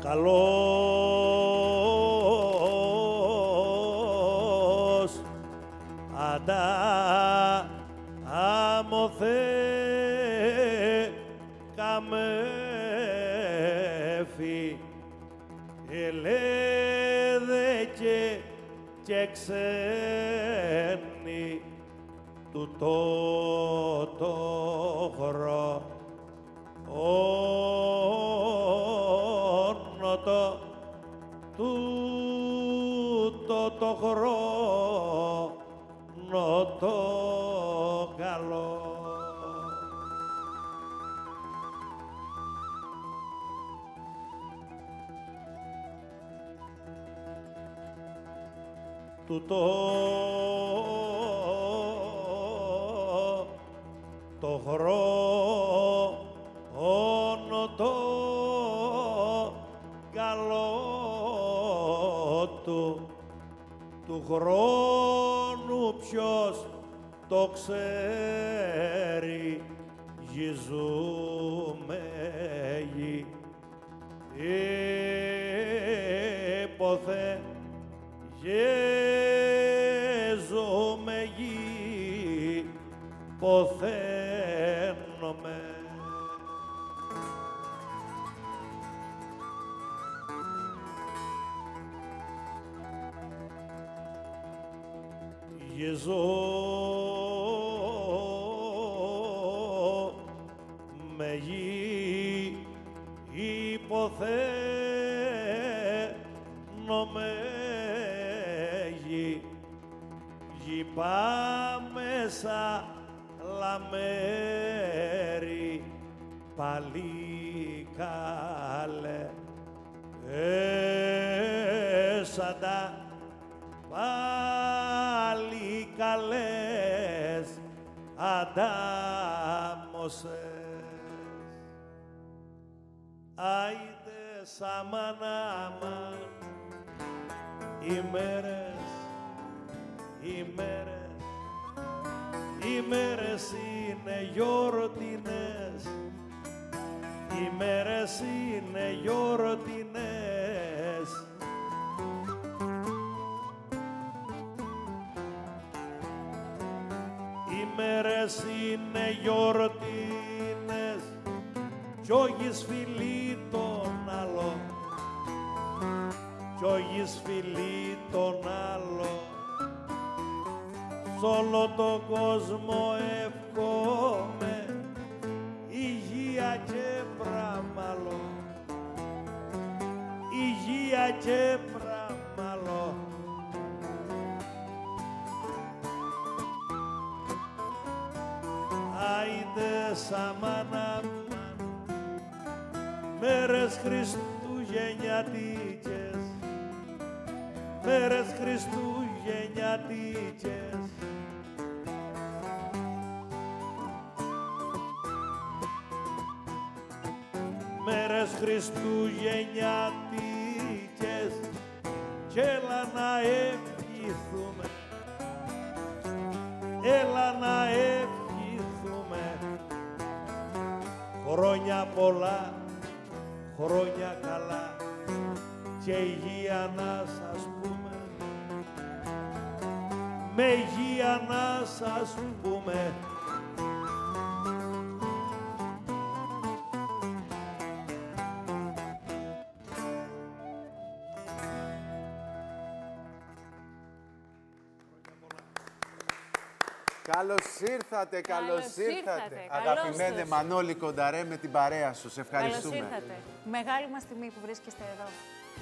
καλός και Τούτο το χρόνο το καλό του του χρόνου ποιος το ξέρει γυζούμε χρόνια καλά και υγεία να σας πούμε. Με υγεία να σας πούμε ήρθατε, καλώ Καλώς ήρθατε. ήρθατε, Αγαπημένε καλώς τους. Μανώλη Κονταρέ με την παρέα σου. Σε Καλώς ευχαριστούμε. ήρθατε. Μεγάλη μας τιμή που βρίσκεστε εδώ.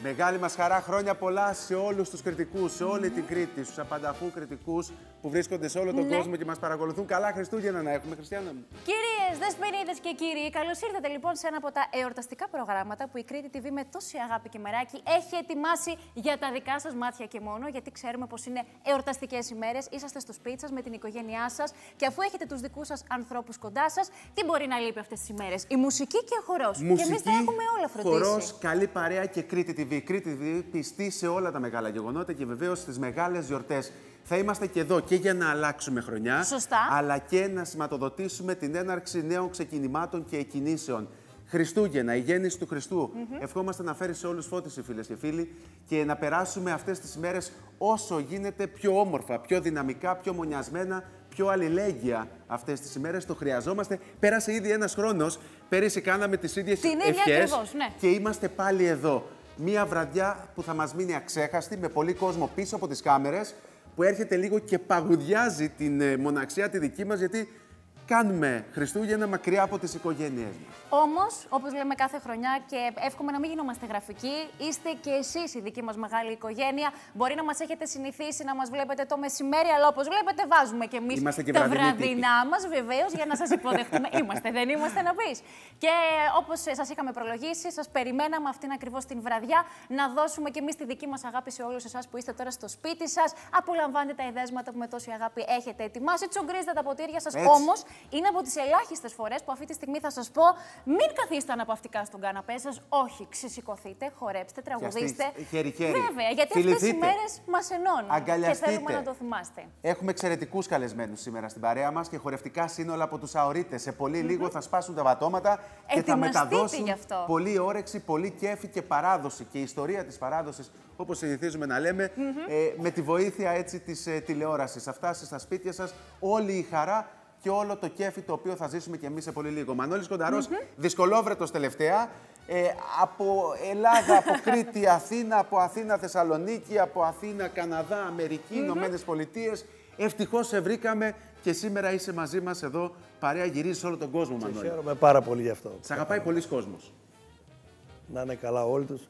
Μεγάλη μας χαρά, χρόνια πολλά σε όλους τους κριτικούς, σε όλη την Κρήτη, στους απανταχού κριτικούς που βρίσκονται σε όλο τον Ναι. κόσμο και μας παρακολουθούν. Καλά Χριστούγεννα να έχουμε, Χριστιανά μου. Κυρίες, δεσποινίδε και κύριοι, καλώς ήρθατε λοιπόν σε ένα από τα εορταστικά προγράμματα που η Κρήτη TV με τόση αγάπη και μεράκι έχει ετοιμάσει για τα δικά σας μάτια και μόνο. Γιατί ξέρουμε πως είναι εορταστικές ημέρες, είσαστε στο σπίτι σας με την οικογένειά σας και αφού έχετε τους δικούς σας ανθρώπους κοντά σας, τι μπορεί να λείπει αυτές τις ημέρες; Η μουσική και ο χορός. Και εμείς τα έχουμε όλα φροντίσει. χορός, καλή παρέα και Κρήτη TV. Κρήτη TV πιστή σε όλα τα μεγάλα γεγονότα και βεβαίως στις μεγάλες γιορτές. Θα είμαστε και εδώ και για να αλλάξουμε χρονιά, Σωστά. αλλά και να σηματοδοτήσουμε την έναρξη νέων ξεκινημάτων και εκκινήσεων. Χριστούγεννα, η γέννηση του Χριστού. Ευχόμαστε να φέρεις σε όλους φώτιση, φίλες και φίλοι, και να περάσουμε αυτές τις μέρες όσο γίνεται πιο όμορφα, πιο δυναμικά, πιο μονιασμένα, πιο αλληλέγγυα αυτές τις ημέρες. Το χρειαζόμαστε. Πέρασε ήδη ένας χρόνος. Πέρυσι κάναμε τις ίδιες Την ίδια ευχές ακριβώς, ναι. και είμαστε πάλι εδώ. Μία βραδιά που θα μας μείνει αξέχαστη, με πολύ κόσμο πίσω από τις κάμερες, που έρχεται λίγο και παγουδιάζει την ε, μοναξιά τη δική μας, γιατί κάνουμε Χριστούγεννα μακριά από τις οικογένειές μας. Όμως, όπως λέμε κάθε χρονιά και εύχομαι να μην γινόμαστε γραφικοί, είστε και εσείς η δική μας μεγάλη οικογένεια. Μπορεί να μας έχετε συνηθίσει να μας βλέπετε το μεσημέρι, αλλά όπως βλέπετε, βάζουμε κι εμείς Είμαστε και τα βραδινοί βραδινά μας, βεβαίως, για να σας υποδεχτούμε. είμαστε, δεν είμαστε να πεις. Και όπως σας είχαμε προλογίσει, σας περιμέναμε αυτήν ακριβώς την βραδιά να δώσουμε κι εμείς τη δική μας αγάπη σε όλους εσάς που είστε τώρα στο σπίτι σας. Απολαμβάνετε τα ιδέσματα που με τόση αγάπη έχετε ετοιμάσει. Τσογκρίζετε τα ποτήρια σας. Έτσι. Όμως, είναι από τις ελάχιστες φορές που αυτή τη στιγμή θα σας πω μην καθίστε αναπαυτικά στον καναπέ σας. Όχι, ξεσηκωθείτε, χορέψτε, τραγουδίστε. χέρι-χέρι. Βέβαια, γιατί αυτές οι Φιληθείτε. μέρες μας ενώνουν. Και Αγκαλιαστείτε. θέλουμε να το θυμάστε. Έχουμε εξαιρετικούς καλεσμένους σήμερα στην παρέα μας και χορευτικά σύνολα από τους αορίτε. Σε πολυ λίγο θα σπάσουν τα βατώματα και θα Ετοιμαστείτε μεταδώσουν γι' αυτό. πολύ όρεξη, πολύ κέφι και παράδοση. Και η ιστορία της παράδοσης, όπως συνηθίζουμε να λέμε, ε, με τη βοήθεια έτσι της ε, τηλεόρασης. Θα φτάσει στα σπίτια σας όλη η χαρά και όλο το κέφι το οποίο θα ζήσουμε και εμείς σε πολύ λίγο. Μανώλης Κονταρός, δυσκολόβρετος τελευταία. Ε, από Ελλάδα, από Κρήτη, Αθήνα, από Αθήνα, Θεσσαλονίκη, από Αθήνα, Καναδά, Αμερική, Ηνωμένες Πολιτείες. Ευτυχώς σε βρήκαμε και σήμερα είσαι μαζί μας εδώ. Παρέα γυρίζει σε όλο τον κόσμο, Μανώλη. Χαίρομαι πάρα πολύ γι' αυτό. Σε αγαπάει πολλοί κόσμος. Να είναι καλά όλοι τους.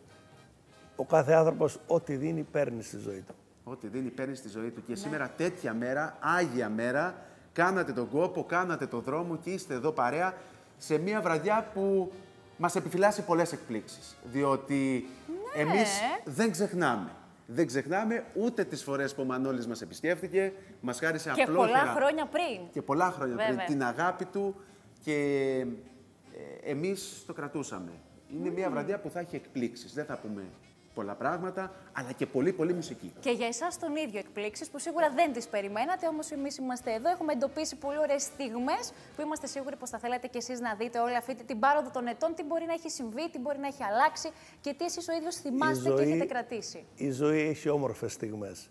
Ο κάθε άνθρωπος ό,τι δίνει παίρνει στη ζωή του. Ό,τι δίνει, παίρνει στη ζωή του. Και σήμερα τέτοια μέρα, άγια μέρα, κάνατε τον κόπο, κάνατε τον δρόμο και είστε εδώ παρέα σε μια βραδιά που μας επιφυλάσσει πολλές εκπλήξεις. Διότι Ναι. εμείς δεν ξεχνάμε. Δεν ξεχνάμε ούτε τις φορές που ο Μανώλης μας επισκέφθηκε, μας χάρισε Και απλόχερα πολλά χρόνια πριν. και πολλά χρόνια Βέβαια. πριν την αγάπη του και ε, εμείς το κρατούσαμε. Είναι μια βραδιά που θα έχει εκπλήξεις. Δεν θα πούμε πολλά πράγματα, αλλά και πολύ πολύ μουσική. Και για εσάς τον ίδιο εκπλήξεις που σίγουρα δεν τις περιμένατε, όμως εμείς είμαστε εδώ. Έχουμε εντοπίσει πολύ ωραίες στιγμές που είμαστε σίγουροι πως θα θέλατε κι εσείς να δείτε όλη αυτή την πάροδο των ετών, τι μπορεί να έχει συμβεί, τι μπορεί να έχει αλλάξει και τι εσείς ο ίδιος θυμάστε και έχετε κρατήσει. η ζωή έχει όμορφες στιγμές.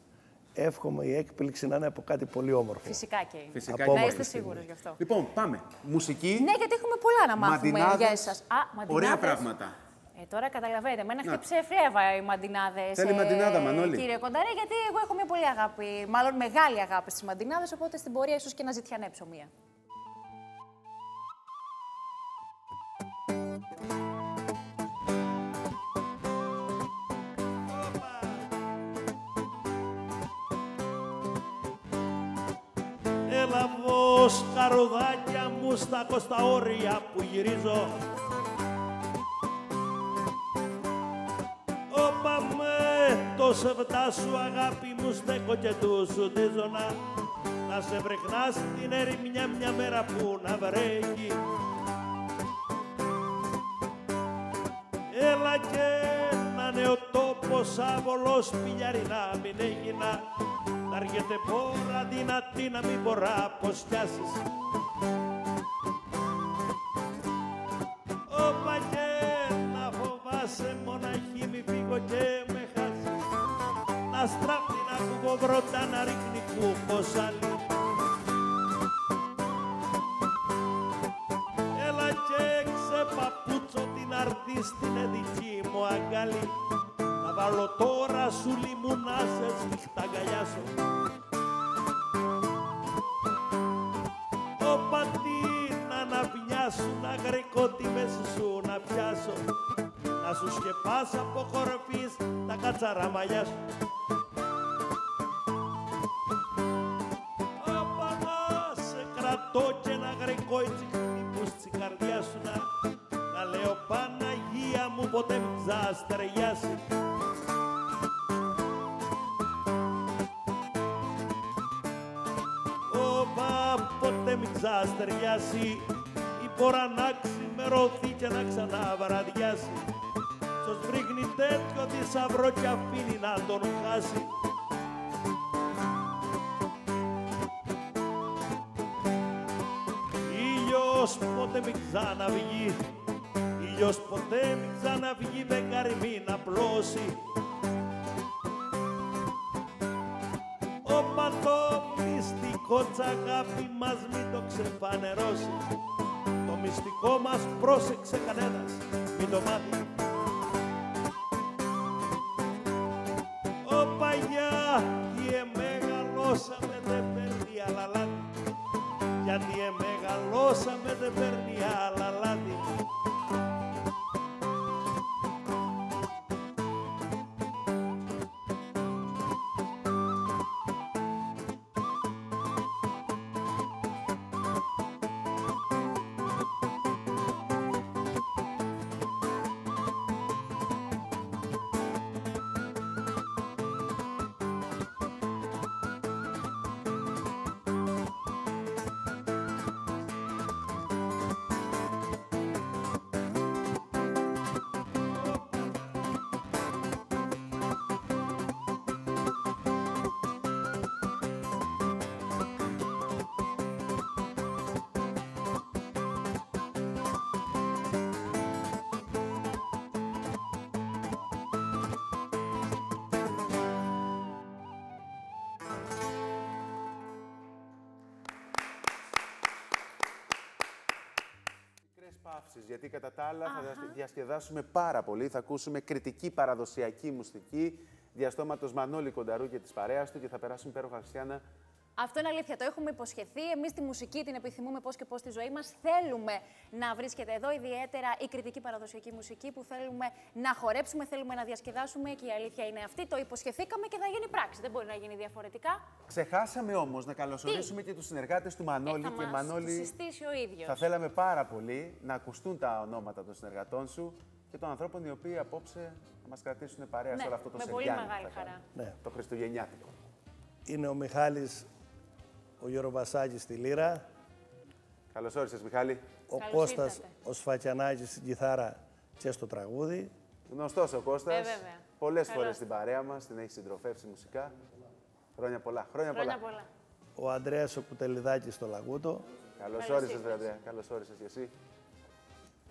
Εύχομαι η έκπληξη να είναι από κάτι πολύ όμορφο. Φυσικά και είναι. Φυσικά Από και Να όμορφη είστε στιγμή. σίγουροι γι' αυτό. Λοιπόν, πάμε. Μουσική. Ναι, γιατί έχουμε πολλά να μάθουμε μαντινάδες, για εσάς. Α, μαντινάδες. Ωραία πράγματα. Ε, τώρα καταλαβαίνετε, εμένα Να. χτύψε φλέβα οι μαντινάδε. Θέλει μαντινάδα, Μανώλη. Κύριε Κονταρέ, γιατί εγώ έχω μια πολύ αγάπη, μάλλον μεγάλη αγάπη στις μαντινάδες, οπότε στην πορεία ίσως και να ζητιανέψω μία. Έλα βος καροδάκια μου στα κοσταόρια που γυρίζω Όπα με το σεβτά σου αγάπη μου στέκω και του σου ντίζω να να σε βρεχνάς στην ερημιά μια μέρα που να βρέχει. Έλα και να είναι ο τόπος άβολος πιλιαρινά μην έγινα να έρχεται πόρα δυνατή να μην μπορά πως πιάσεις να στράφει να ακούγω βρότα να ρίχνει κούφος άλλη Έλα και ξεπαπούτσω την αρτή στην εδική μου αγκάλι Να βάλω τώρα σου λιμού να σε σφιχταγκαλιάσω Όπα τι να αναπνιάσω να γρικό τη μέση σου να πιάσω. Να σου σκεπάσω από κορφής τα κατσαραμαλιάς. Σου Όπα να σε κρατώ και να γρικό έτσι χτύπους στην καρδιάς σου να, να λέω Παναγία μου ποτέ μην ξαστεριάσει Όπα ποτέ μην ξαστεριάσει η πόρα να ξημερωθεί και να ξαναβραδιάσει Σως βρίγνει δίνει τέτοιο θησαυρό κι αφήνει να τον χάσει. Ήλιος ποτέ μην ξαναβγεί, ήλιος ποτέ μην ξαναβγεί, με καρμί να πλώσει. Όπα το μυστικό τσαγάπη μας μην το ξεφανερώσει. Το μυστικό μας πρόσεξε κανένας, μην το μάθει. Εμεγαλώσαμε δεν τα άλλα θα διασκε- διασκεδάσουμε πάρα πολύ. Θα ακούσουμε κριτική παραδοσιακή μουσική διαστόματος Μανώλη Κονταρού και της παρέας του και θα περάσουμε υπέροχα Χριστιανά Αυτό είναι αλήθεια. Το έχουμε υποσχεθεί. Εμείς τη μουσική την επιθυμούμε πώς και πώς στη ζωή μας. Θέλουμε να βρίσκεται εδώ, ιδιαίτερα η κριτική παραδοσιακή μουσική που θέλουμε να χορέψουμε, θέλουμε να διασκεδάσουμε και η αλήθεια είναι αυτή. Το υποσχεθήκαμε και θα γίνει πράξη. Δεν μπορεί να γίνει διαφορετικά. Ξεχάσαμε όμως να καλωσορίσουμε και τους συνεργάτες του Μανώλη. Ε, θα και μας Μανώλη, τους συστήσει ο ίδιος. θα θέλαμε πάρα πολύ να ακουστούν τα ονόματα των συνεργατών σου και των ανθρώπων οι οποίοι απόψε θα μας κρατήσουν παρέα Ναι, σε όλο αυτό το με πολύ Σεβιάνικο, μεγάλη θα χαρά. κάνουμε. Ναι. Το Χριστουγεννιάτικο. Είναι ο Μιχάλης, ο Γιώργος Βασάκης στη Λύρα, Καλώς όρισες, Μιχάλη. ο Καλώς Κώστας, ήρθατε. ο Σφακιανάκης στην κιθάρα και στο τραγούδι. Γνωστός ο Κώστας. Ε, βέβαια. Πολλές Καλώς. φορές στην παρέα μας, την έχεις συντροφεύσει μουσικά. Χρόνια πολλά. Χρόνια, Χρόνια πολλά. πολλά. ο Ανδρέας ο Κουτελιδάκης στο Λαγούτο Καλώς Καλώς όρισες, ήρθες. Βραντέα. Καλώς όρισες και εσύ.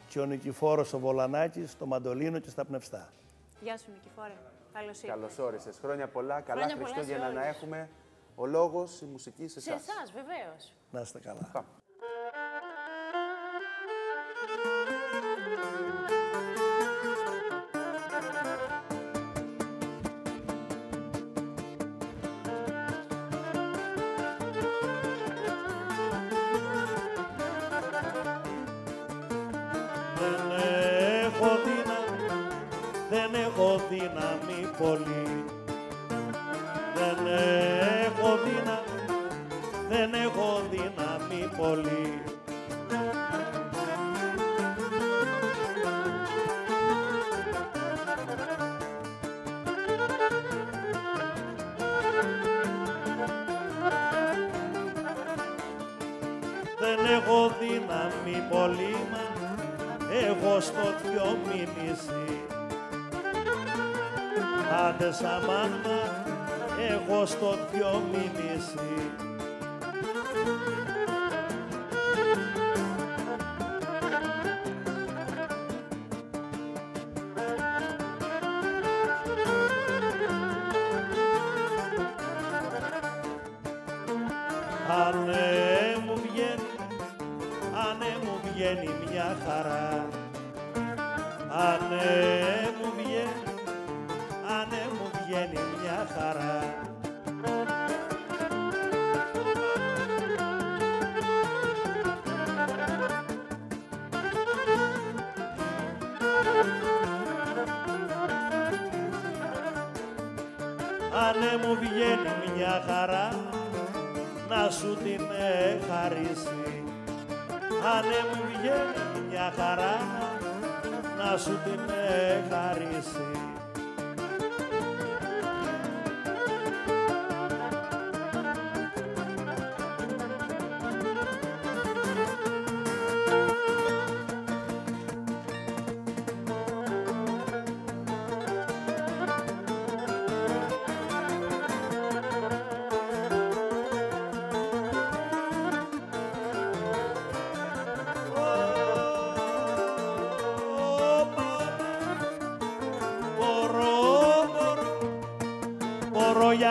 και ο Νικηφόρος ο Βολανάκης στο μαντολίνο και στα πνευστά. Γεια σου, Νικηφόρε. Καλώς ήρθατε. Καλώς όρισες. Χρόνια πολλά. Καλά Χρόνια πολλά Χριστούγεννα σε να όλους. έχουμε. Ο λόγος, η μουσική σε Σε εσάς. εσάς, βεβαίως. Να είστε καλά. Να σου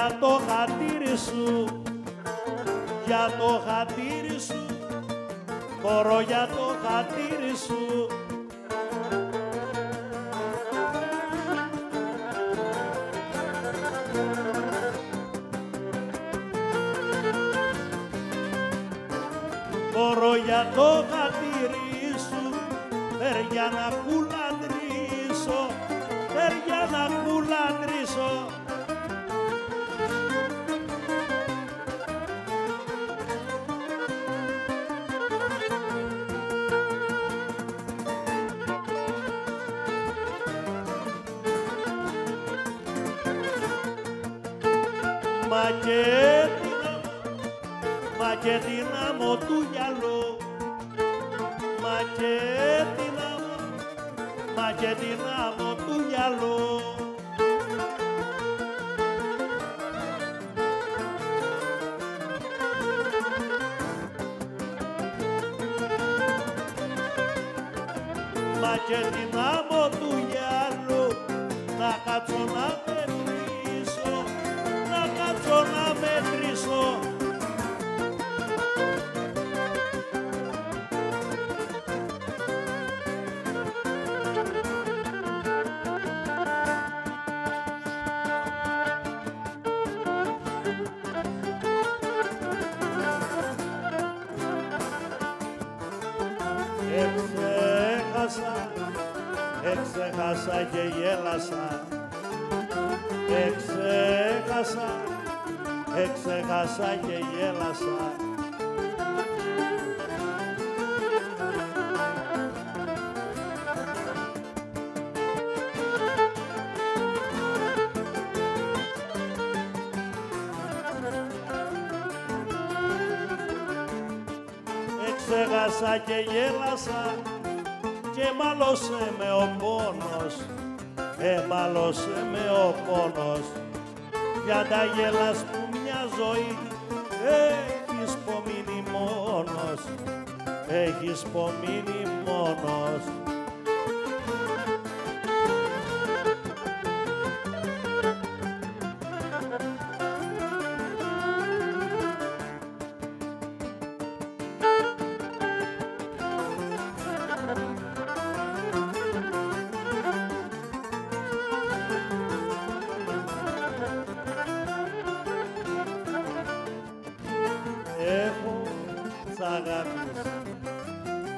για το χατήρι σου, για το χατήρι σου, μπορώ για το χατήρι σου. Μα και την μα και την άμμο του γυαλού. Μα και την άμμο μα και την άμμο του γυαλού. Μα και την άμμο του γυαλού. Να κάτσω να γέλασα Εξέχασα, εξέχασα και γέλασα. Εξέχασα και γέλασα και μάλωσε με ο πόνος εμάλωσε με ο πόνος. Για τα γέλας που μια ζωή έχεις πομείνει μόνος. Έχεις πομείνει μόνος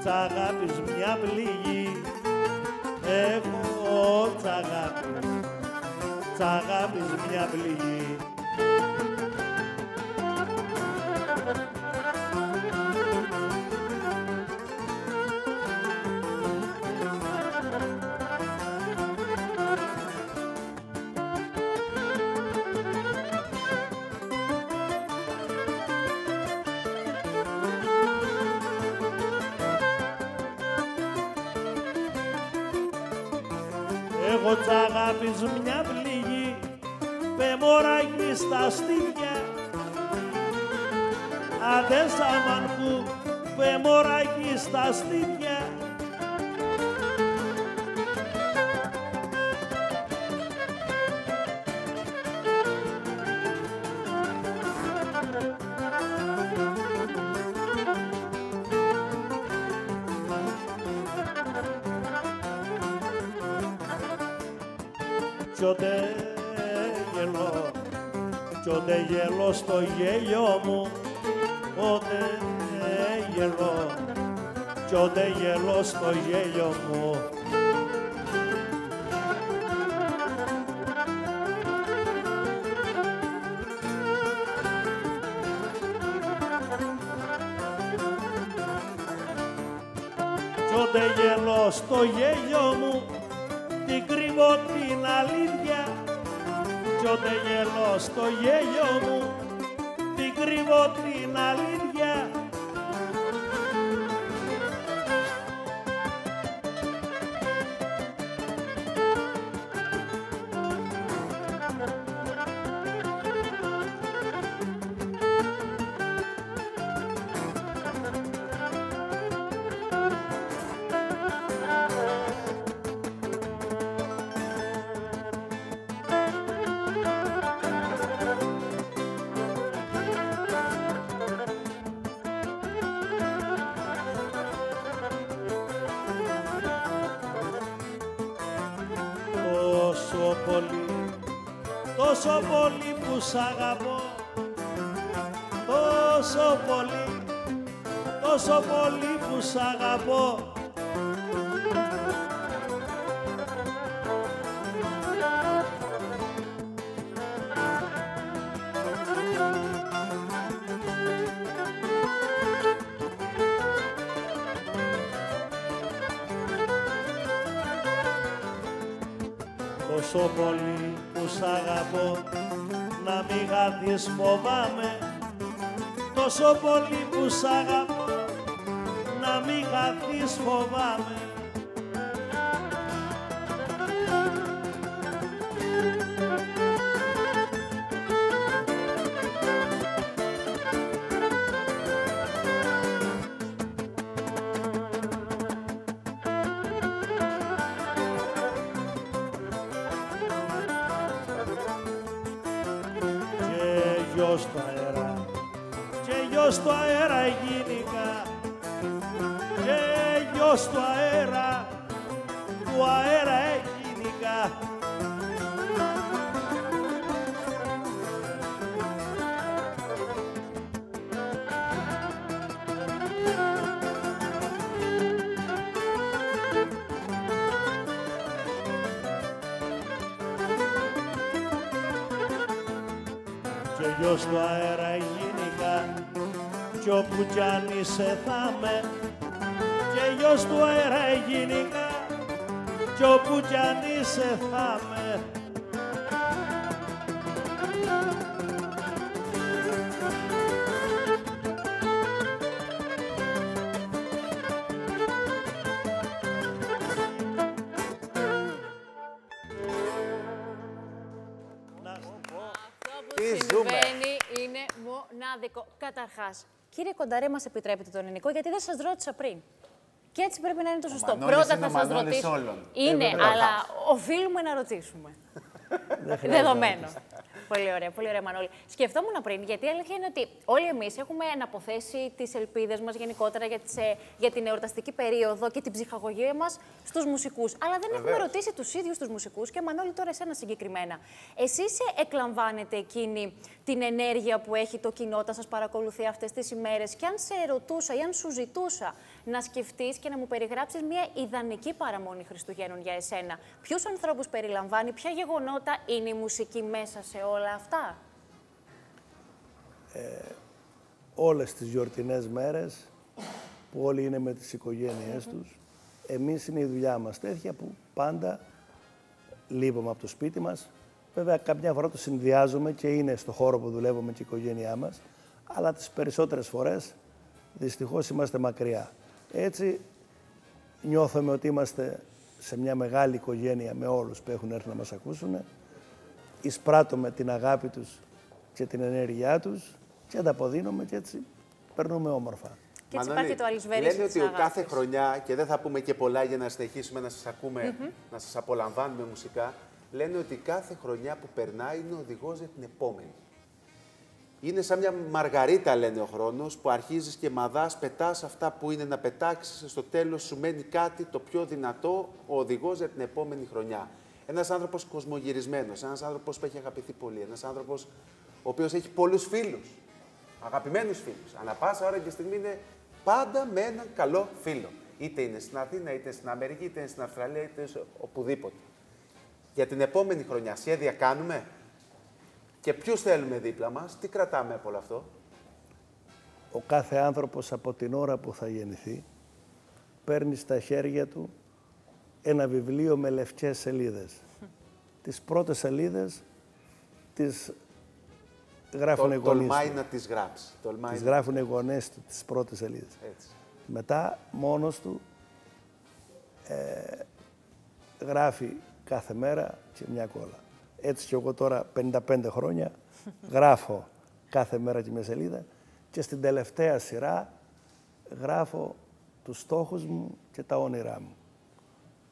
τ' αγάπης μια πληγή Έχω τ' αγάπης μια πληγή πεμωράκι στα στήθια. Άντε σαμανκού πεμωράκι στα στήθια κι ότε γελώ κι ότε γελώ στο γέλιο μου. Ότε γελώ κι ότε γελώ στο γέλιο μου. Κι ότε γελώ στο γέλιο μου γελώ στο τόσο πολύ που σ' αγαπώ, τόσο πολύ, τόσο πολύ που σ' αγαπώ. Τόσο πολύ που σ' αγαπώ να μην χαθείς φοβάμαι κι αν είσαι θα με και γιος του αέρα γίνηκα κι όπου κι αν είσαι θα με Αυτό που Τι ζούμε. συμβαίνει είναι μοναδικό. Καταρχάς, κύριε Κονταρέ, μας επιτρέπετε τον ελληνικό, γιατί δεν σας ρώτησα πριν. Και έτσι πρέπει να είναι το σωστό. Μανώλης Πρώτα είναι θα ο σας Μανώλης ρωτήσω. όλων. Είναι, Ε, βέβαια. αλλά οφείλουμε να ρωτήσουμε. Δεδομένο. Πολύ ωραία, πολύ ωραία, Μανώλη. Σκεφτόμουν πριν, γιατί η αλήθεια είναι ότι όλοι εμείς έχουμε αναποθέσει τις ελπίδες μας γενικότερα για, τις, ε, για την εορταστική περίοδο και την ψυχαγωγία μας στους μουσικούς. Αλλά δεν έχουμε Βεβαίως. ρωτήσει τους ίδιους τους μουσικούς και Μανώλη, τώρα εσένα συγκεκριμένα. Εσείς εκλαμβάνετε εκείνη την ενέργεια που έχει το κοινό όταν σας παρακολουθεί αυτές τις ημέρες; Και αν σε ρωτούσα ή αν σου ζητούσα να σκεφτείς και να μου περιγράψεις μια ιδανική παραμονή Χριστουγέννων για εσένα, ποιους ανθρώπους περιλαμβάνει, ποια γεγονότα είναι η μουσική μέσα σε όλα αυτά; όλες τις γιορτινές μέρες που όλοι είναι με τις οικογένειές τους. Εμείς είναι η δουλειά μας τέτοια που πάντα λείπουμε από το σπίτι μας. Βέβαια, κάποια φορά το συνδυάζουμε και είναι στο χώρο που δουλεύουμε και η οικογένειά μας, αλλά τις περισσότερες φορές δυστυχώς είμαστε μακριά. Έτσι νιώθουμε ότι είμαστε σε μια μεγάλη οικογένεια με όλους που έχουν έρθει να μας ακούσουν. Εισπράττουμε την αγάπη τους και την ενέργειά τους και ανταποδίνουμε και έτσι περνούμε όμορφα. Και έτσι Μανώλη, υπάρχει το αλυσβερίσι Λένε της ότι ο αγάπης. κάθε χρονιά, και δεν θα πούμε και πολλά για να συνεχίσουμε να σας ακούμε, να σας απολαμβάνουμε μουσικά, λένε ότι κάθε χρονιά που περνάει είναι οδηγός για την επόμενη. Είναι σαν μια μαργαρίτα, λένε ο χρόνος, που αρχίζεις και μαδάς, πετάς αυτά που είναι να πετάξεις, στο τέλος σου μένει κάτι το πιο δυνατό, ο οδηγός για την επόμενη χρονιά. Ένας άνθρωπος κοσμογυρισμένος, ένας άνθρωπος που έχει αγαπηθεί πολύ, ένας άνθρωπος ο οποίος έχει πολλούς φίλους, αγαπημένους φίλους. Ανά πάσα ώρα και στιγμή είναι πάντα με έναν καλό φίλο. Είτε είναι στην Αθήνα, είτε στην Αμερική, είτε είναι στην Αυστραλία, είτε σε οπουδήποτε. Για την επόμενη χρονιά σχέδια κάνουμε; Και ποιους θέλουμε δίπλα μας, τι κρατάμε από όλο αυτό; Ο κάθε άνθρωπος από την ώρα που θα γεννηθεί παίρνει στα χέρια του ένα βιβλίο με λευκές σελίδες. Τις πρώτες σελίδες τις γράφουν οι Το, γονείς τολμάει του. να τις γράψει. Τολμάει Τις να- γράφουν οι γονείς του τις πρώτες σελίδες. Έτσι. Μετά μόνος του ε, γράφει κάθε μέρα και μια κόλλα. Έτσι και εγώ τώρα 55 χρόνια γράφω κάθε μέρα και μια σελίδα και στην τελευταία σειρά γράφω τους στόχους μου και τα όνειρά μου.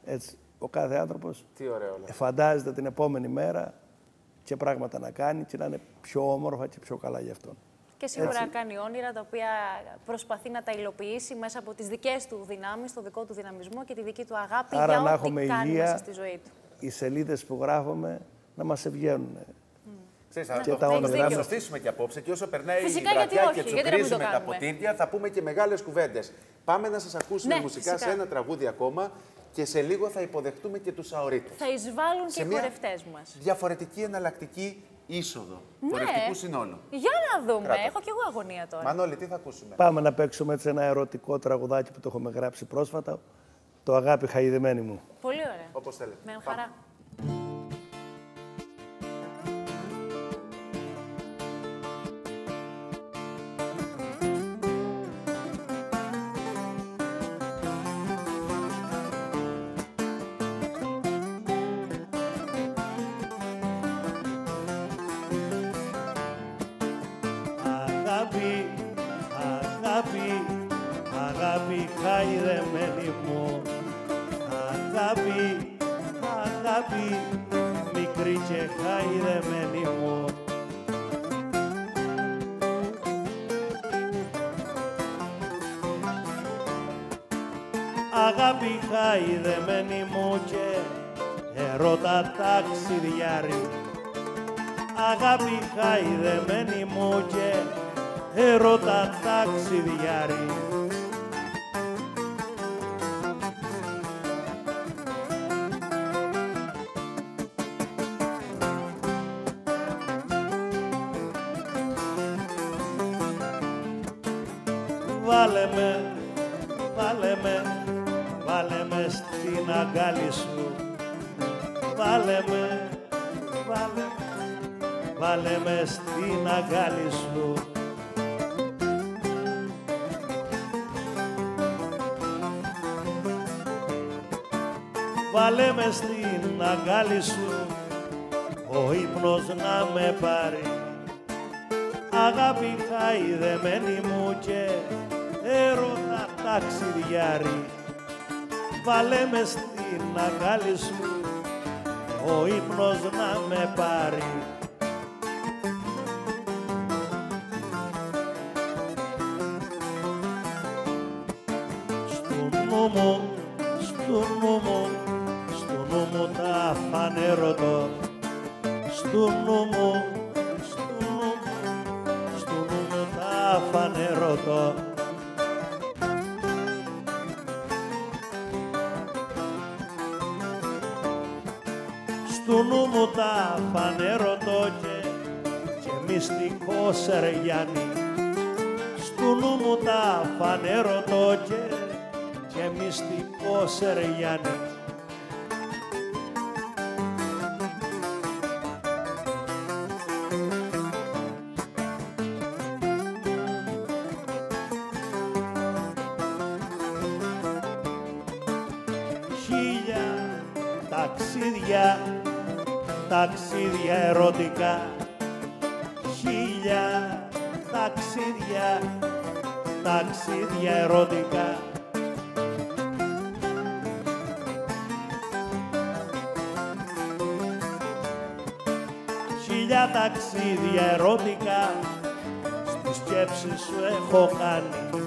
Έτσι, ο κάθε άνθρωπος Τι ωραίο όλα. φαντάζεται την επόμενη μέρα και πράγματα να κάνει και να είναι πιο όμορφα και πιο καλά για αυτόν. Και σίγουρα κάνει όνειρα τα οποία προσπαθεί να τα υλοποιήσει μέσα από τις δικές του δυνάμεις, το δικό του δυναμισμό και τη δική του αγάπη Άρα για να ό,τι έχουμε κάνει υγεία, μέσα στη ζωή του. οι σελίδες που γράφουμε να μας ευγαίνουν. Ξέρεις, θα Και το, τα θα όνειρά το μας. στήσουμε και απόψε και όσο περνάει Φυσικά, η γιατί βραδιά όχι, και γιατί να μην το τσουκρίζουμε τα κάνουμε. ποτήρια, θα πούμε και μεγάλες κουβέντες. Πάμε να σας ακούσουμε Ναι, μουσικά φυσικά. σε ένα τραγούδι ακόμα και σε λίγο θα υποδεχτούμε και τους αορίτες. Θα εισβάλλουν και Σε οι μια χορευτές μας. Διαφορετική εναλλακτική είσοδο Ναι. χορευτικού συνόλου. Για να δούμε. Κράτα. Έχω κι εγώ αγωνία τώρα. Μανώλη, τι θα ακούσουμε; Πάμε να παίξουμε έτσι ένα ερωτικό τραγουδάκι που το έχουμε γράψει πρόσφατα. Το αγάπη χαϊδεμένη μου. Πολύ ωραία. Όπως θέλετε. Με Πάμε. χαρά. Αγάπη, Βάλε με στην αγκάλι σου, ο ύπνος να με πάρει. Αγάπη χαϊδεμένη μου και έρωτα ταξιδιάρι. Βάλε με στην αγκάλι σου, ο ύπνος να με πάρει. Τα φανερωτώ. Στου νου μου, στου νου μου, στου νου μου τα φανερωτώ. Στου νου μου τα φανερωτώ και, και μυστικό Σεργιάννη. Στου νου μου τα φανερωτώ και, και μυστικό Σεργιάννη. Ταξίδια, ταξίδια ερωτικά. Χίλια ταξίδια, ταξίδια ερωτικά. Χίλια ταξίδια ερωτικά, στις σκέψεις σου έχω κάνει.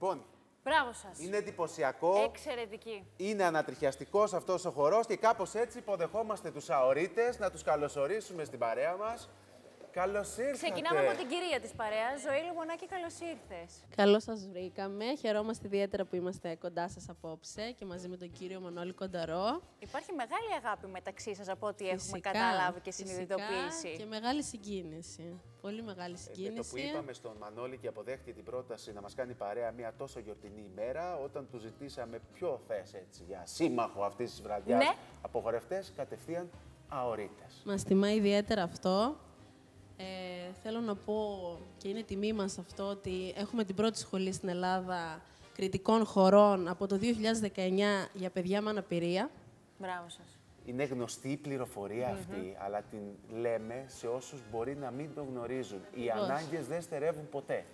Λοιπόν, Μπράβο σας. είναι εντυπωσιακό. Εξαιρετική. Είναι ανατριχιαστικός αυτός ο χορός και κάπως έτσι υποδεχόμαστε τους αορίτες να τους καλωσορίσουμε στην παρέα μας. Καλώς ήρθατε. Ξεκινάμε από την κυρία της παρέας. Ζωή Λουμονάκη, καλώς ήρθες. Καλώς σας βρήκαμε. Χαιρόμαστε ιδιαίτερα που είμαστε κοντά σας απόψε και μαζί με τον κύριο Μανώλη Κονταρό. Υπάρχει μεγάλη αγάπη μεταξύ σας από ό,τι έχουμε Φυσικά, καταλάβει και φυσικά συνειδητοποιήσει. Και μεγάλη συγκίνηση. Πολύ μεγάλη Με το συγκίνηση. που είπαμε στον Μανώλη και αποδέχτηκε την πρόταση να μας κάνει παρέα μια τόσο γιορτινή ημέρα, όταν του ζητήσαμε ποιο θες έτσι για σύμμαχο αυτής της βραδιάς, Ναι. από χορευτές κατευθείαν αορίτες. Μας τιμά ιδιαίτερα αυτό. Ε, θέλω να πω και είναι τιμή μας αυτό ότι έχουμε την πρώτη σχολή στην Ελλάδα κριτικών χωρών από το 2019 για παιδιά με αναπηρία. Μπράβο σας. Είναι γνωστή η πληροφορία αυτή, αλλά την λέμε σε όσους μπορεί να μην το γνωρίζουν. Οι Ακριβώς. ανάγκες δεν στερεύουν ποτέ.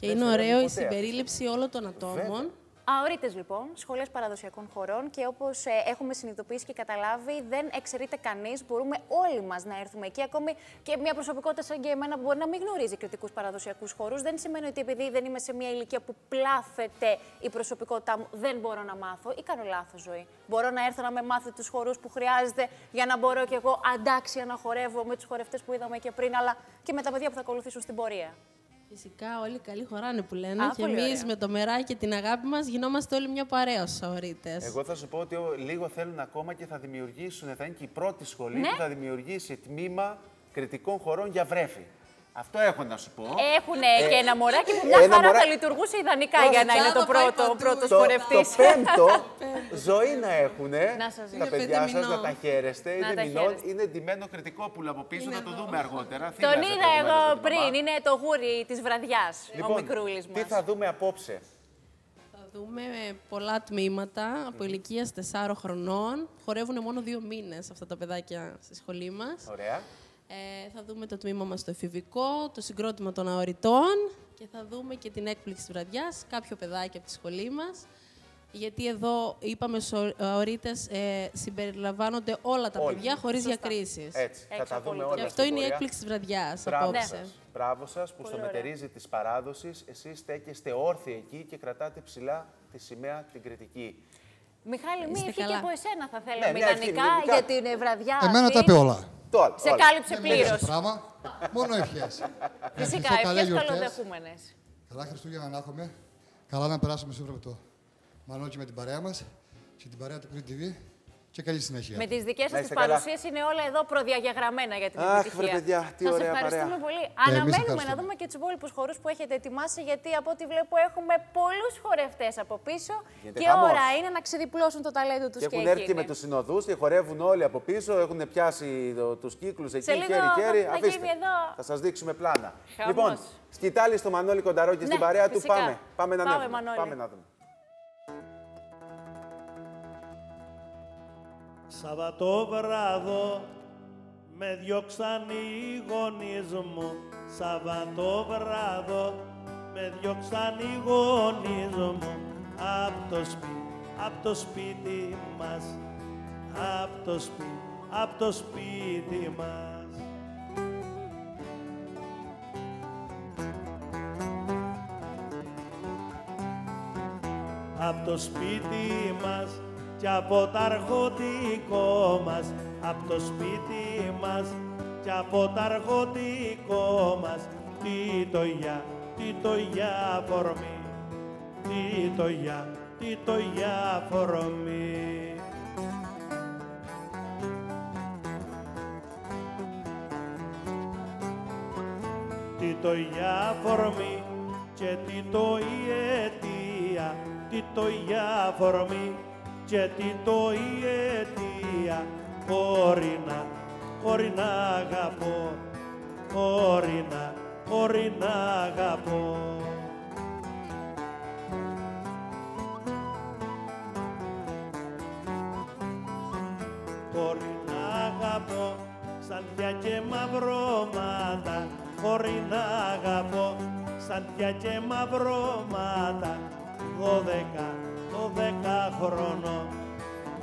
Και Δεν είναι στερεύουν ωραίο η ποτέ συμπερίληψη όλων των ατόμων. Βέβαια. Αωρίτε λοιπόν, σχολέ παραδοσιακών χωρών και όπως έχουμε συνειδητοποιήσει και καταλάβει, δεν εξαιρείται κανείς. Μπορούμε όλοι μας να έρθουμε εκεί. Ακόμη και μια προσωπικότητα σαν και εμένα που μπορεί να μην γνωρίζει κριτικούς παραδοσιακούς χώρους. Δεν σημαίνει ότι επειδή δεν είμαι σε μια ηλικία που πλάθεται η προσωπικότητά μου, δεν μπορώ να μάθω ή κάνω λάθος ζωή. Μπορώ να έρθω να με μάθει τους χορούς που χρειάζεται για να μπορώ κι εγώ αντάξια να χορεύω με τους χορευτές που είδαμε και πριν, αλλά και με τα παιδιά που θα ακολουθήσουν στην πορεία. Φυσικά όλοι καλοί χωράνε που λένε Α, και πολύ εμείς ωραία. με το μεράκι και την αγάπη μας γινόμαστε όλοι μια παρέα ως αορίτες. Εγώ θα σου πω ότι ο- λίγο θέλουν ακόμα και θα δημιουργήσουν, θα είναι και η πρώτη σχολή Ναι. που θα δημιουργήσει τμήμα κριτικών χωρών για βρέφη. Αυτό έχω να σου πω. Έχουν και ένα μωράκι που μια Ε, ένα χαρά μωρά- θα λειτουργούσε ιδανικά για να είναι το θα πάει πρώτο, ο παντού. πρώτος το, το χορευτής. πέμπτο ζωή να έχουν Να σας τα Είναι παιδιά πέντε σας, να μηνών. τα χαίρεστε. Να είναι τα μηνών, χαίρεστε. είναι ντυμένο κριτικόπουλο από πίσω, θα το δούμε αργότερα. Τον Θύλαζε είδα προηγουμένως εγώ με τη μαμά. πριν, είναι το γούρι της βραδιάς, ο Λοιπόν, μικρούλης μας. τι θα δούμε απόψε; Θα δούμε πολλά τμήματα από ηλικίας 4 χρονών. Χορεύουν μόνο δύο μήνες αυτά τα παιδάκια στη σχολή μας. Ωραία. Ε, θα δούμε το τμήμα μας το εφηβικό, το συγκρότημα των αοριτών και θα δούμε και την έκπληξη της βραδιάς, κάποιο παιδάκι από τη σχολή μας. Γιατί εδώ είπαμε στους αορίτες ε, συμπεριλαμβάνονται όλα τα Όλοι. παιδιά χωρίς Σωστά. διακρίσεις. Έτσι, θα τα Έξω δούμε πολύ. όλα. Και αυτό στην είναι η πορεία. έκπληξη της βραδιάς Μπράβο απόψε. σας. Μπράβο σας που στο ωραία. μετερίζει της παράδοσης εσείς στέκεστε όρθιοι εκεί και κρατάτε ψηλά τη σημαία την κριτική. Μιχάλη, μία Είστε ευχή και καλά. από εσένα θα Ναι, θέλαμε μια ευχή, ιδανικά ιδανικά. για την ε, βραδιά Εμένα αυτή. τα είπε όλα. Τώρα, Σε όλα. κάλυψε Δεν με έδωσε πλήρως. πράγμα. Μόνο ευχές. Φυσικά, Ευχηθώ καλές ευχές γιορτές. καλοδεχούμενες. Καλά Χριστούγεννα να έχουμε. Καλά να περάσουμε σίγουρα με το Μανώκι με την παρέα μας και την παρέα του Green TV και καλή συνέχεια. Με τις δικές Να σας είστε παρουσίε καλά. είναι όλα εδώ προδιαγεγραμμένα για την Αχ, επιτυχία. βρε παιδιά, τι Σας ωραία ευχαριστούμε παρέα. πολύ. εμείς Αναμένουμε να ευχαριστούμε. δούμε και τους υπόλοιπους χορούς που έχετε ετοιμάσει, γιατί από ό,τι βλέπω έχουμε πολλούς χορευτές από πίσω. Γίνεται και χαμός. ώρα είναι να ξεδιπλώσουν το ταλέντο τους Και και, έχουν έρθει και εκείνοι. με τους συνοδούς και χορεύουν όλοι από πίσω. Έχουν πιάσει τους κύκλους εκεί, Σε λίγο χέρι-χέρι. θα Αφήστε. γίνει εδώ. Θα σας δείξουμε πλάνα. Χαμός. Λοιπόν, σκητάλη στο Μανώλη Κονταρό και στην Ναι, παρέα του. φυσικά. Πάμε. Πάμε να Πάμε, ανέβουμε. Μανώλη. Πάμε να δούμε. Σαββατόβραδο με διώξαν οι γονείς μου. Σαββατόβραδο με διώξαν οι γονείς μου. Απ' το σπίτι, απ' το σπίτι μας Απ' το σπίτι, απ' το σπίτι μας. Απ' το σπίτι μας και από το αρχοντικό μας Απ' το σπίτι μας. Και από το αρχοντικό μας Τι το για, τι το για φορμή Τι το για, τι το για φορμή Τι το για φορμή και τι το η αιτία, τι το για φορμή και τι το η αιτία, χωρί να, χωρί να αγαπώ, χωρί να, χωρί να αγαπώ. χωρί να αγαπώ Σαντιά και μαυρώματα. Χωρί να αγαπώ Σαντιά και μαυρώματα. Δώδεκα, δώδεκα χρόνο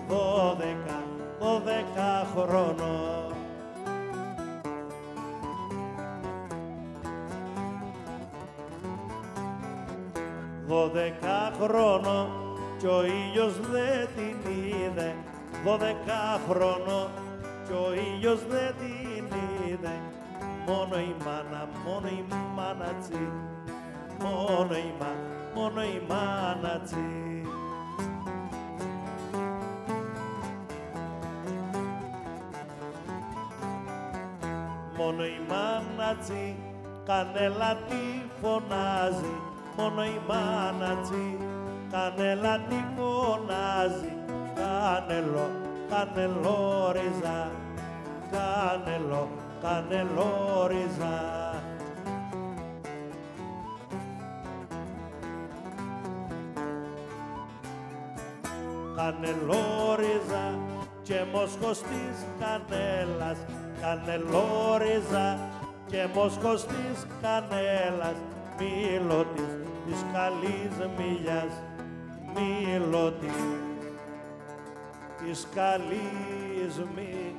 δώδεκα, δώδεκα χρόνο δώδεκα χρόνο κι ο ήλιος δεν την είδε. Δώδεκα χρόνο κι ο ήλιος δεν την είδε. Μόνο η μάνα, μόνο η μάνα τσι. Μόνο η μάνα, μόνο η μάνα τσι κανέλα τι φωνάζει μόνο η μάνα τσι. Κανέλα τι φωνάζει κανελό, κανελόριζα. Κανελό, κανελόριζα. Κανελόριζα και μόσχος της κανέλας. Κανελόριζα και μόσχος της κανέλας μήλο της, της καλής μιλιάς μήλο της, της καλής μη,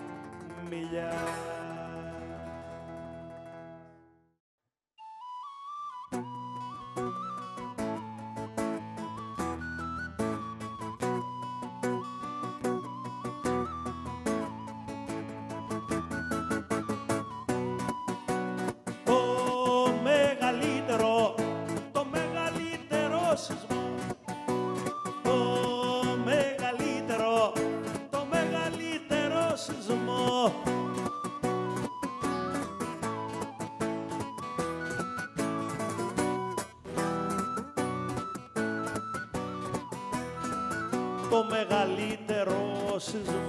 μεγαλύτερο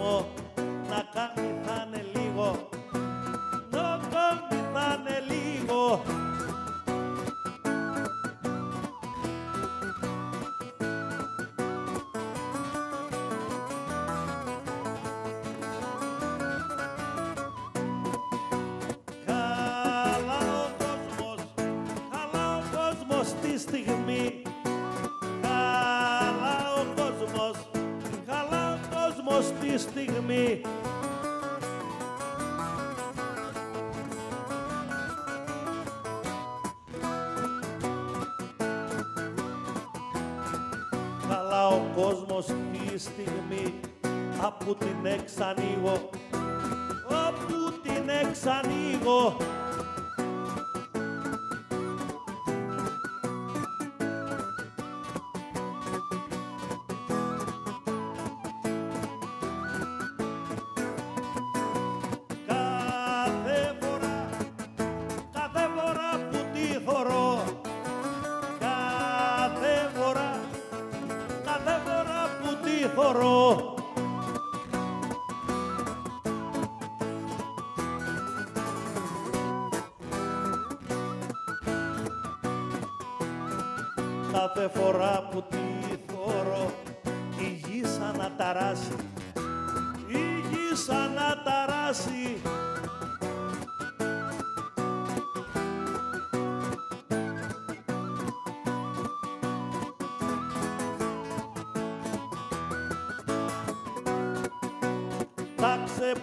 ο κόσμος τη στιγμή από την εξανοίγω από την εξανοίγω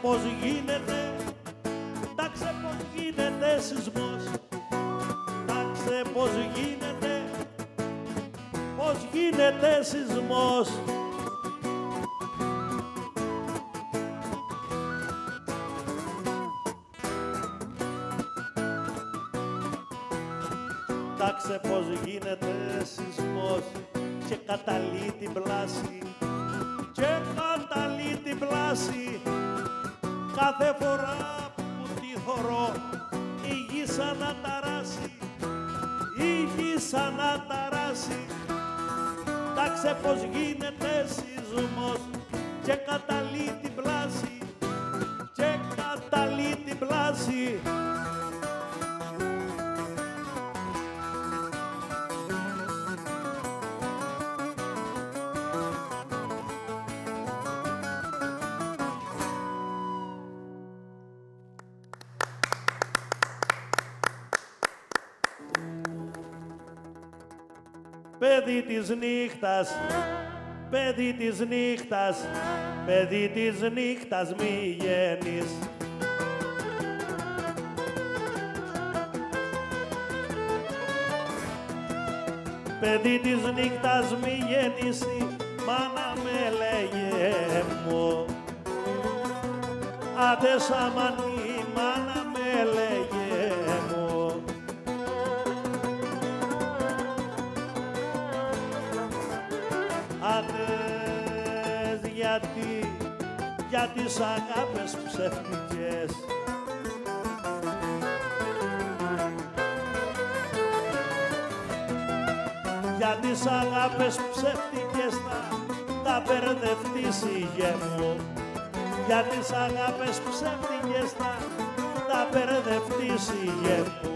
πως γίνεται, τάξε πως γίνεται σεισμός. Τάξε πως γίνεται, πως γίνεται σεισμός Τάξε πως γίνεται σεισμός και καταλύει την πλάση και καταλύει την πλάση παιδί της νύχτας, παιδί της νύχτας, παιδί της νύχτας μη γένεις. παιδί της νύχτας μη γεννήσει, μάνα με λέγε μου. Άντε σαμανή, τις αγάπες ψεύτικες. Για τις αγάπες ψεύτικες θα τα μπερδευτείς ηγέ μου. Για τις αγάπες ψεύτικες θα τα μπερδευτείς ηγέ μου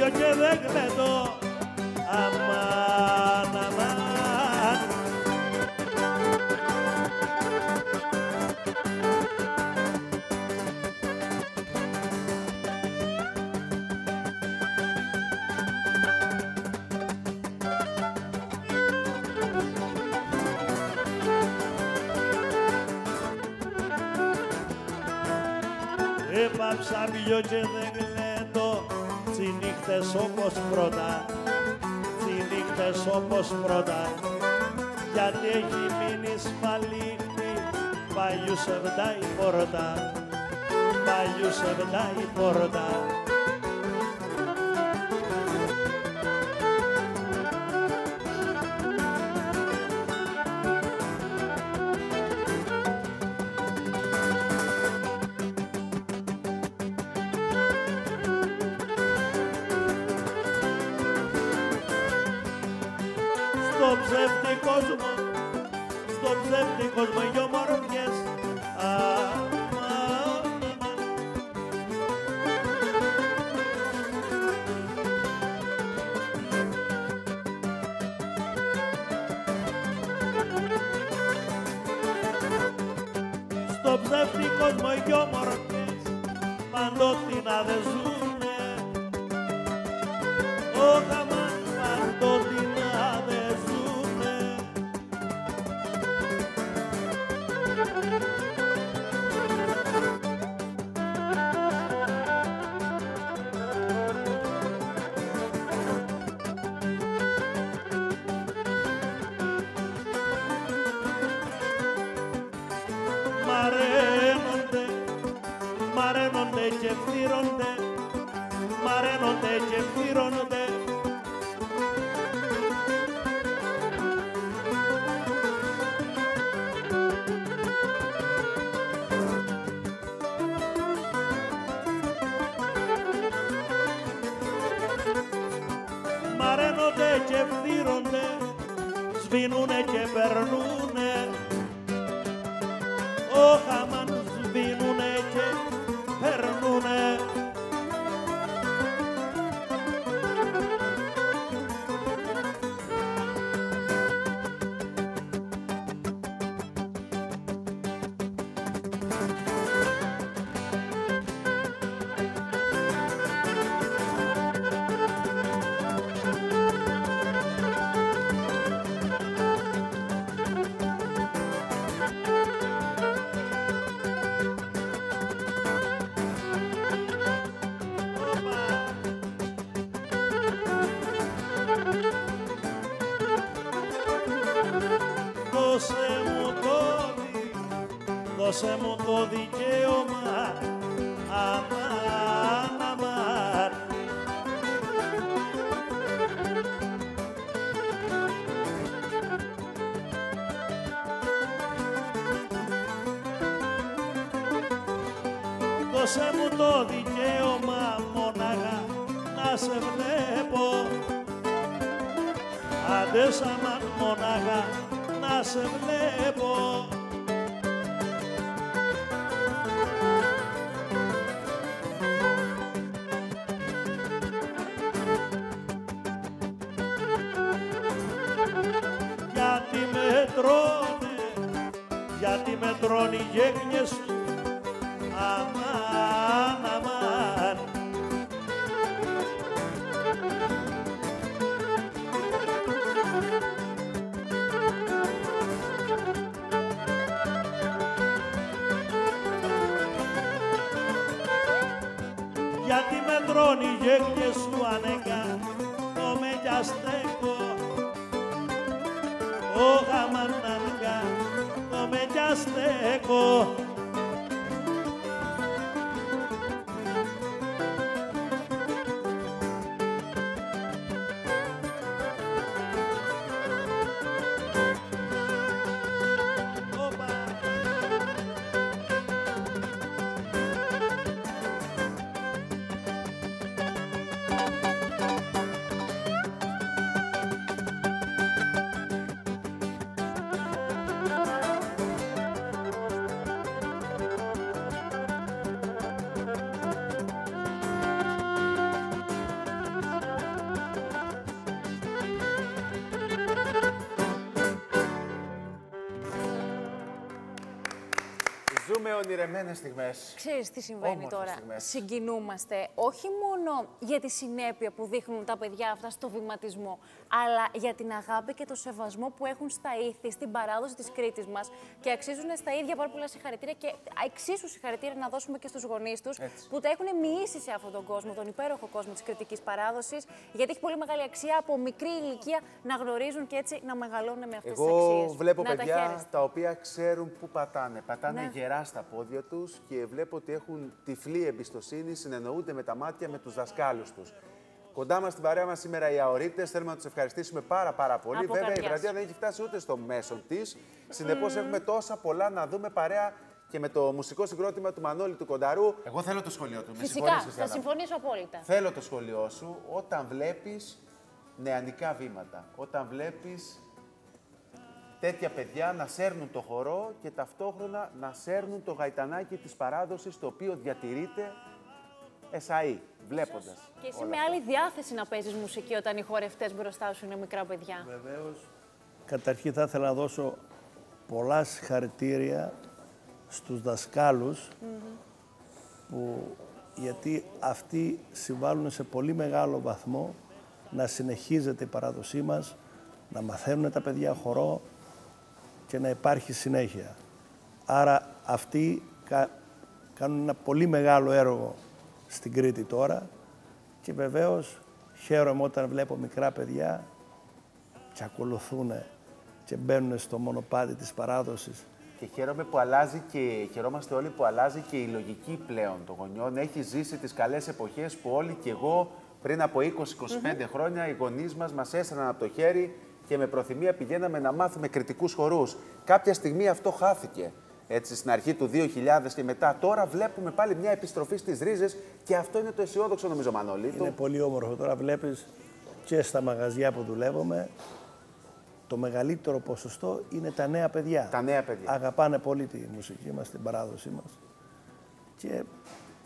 Έπαψα και δεν κλαιτώ Αμάν, αμάν Έπαψα πιο και δεν κλαιτώ Τσινύχτες όπως πρώτα. Τσινύχτες όπως πρώτα. Γιατί έχει μείνει σφαλίχτη Παλιού σε η πόρτα. Παλιού σε η πόρτα ψεύτη κόσμο, στο ψεύτη κόσμο οι ομορφιές. Αμάν, Στο ψεύτη κόσμο οι ομορφιές παντότινα δεν σε βλέπω. Γιατί με τρώνε, γιατί με τρώνε οι με Ζούμε ονειρεμένες στιγμές. Ξέρεις τι συμβαίνει Όμορφες τώρα. στιγμές. Συγκινούμαστε όχι μόνο για τη συνέπεια που δείχνουν τα παιδιά αυτά στο βηματισμό, αλλά για την αγάπη και το σεβασμό που έχουν στα ήθη, στην παράδοση της Κρήτης μας και αξίζουν στα ίδια πάρα πολλά συγχαρητήρια και εξίσου συγχαρητήρια να δώσουμε και στους γονείς τους Έτσι. που τα έχουν μοιήσει σε αυτόν τον κόσμο, τον υπέροχο κόσμο της κριτικής παράδοσης, γιατί έχει πολύ μεγάλη αξία από μικρή ηλικία να γνωρίζουν και έτσι να μεγαλώνουν με αυτές τις Εγώ αξίες. βλέπω να τα παιδιά χαίρεστε. τα οποία ξέρουν πού πατάνε. Πατάνε Ναι. γερά στα πόδια τους και βλέπω ότι έχουν τυφλή εμπιστοσύνη, συνεννοούνται με τα μάτια με τους δασκάλους τους. Κοντά μας στην παρέα μας σήμερα οι αορίτες, θέλουμε να τους ευχαριστήσουμε πάρα πάρα πολύ. Από Βέβαια η καρδιάς. βραδιά δεν έχει φτάσει ούτε στο μέσο της. Συνεπώς έχουμε τόσα πολλά να δούμε παρέα και με το μουσικό συγκρότημα του Μανώλη του Κονταρού. Εγώ θέλω το σχολείο του. Με Φυσικά, συγχωρείς, θα Χριστιανά. συμφωνήσω απόλυτα. Θέλω το σχολείο σου όταν βλέπεις νεανικά βήματα. Όταν βλέπεις τέτοια παιδιά να σέρνουν το χορό και ταυτόχρονα να σέρνουν το γαϊτανάκι της παράδοσης το οποίο διατηρείται εσαΐ, βλέποντας. Και εσύ όλα με αυτά. άλλη διάθεση να παίζεις μουσική όταν οι χορευτές μπροστά σου είναι μικρά παιδιά. Βεβαίως. Καταρχήν θα ήθελα να δώσω πολλά συγχαρητήρια στους δασκάλους που, γιατί αυτοί συμβάλλουν σε πολύ μεγάλο βαθμό να συνεχίζεται η παράδοσή μας, να μαθαίνουν τα παιδιά χορό και να υπάρχει συνέχεια. Άρα αυτοί κα- κάνουν ένα πολύ μεγάλο έργο στην Κρήτη τώρα και βεβαίως χαίρομαι όταν βλέπω μικρά παιδιά και ακολουθούν και μπαίνουν στο μονοπάτι της παράδοσης. Και χαίρομαι που αλλάζει και χαιρόμαστε όλοι που αλλάζει και η λογική πλέον των γονιών. Έχει ζήσει τις καλές εποχές που όλοι και εγώ πριν από 20-25 χρόνια οι γονείς μας μας έσαιρναν από το χέρι και με προθυμία πηγαίναμε να μάθουμε κριτικούς χορούς. Κάποια στιγμή αυτό χάθηκε. Έτσι, στην αρχή του 2000 και μετά. Τώρα βλέπουμε πάλι μια επιστροφή στις ρίζες και αυτό είναι το αισιόδοξο νομίζω Μανώλη. Είναι Το- πολύ όμορφο. Τώρα βλέπεις και στα μαγαζιά που δουλεύουμε, το μεγαλύτερο ποσοστό είναι τα νέα παιδιά. Τα νέα παιδιά. Αγαπάνε πολύ τη μουσική μας, την παράδοσή μας. Και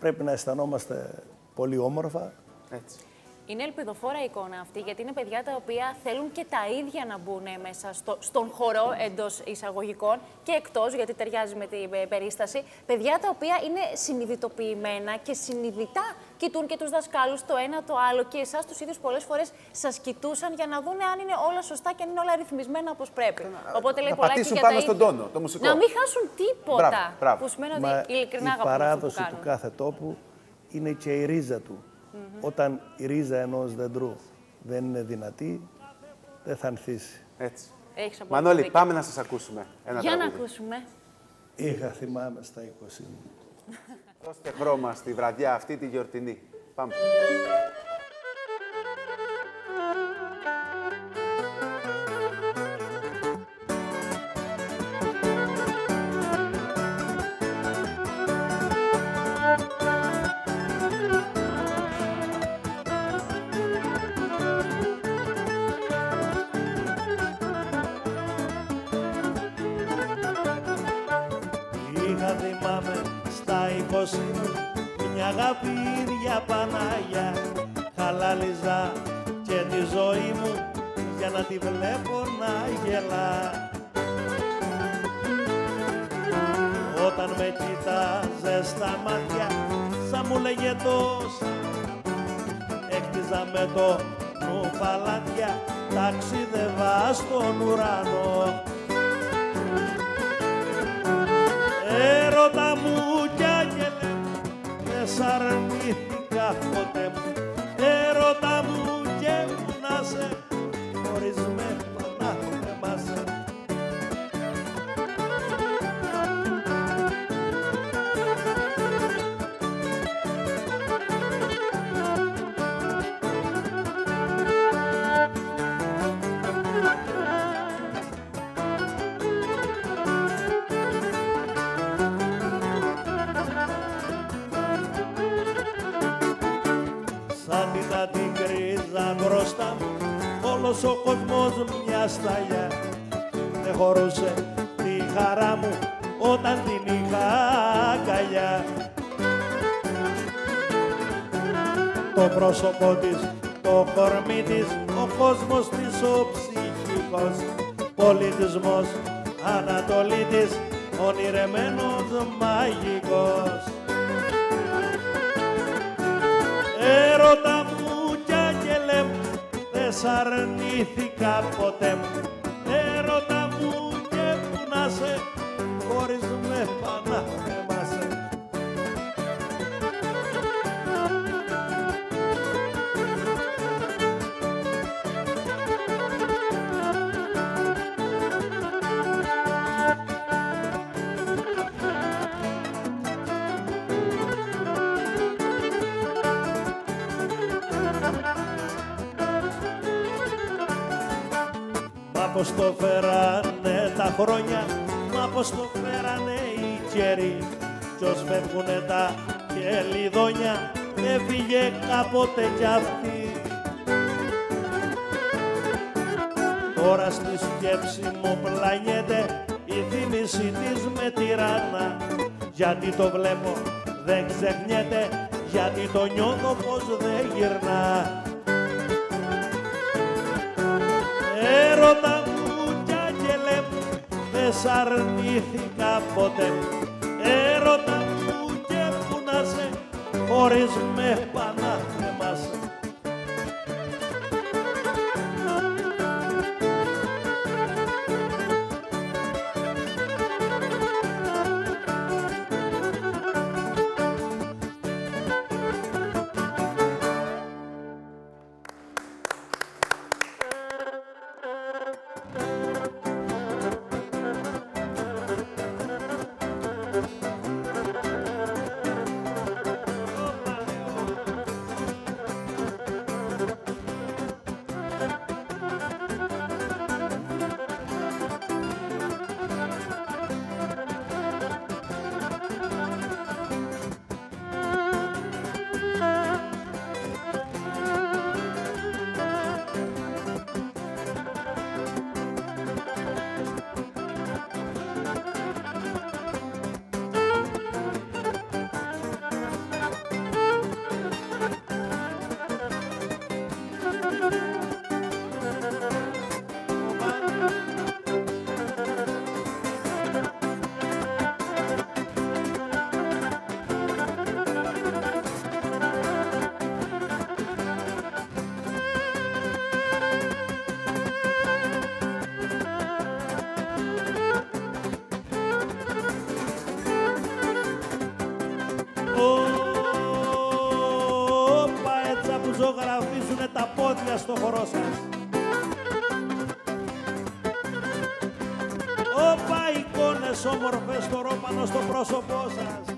πρέπει να αισθανόμαστε πολύ όμορφα. Έτσι. Είναι ελπιδοφόρα η εικόνα αυτή, γιατί είναι παιδιά τα οποία θέλουν και τα ίδια να μπουν μέσα στο, στον χορό εντός εισαγωγικών και εκτός, γιατί ταιριάζει με την ε, περίσταση. Παιδιά τα οποία είναι συνειδητοποιημένα και συνειδητά κοιτούν και τους δασκάλους το ένα το άλλο και εσάς τους ίδιους πολλές φορές σας κοιτούσαν για να δουν αν είναι όλα σωστά και αν είναι όλα ρυθμισμένα όπως πρέπει. Οπότε λέει να πολλά και πατήσουν για πάνω τα στον ίδια. τόνο, το μουσικό. Να μην χάσουν τίποτα. Μπράβο, μπράβο. Που σημαίνει Μα ότι ειλικρινά η αγαπούν αυτό που παράδοση κάνουν. του κάθε τόπου είναι και η ρίζα του. Όταν η ρίζα ενός δεντρού δεν είναι δυνατή, δεν θα ανθίσει. Έτσι. Έχεις απόλυτο Μανώλη, δίκιο. πάμε να σας ακούσουμε. Ένα Για να τραγούδι. ακούσουμε. Είχα θυμάμαι στα 20 μου. Δώστε χρώμα στη βραδιά αυτή τη γιορτινή. Πάμε. Έκτιζα με το νου παλάτια ταξίδευα στον ουρανό μια σταλιά δεν χωρούσε τη χαρά μου όταν την είχα αγκαλιά. Το πρόσωπό της, το κορμί της, ο κόσμος της ο ψυχικός πολιτισμός. Ανατολίτης, ονειρεμένος μαγικός αρνήθηκα ποτέ μου. Το φέρανε τα χρόνια, μα πως το φέρανε οι καιροί κι ως φεύγουνε τα κελιδόνια έφυγε κάποτε κι αυτή. Τώρα στη σκέψη μου πλανιέται η θύμηση της με τυράννα γιατί το βλέπω δεν ξεχνιέται γιατί το νιώθω πως δεν γυρνά. Σ' αρνήθηκα ποτέ. Έρωτα μου και που να σε, χωρίς με πανάθεμάσαι. που ζωγραφίζουνε τα πόδια στο χώρο σας. Όπα εικόνες όμορφες το ρόπανο στο πρόσωπό σας.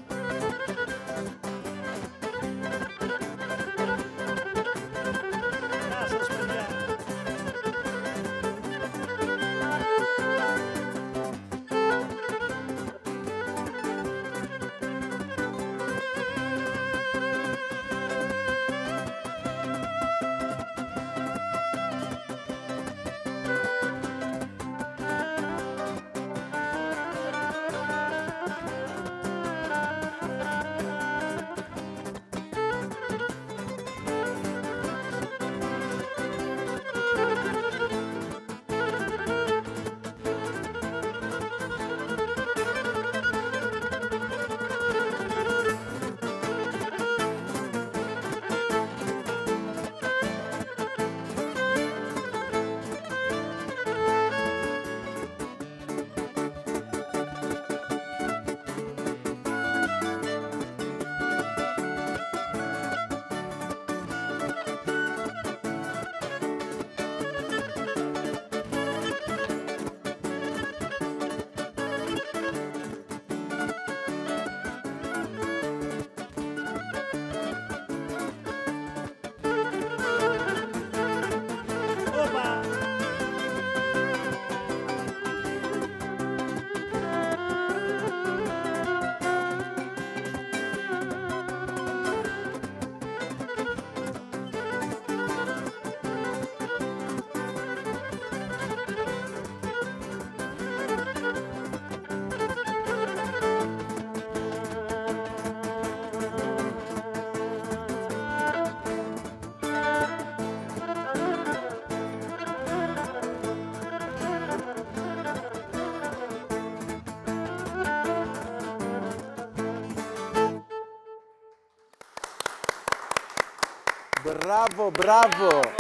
Μπράβο, μπράβο. σας.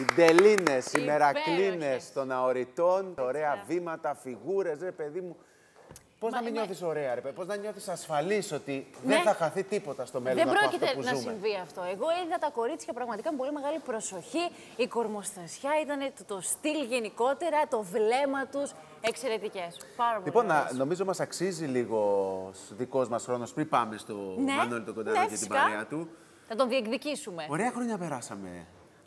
Οι ντελίνες, οι Υπέροχες. μερακλίνες των αοριτών, ωραία βήματα, φιγούρες, ρε παιδί μου. Πώς να μην μα- νιώθεις ωραία, ρε παιδί, πώς να νιώθεις ασφαλής ότι Ναι. δεν θα χαθεί τίποτα στο μέλλον Δεν από αυτό πρόκειται που να ζούμε; συμβεί αυτό. Εγώ είδα τα κορίτσια πραγματικά με πολύ μεγάλη προσοχή. Η κορμοστασιά ήταν το, το στυλ γενικότερα, το βλέμμα τους. Εξαιρετικές. Πάρα πολύ. Λοιπόν, να, ωραίες. νομίζω μας αξίζει λίγο δικός μας χρόνος πριν πάμε στο Ναι, Μανώλη τον Κονταρό ναι, και την φυσικά. παρέα του. Θα τον διεκδικήσουμε. Ωραία χρόνια περάσαμε.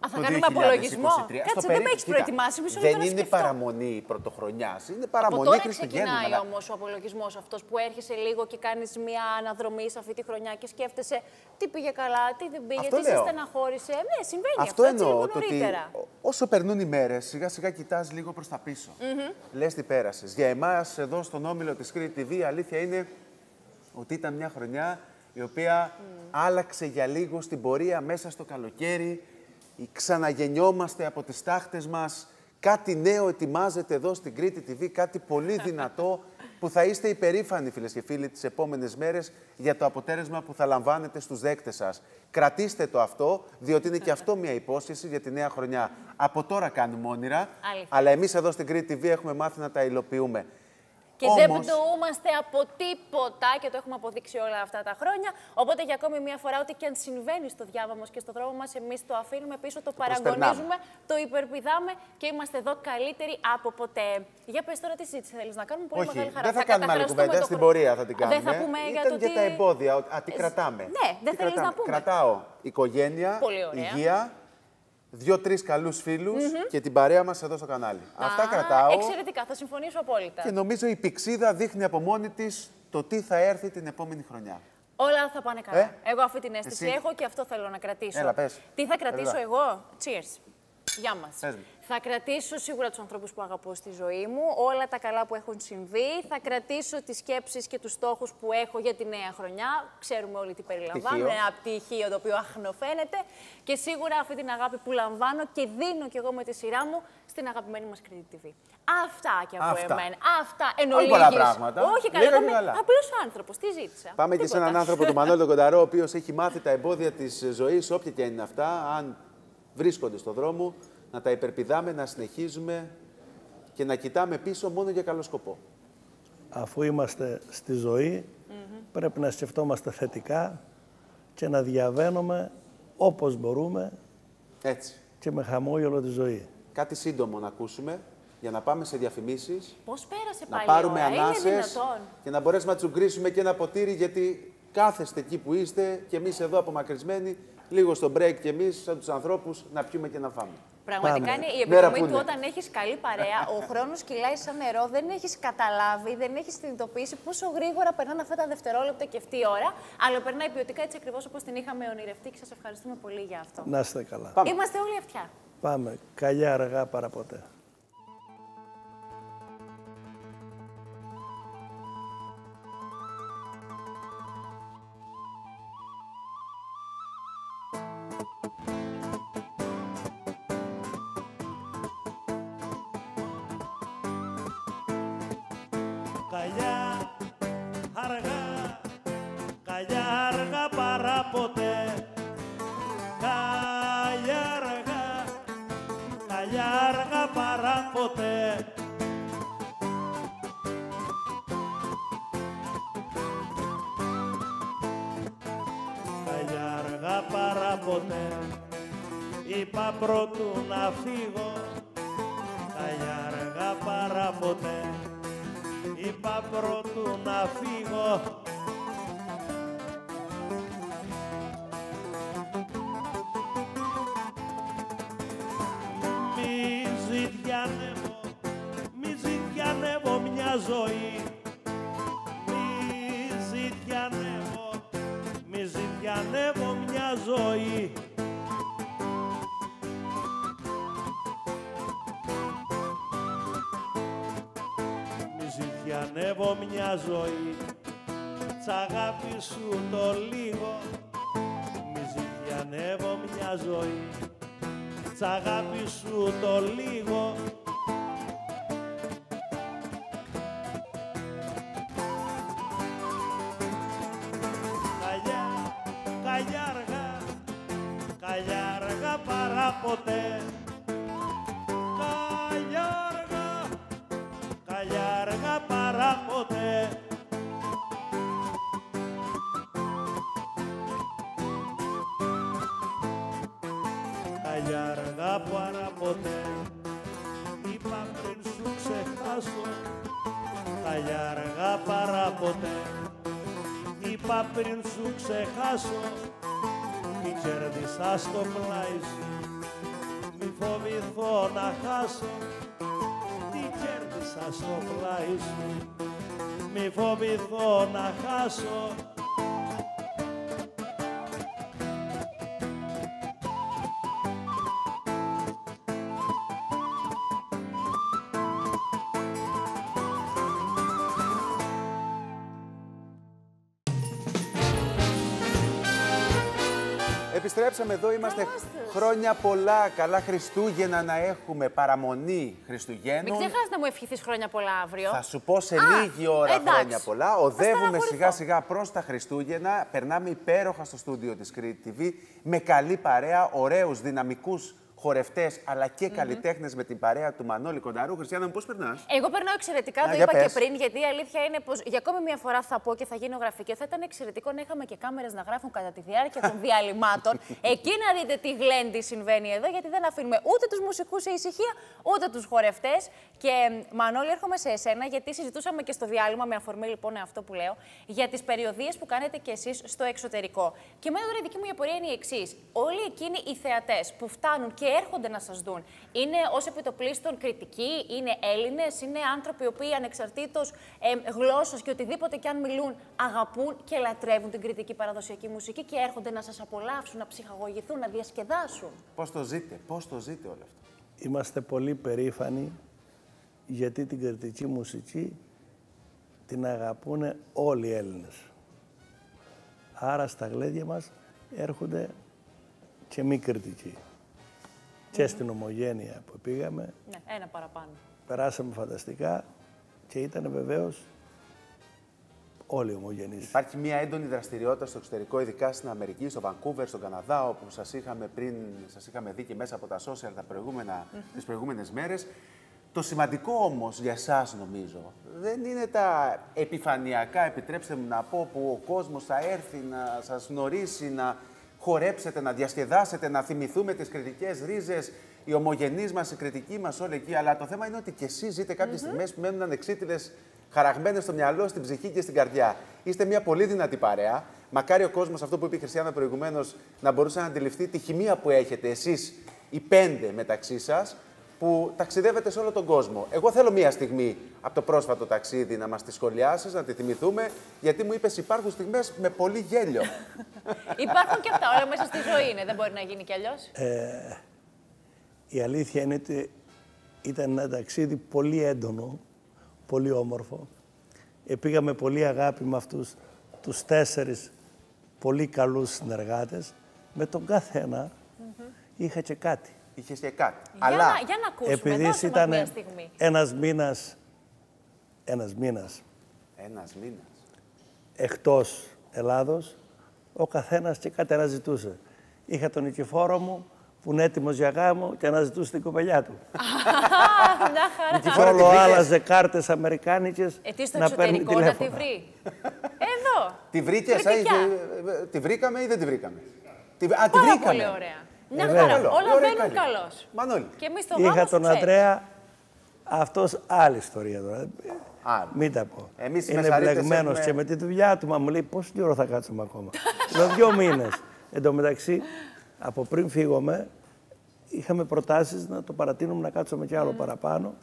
Α, θα το κάνουμε 2023. απολογισμό. Στο Κάτσε, δεν περί- με έχεις Κοίτα, προετοιμάσει, μισό λεπτό Δεν να είναι σκεφτώ. παραμονή πρωτοχρονιάς, είναι Από παραμονή τώρα Χριστουγέννων. ξεκινάει αλλά- όμως ο απολογισμός αυτός που έρχεσαι λίγο και κάνεις μια αναδρομή σε αυτή τη χρονιά και σκέφτεσαι τι πήγε καλά, τι δεν πήγε, Αυτό τι σε λέω. στεναχώρησε. Ναι, συμβαίνει αυτό, Αυτό έτσι λίγο εννοώ. Το ότι νωρίτερα. ό- όσο περνούν οι μέρες, σιγά σιγά κοιτάς λίγο προς τα πίσω. Λες τι πέρασες. Για εμάς, εδώ στον όμιλο της Κρήτη TV, η αλήθεια είναι ότι ήταν μια χρονιά η οποία άλλαξε για λίγο στην πορεία μέσα στο καλοκαίρι. Ξαναγεννιόμαστε από τις τάχτες μας. Κάτι νέο ετοιμάζεται εδώ στην Κρήτη TV, κάτι πολύ δυνατό που θα είστε υπερήφανοι, φίλες και φίλοι, τις επόμενες μέρες για το αποτέλεσμα που θα λαμβάνετε στους δέκτες σας. Κρατήστε το αυτό, διότι είναι και αυτό μια υπόσχεση για τη νέα χρονιά. Από τώρα κάνουμε όνειρα, Αλήθεια. αλλά εμείς εδώ στην Κρήτη TV έχουμε μάθει να τα υλοποιούμε. Και δεν Όμως- πτωούμαστε από τίποτα και το έχουμε αποδείξει όλα αυτά τα χρόνια. Οπότε για ακόμη μια φορά, ό,τι και αν συμβαίνει στο διάβα μας και στο δρόμο μας, εμείς το αφήνουμε πίσω, το παραγωνίζουμε, το υπερπηδάμε και είμαστε εδώ καλύτεροι από ποτέ. Για πες τώρα τι συζήτηση θέλεις να κάνουμε. Πολύ Όχι, μεγάλη χαρά. δεν θα, κάνουμε άλλη καταχραστούμε κουβέντα. το Στην χρόνο. πορεία θα την κάνουμε. Δεν θα πούμε για Ήταν το για τι... τα εμπόδια. Α, τι Ε, κρατάμε. Ναι, δεν Τι θέλεις να κρατάμε; πούμε. Κρατάω οικογένεια, Πολύ ωραία. υγεία, δύο-τρεις καλούς φίλους και την παρέα μας εδώ στο κανάλι. Αυτά Α, κρατάω. Εξαιρετικά, θα συμφωνήσω απόλυτα. Και νομίζω η πηξίδα δείχνει από μόνη της το τι θα έρθει την επόμενη χρονιά. Όλα θα πάνε καλά. Ε, εγώ αυτή την αίσθηση εσύ; έχω και αυτό θέλω να κρατήσω. Έλα, πες. Τι θα κρατήσω Έλα. εγώ; Cheers. Γεια μας. Πες μου. Θα κρατήσω σίγουρα τους ανθρώπους που αγαπώ στη ζωή μου, όλα τα καλά που έχουν συμβεί. Θα κρατήσω τις σκέψεις και τους στόχους που έχω για τη νέα χρονιά. Ξέρουμε όλοι τι περιλαμβάνουν. Πτυχίο. Ένα πτυχίο το οποίο αχνοφαίνεται. Και σίγουρα αυτή την αγάπη που λαμβάνω και δίνω κι εγώ με τη σειρά μου στην αγαπημένη μας Κρήτη TV. Αυτά και από Αυτά. εμένα. Αυτά εν Όχι πολλά ολίγης. πράγματα. Όχι καλά, Λίγα εγώ και είμαι καλά. απλός άνθρωπος. Τι ζήτησα; Πάμε και σε Τίποτα. έναν άνθρωπο του Μανώλη τον Κονταρό, ο οποίος έχει μάθει τα εμπόδια της ζωής, όποια και αν είναι αυτά, αν βρίσκονται στο δρόμο, να τα υπερπηδάμε, να συνεχίζουμε και να κοιτάμε πίσω μόνο για καλό σκοπό. Αφού είμαστε στη ζωή, πρέπει να σκεφτόμαστε θετικά και να διαβαίνουμε όπως μπορούμε Έτσι. και με χαμόγελο τη ζωή. Κάτι σύντομο να ακούσουμε. για να πάμε σε διαφημίσεις, Πώς πέρασε να πάλι πάρουμε η ώρα, είναι ανάσες δυνατόν. και να μπορέσουμε να τσουγκρίσουμε και ένα ποτήρι, γιατί κάθεστε εκεί που είστε και εμείς εδώ απομακρυσμένοι, λίγο στο break και εμείς, σαν τους ανθρώπους, να πιούμε και να φάμε. Πραγματικά Πάμε. είναι η Μέρα επιδομή που του είναι. όταν έχεις καλή παρέα. Ο χρόνος κυλάει σαν νερό, δεν έχεις καταλάβει, δεν έχεις συνειδητοποιήσει πόσο γρήγορα περνάνε αυτά τα δευτερόλεπτα και αυτή η ώρα. Αλλά περνάει ποιοτικά έτσι ακριβώς όπως την είχαμε ονειρευτεί και σας ευχαριστούμε πολύ για αυτό. Να είστε καλά. Πάμε. Είμαστε όλοι αυτιά. Πάμε. Καλιά αργά παραποτέ. Σου ξεχάσω. Μη κέρδισα στο πλάι σου. Μη φοβηθώ να χάσω. Τι κέρδισα στο πλάι σου. Μη φοβηθώ να χάσω Επιστρέψαμε εδώ, είμαστε χρόνια πολλά. Καλά Χριστούγεννα να έχουμε παραμονή Χριστουγέννων. Μην ξεχάσει να μου ευχηθείς χρόνια πολλά αύριο. Θα σου πω σε Α, λίγη ώρα εντάξει. χρόνια πολλά. Οδεύουμε στεναχωρηθώ. σιγά σιγά προς τα Χριστούγεννα. Περνάμε υπέροχα στο στούντιο της Κρήτη TV με καλή παρέα, ωραίους, δυναμικούς χορευτές αλλά και καλλιτέχνες με την παρέα του Μανώλη Κονταρού. Χριστιανά μου, πώς περνάς; Εγώ περνάω εξαιρετικά, Α, το για είπα πες. και πριν, γιατί η αλήθεια είναι πως για ακόμη μια φορά θα πω και θα γίνω γραφική. Θα ήταν εξαιρετικό να είχαμε και κάμερες να γράφουν κατά τη διάρκεια των διαλυμάτων. Εκεί να δείτε τι γλέντι συμβαίνει εδώ, γιατί δεν αφήνουμε ούτε τους μουσικούς σε ησυχία, ούτε τους χορευτές. Και Μανώλη, έρχομαι σε εσένα, γιατί συζητούσαμε και στο διάλειμμα, με αφορμή λοιπόν αυτό που λέω, για τις περιοδίες που κάνετε κι εσείς στο εξωτερικό. Και εμένα τώρα η δική μου η απορία είναι η εξής. Όλοι εκείνοι οι θεατές που φτάνουν και έρχονται να σας δουν, είναι ως επιτοπλίστων κριτικοί, είναι Έλληνες, είναι άνθρωποι οι οποίοι ανεξαρτήτως ε, γλώσσας και οτιδήποτε και αν μιλούν, αγαπούν και λατρεύουν την κριτική παραδοσιακή μουσική και έρχονται να σας απολαύσουν, να ψυχαγωγηθούν, να διασκεδάσουν. Πώς το ζείτε, πώς το ζείτε όλο αυτό; Είμαστε πολύ περήφανοι γιατί την κριτική μουσική την αγαπούν όλοι οι Έλληνες. Άρα στα γλέδια μας έρχονται και μη κριτικοί. Και στην ομογένεια που πήγαμε, Ναι, ένα παραπάνω. περάσαμε φανταστικά και ήταν βεβαίως όλοι ομογενείς. Υπάρχει μια έντονη δραστηριότητα στο εξωτερικό, ειδικά στην Αμερική, στο Βανκούβερ, στον Καναδά, όπου σας είχαμε πριν, σας είχαμε δει και μέσα από τα social τα προηγούμενα, τις προηγούμενες μέρες. Το σημαντικό όμως για εσάς νομίζω δεν είναι τα επιφανειακά, επιτρέψτε μου να πω, που ο κόσμος θα έρθει να σας γνωρίσει, να χορέψετε, να διασκεδάσετε, να θυμηθούμε τις κριτικές ρίζες η ομογενής μας, η κριτική μας, όλοι εκεί. Αλλά το θέμα είναι ότι και εσείς ζείτε κάποιες στιγμές που μένουν ανεξίτηλε, χαραγμένες στο μυαλό, στην ψυχή και στην καρδιά. Είστε μια πολύ δυνατή παρέα. Μακάρι ο κόσμος, αυτό που είπε η Χριστιανά προηγουμένως, να μπορούσε να αντιληφθεί τη χημεία που έχετε εσείς οι πέντε μεταξύ σας, που ταξιδεύετε σε όλο τον κόσμο. Εγώ θέλω μία στιγμή από το πρόσφατο ταξίδι να μας τη σχολιάσεις, να τη θυμηθούμε, γιατί μου είπες υπάρχουν στιγμές με πολύ γέλιο. Υπάρχουν και αυτά όλα μέσα στη ζωή είναι. Δεν μπορεί να γίνει κι αλλιώς. Η αλήθεια είναι ότι ήταν ένα ταξίδι πολύ έντονο, πολύ όμορφο. Ε, πήγαμε πολύ αγάπη με αυτούς τους τέσσερις πολύ καλούς συνεργάτες. Με τον καθένα είχα και κάτι. Είχες και κάτι. Για, Αλλά να, για να ακούσουμε. Επειδή Δώσε μας ήταν μια στιγμή. ένας μήνας, ένας μήνας ένας μήνας. εκτός Ελλάδος, ο καθένας και κάτι αναζητούσε. Είχα τον Νικηφόρο μου που είναι έτοιμος για γάμο και αναζητούσε την κοπελιά του. Α, Μια χαρά. Και Φορά τη όλο βρήκες. άλλαζε κάρτες αμερικάνικες Ε, τι στο να παίρνει εξωτερικό να τη τηλέφωνα. βρει. Εδώ. Τη βρήκες, Κριτικά. τη βρήκαμε ή δεν τη βρήκαμε; Τη... Α, τη Πάρα βρήκαμε. πολύ ωραία. Μια Ε, χαρά. βέβαια. Καλό. Όλα Ωραία, βαίνουν καλή. καλώς. Μανώλη. Και εμείς το Είχα γάμο τον σου ξέρεις. Αντρέα, αυτός άλλη ιστορία τώρα. Άλλο. Μην τα πω. Εμείς οι Είναι Μεσαρίτες μπλεγμένος έχουμε- και με τη δουλειά του, μα μου λέει πόσο καιρό θα κάτσουμε ακόμα; Λέω δύο μήνες. Εν τω μεταξύ, από πριν φύγουμε, είχαμε προτάσεις να το παρατείνουμε να κάτσουμε κι άλλο παραπάνω.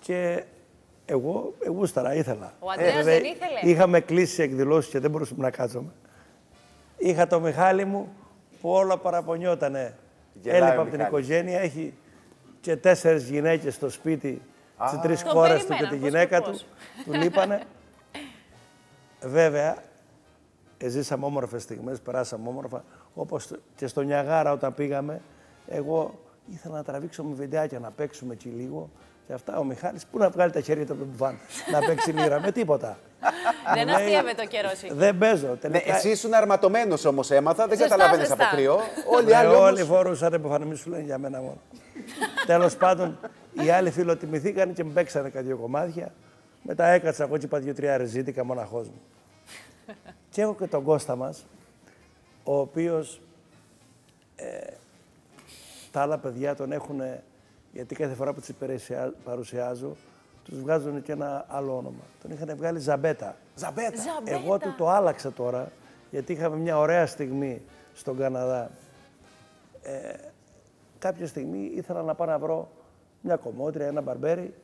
Και εγώ, εγώ σταρα, ήθελα. Ο Αντρέας Βέβαια, δεν ήθελε. Είχαμε κλείσει εκδηλώσεις και δεν μπορούσαμε να κάτσουμε. Είχα το Μιχάλη μου που όλα παραπονιότανε. Γελάει ο Έλειπα από την Μιχάλης. οικογένεια, έχει και τέσσερις γυναίκες στο σπίτι, τις τρεις Τον κόρες του και περιμέναν, τη πώς γυναίκα και του. πώς. Του λείπανε. Βέβαια, ε, ζήσαμε όμορφες στιγμές, περάσαμε όμορφα. Όπως και στο Νιαγάρα όταν πήγαμε, εγώ ήθελα να τραβήξω με βιντεάκια, να παίξουμε εκεί λίγο. Και αυτά ο Μιχάλης, πού να βγάλει τα χέρια του από τον μπουφάν, να παίξει λίρα, με τίποτα. Δεν Μου λέει, αστείευε το καιρό εσύ. Δεν παίζω. Ναι, Τελικά, εσύ ήσουν αρματωμένος όμως, έμαθα. Δεν Ζεστά, καταλάβαινε ζεστά. από κρύο. Όλοι οι Ναι, άλλοι. όλοι Όμως... φορούσαν υποφανή, μη σου λένε για μένα μόνο. Τέλος πάντων, οι άλλοι φιλοτιμηθήκαν και μου παίξανε κάτι δύο κομμάτια. Μετά έκατσα εγώ και είπα δύο-τρία ρεζίτικα μοναχός μου. και έχω και τον Κώστα μας, ο οποίος τα άλλα παιδιά τον έχουν, γιατί κάθε φορά που του παρουσιάζω, τους βγάζουν και ένα άλλο όνομα. Τον είχαν βγάλει Ζαμπέτα. Ζαμπέτα. Ζαμπέτα. Εγώ του το άλλαξα τώρα, γιατί είχαμε μια ωραία στιγμή στον Καναδά. Ε, κάποια στιγμή ήθελα να πάω να βρω μια κομμότρια, ένα μπαρμπέρι,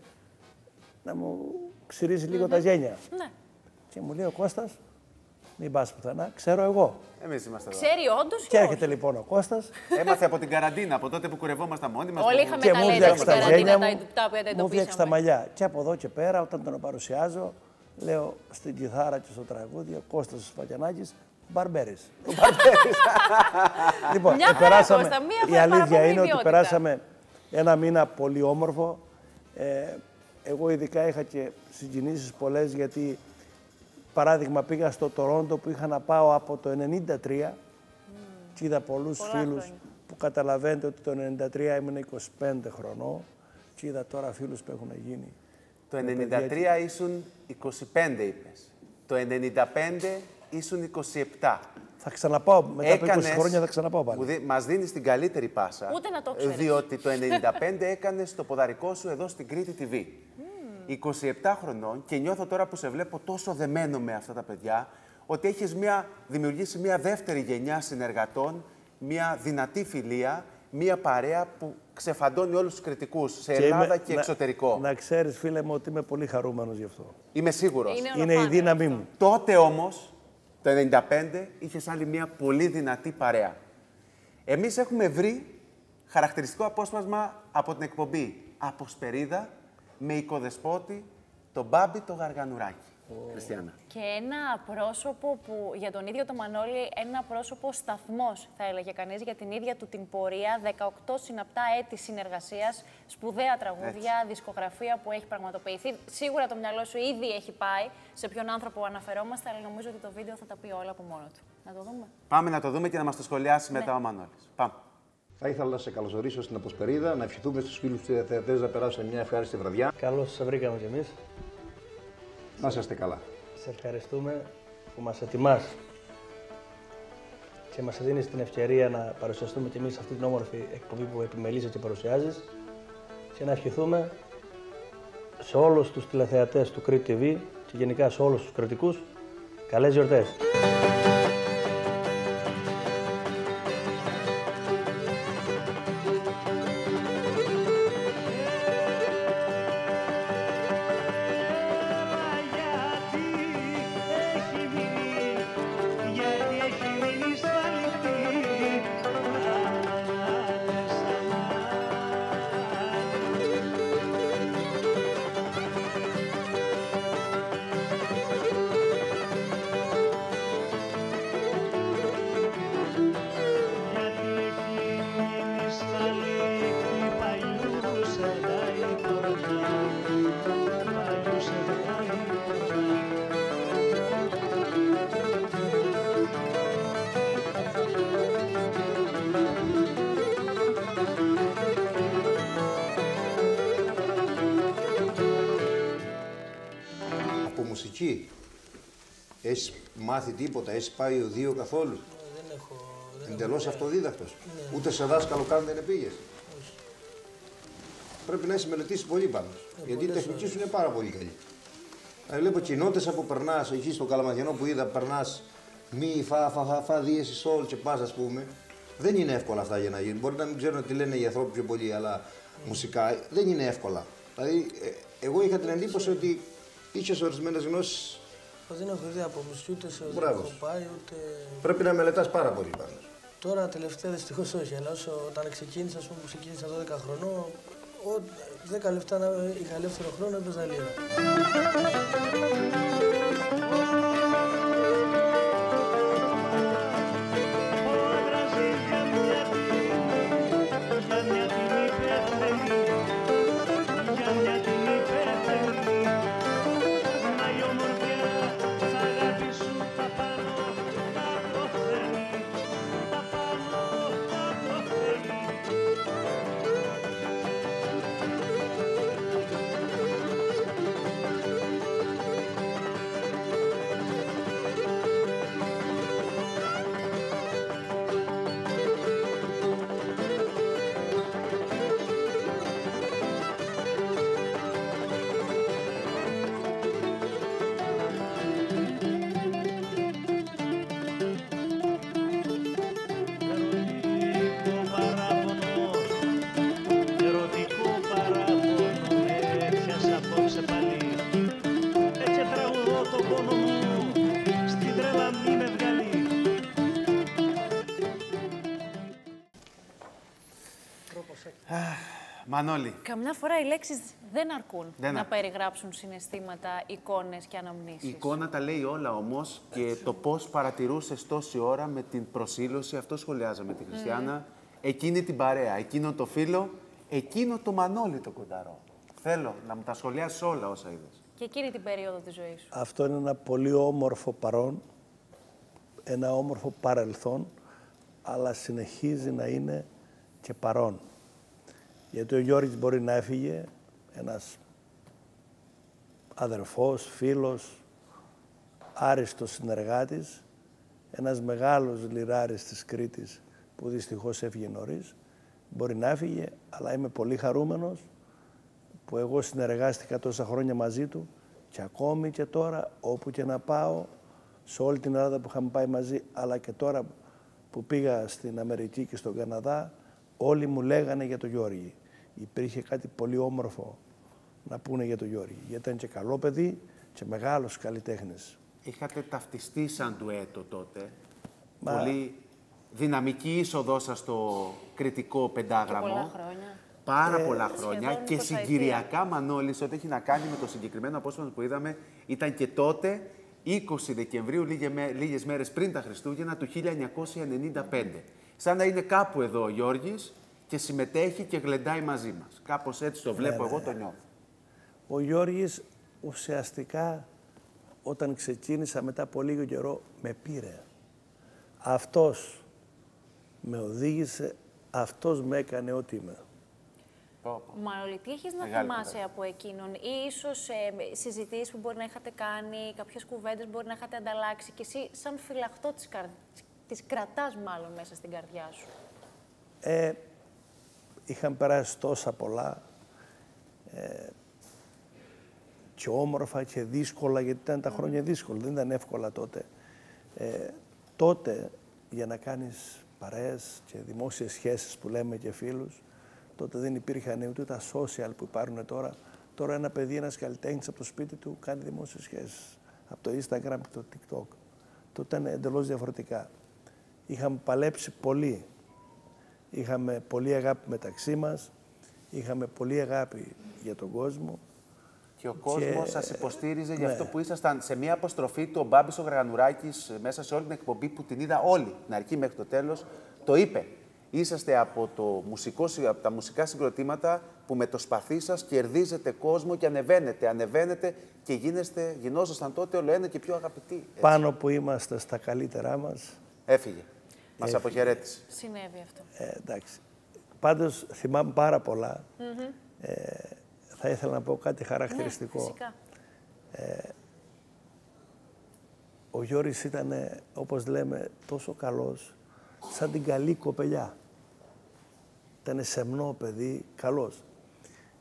να μου ξυρίζει λίγο τα γένια. Ναι. Και μου λέει ο Κώστας, μην πας πουθενά, ξέρω εγώ. Εμείς είμαστε εδώ. Ξέρει όντως Και ή έρχεται όχι; λοιπόν ο Κώστας, Έμαθε από την καραντίνα, από τότε που κουρευόμασταν μόνοι μας. Όλοι είχαμε και τα μου λέει φτιάξει στην τα καραντίνα γένια τα μου, τα οποία τα μου φτιάξει τα εντοπίσαμε. μαλλιά. Και από εδώ και πέρα, όταν τον παρουσιάζω, λέω στην κιθάρα και στο τραγούδι, ο Κώστας Σφαγιανάκης, μπαρμπέρις. λοιπόν, Μια ε, χαρά, περάσαμε, Κώστα, μία η φορά αλήθεια παραπάνω είναι ότι ιδιότητα. περάσαμε ένα μήνα πολύ όμορφο. Ε, εγώ ειδικά είχα και συγκινήσεις πολλές γιατί παράδειγμα πήγα στο Τορόντο που είχα να πάω από το 1993 και είδα πολλούς Πολλά φίλους χρόνια. που καταλαβαίνετε ότι το 1993 ήμουν 25 χρονών και είδα τώρα φίλους που έχουν γίνει. Το με παιδιά 93 ήσουν 25, είπες. Το 95 ήσουν 27. Θα ξαναπάω, μετά από 20 χρόνια θα ξαναπάω πάλι. Μου δι... Μας δίνεις την καλύτερη πάσα. Ούτε να το ξέρεις. Διότι το 95 έκανες το ποδαρικό σου εδώ στην Κρήτη TV. 27 χρονών και νιώθω τώρα που σε βλέπω τόσο δεμένο με αυτά τα παιδιά, ότι έχεις μια, δημιουργήσει μια δεύτερη γενιά συνεργατών, μια δυνατή φιλία, μια παρέα που ξεφαντώνει όλους τους κριτικούς σε Ελλάδα είμαι- και να- εξωτερικό. Να, ξέρεις φίλε μου ότι είμαι πολύ χαρούμενος γι' αυτό. Είμαι σίγουρος. Είναι Είναι η ολοφάνερο δύναμή αυτό. μου. Τότε όμως, το 95, είχες άλλη μια πολύ δυνατή παρέα. Εμείς έχουμε βρει χαρακτηριστικό απόσπασμα από την εκπομπή «Αποσπερίδα» με οικοδεσπότη τον Μπάμπη το Γαργανουράκι. Χριστιανά. Και ένα πρόσωπο που για τον ίδιο το Μανώλη, ένα πρόσωπο σταθμός, θα έλεγε κανείς, για την ίδια του την πορεία. 18 συναπτά έτη συνεργασίας, σπουδαία τραγούδια, δισκογραφία που έχει πραγματοποιηθεί. Σίγουρα το μυαλό σου ήδη έχει πάει σε ποιον άνθρωπο αναφερόμαστε, αλλά νομίζω ότι το βίντεο θα τα πει όλα από μόνο του. Να το δούμε. Πάμε να το δούμε και να μας το σχολιάσει Ναι. μετά ο Μανώλης. Πάμε. Θα ήθελα να σε καλωσορίσω στην Αποσπερίδα, να ευχηθούμε στους φίλους του θεατές να περάσουν μια ευχάριστη βραδιά. Καλώς σας βρήκαμε κι εμείς. Να είσαστε καλά. Σε ευχαριστούμε που μας ετοιμάς. και μας δίνεις την ευκαιρία να παρουσιαστούμε και εμείς σε αυτή την όμορφη εκπομπή που επιμελείσαι και παρουσιάζεις και να ευχηθούμε σε όλους τους τηλεθεατές του Crete TV και γενικά σε όλους τους κριτικούς καλές γιορτές. Μουσική. Έχεις μάθει τίποτα, έχεις πάει οδείο καθόλου. Δεν έχω. Εντελώς αυτοδίδακτος. Ούτε σε δάσκαλο καν δεν πήγε. Πρέπει να έχεις μελετήσει πολύ πάνω. σου. Γιατί η τεχνική σου είναι πάρα πολύ καλή. Ε, Βλέπω κοινότητες που περνάς εκεί στο Καλαμαδιανό που είδα, περνάς μη, φα, φα, φα, φα, δίεση, σόλ και πα, ας πούμε. Δεν είναι εύκολα αυτά για να γίνουν. Μπορεί να μην ξέρουν τι λένε οι άνθρωποι πιο πολύ, αλλά μουσικά δεν είναι εύκολα. Δηλαδή, ε, εγώ είχα την εντύπωση ότι είχες ορισμένες γνώσεις; Δεν έχω ιδέα από μουσική, ούτε σε οδείο Μπράβο. έχω πάει, ούτε. Πρέπει να μελετάς πάρα πολύ πάνω. Τώρα τελευταία δυστυχώς όχι, αλλά όσο όταν ξεκίνησα, ας πούμε, που ξεκίνησα 12 χρονών, ο, 10 λεπτά να είχα ελεύθερο χρόνο, έπαιζα λίρα. Μανώλη, Καμιά φορά οι λέξεις δεν αρκούν Δεν να αρκούν. περιγράψουν συναισθήματα, εικόνες και αναμνήσεις. η εικόνα τα λέει όλα όμως και το πώς παρατηρούσες τόση ώρα με την προσήλωση, αυτό σχολιάζαμε τη Χριστιανά, εκείνη την παρέα, εκείνο το φίλο, εκείνο το Μανώλη το κονταρό. Θέλω να μου τα σχολιάσεις όλα όσα είδες. Και εκείνη την περίοδο της ζωής σου. Αυτό είναι ένα πολύ όμορφο παρόν, ένα όμορφο παρελθόν, αλλά συνεχίζει να είναι και παρόν. Γιατί ο Γιώργης μπορεί να έφυγε, ένας αδερφός, φίλος, άριστος συνεργάτης, ένας μεγάλος λιράρης της Κρήτης που δυστυχώς έφυγε νωρίς. Μπορεί να έφυγε, αλλά είμαι πολύ χαρούμενος που εγώ συνεργάστηκα τόσα χρόνια μαζί του και ακόμη και τώρα όπου και να πάω σε όλη την Ελλάδα που είχαμε πάει μαζί αλλά και τώρα που πήγα στην Αμερική και στον Καναδά όλοι μου λέγανε για τον Γιώργη. Υπήρχε κάτι πολύ όμορφο να πούνε για τον Γιώργη. Γιατί ήταν και καλό παιδί και μεγάλος καλλιτέχνης. Είχατε ταυτιστεί σαν ντουέτο τότε. Μα- Πολύ δυναμική είσοδό σας στο κριτικό πεντάγραμμο. πολλά χρόνια. Πάρα πολλά χρόνια σχεδόν και 20 συγκυριακά Μανώλης, ό,τι έχει να κάνει με το συγκεκριμένο απόσπασμα που είδαμε, ήταν και τότε 20 Δεκεμβρίου, λίγε με- λίγες μέρες πριν τα Χριστούγεννα του 1995. Σαν να είναι κάπου εδώ ο Γιώργης και συμμετέχει και γλεντάει μαζί μας. Κάπως έτσι το βλέπω, εγώ το νιώθω. Ο Γιώργης ουσιαστικά όταν ξεκίνησα μετά από λίγο καιρό με πήρε. Αυτός με οδήγησε, αυτός με έκανε ό,τι είμαι. Πω, πω. Μαρολή, τι έχεις να Μεγάλη θυμάσαι κουβέντα. από εκείνον ή ίσως ε, συζητήσεις που μπορεί να είχατε κάνει, κάποιες κουβέντες που μπορεί να είχατε ανταλλάξει και εσύ σαν φυλαχτό της, καρ... τις κρατάς μάλλον μέσα στην καρδιά σου. Ε, είχαν περάσει τόσα πολλά ε, και όμορφα και δύσκολα, γιατί ήταν τα χρόνια δύσκολα, δεν ήταν εύκολα τότε. Ε, τότε, για να κάνεις παρέες και δημόσιες σχέσεις που λέμε και φίλους, τότε δεν υπήρχαν ούτε τα social που υπάρχουν τώρα. Τώρα ένα παιδί, ένας καλλιτέχνης από το σπίτι του κάνει δημόσιες σχέσεις. Από το Instagram και το TikTok. Τότε ήταν εντελώς διαφορετικά. Είχαμε παλέψει πολύ. Είχαμε πολύ αγάπη μεταξύ μας. Είχαμε πολύ αγάπη για τον κόσμο. Και ο κόσμος Και- σας υποστήριζε ναι. για αυτό που ήσασταν σε μια αποστροφή του ο Μπάμπη ο Γραγανουράκη μέσα σε όλη την εκπομπή που την είδα όλη, την αρχή μέχρι το τέλος. Το είπε. Είσαστε από, το μουσικό, συ- από τα μουσικά συγκροτήματα που με το σπαθί σας κερδίζετε κόσμο και ανεβαίνετε. Ανεβαίνετε και γίνεστε, γινόσασταν τότε όλο ένα και πιο αγαπητοί. Έτσι. Πάνω που είμαστε στα καλύτερά μας, Έφυγε. Μας αποχαιρέτησε. Συνέβη αυτό. Ε, εντάξει. Πάντως θυμάμαι πάρα πολλά. Ε, θα ήθελα να πω κάτι χαρακτηριστικό. Ναι, φυσικά. Ο Γιώρης ήταν, όπως λέμε, τόσο καλός, σαν την καλή κοπελιά. Ήταν σεμνό παιδί, καλός.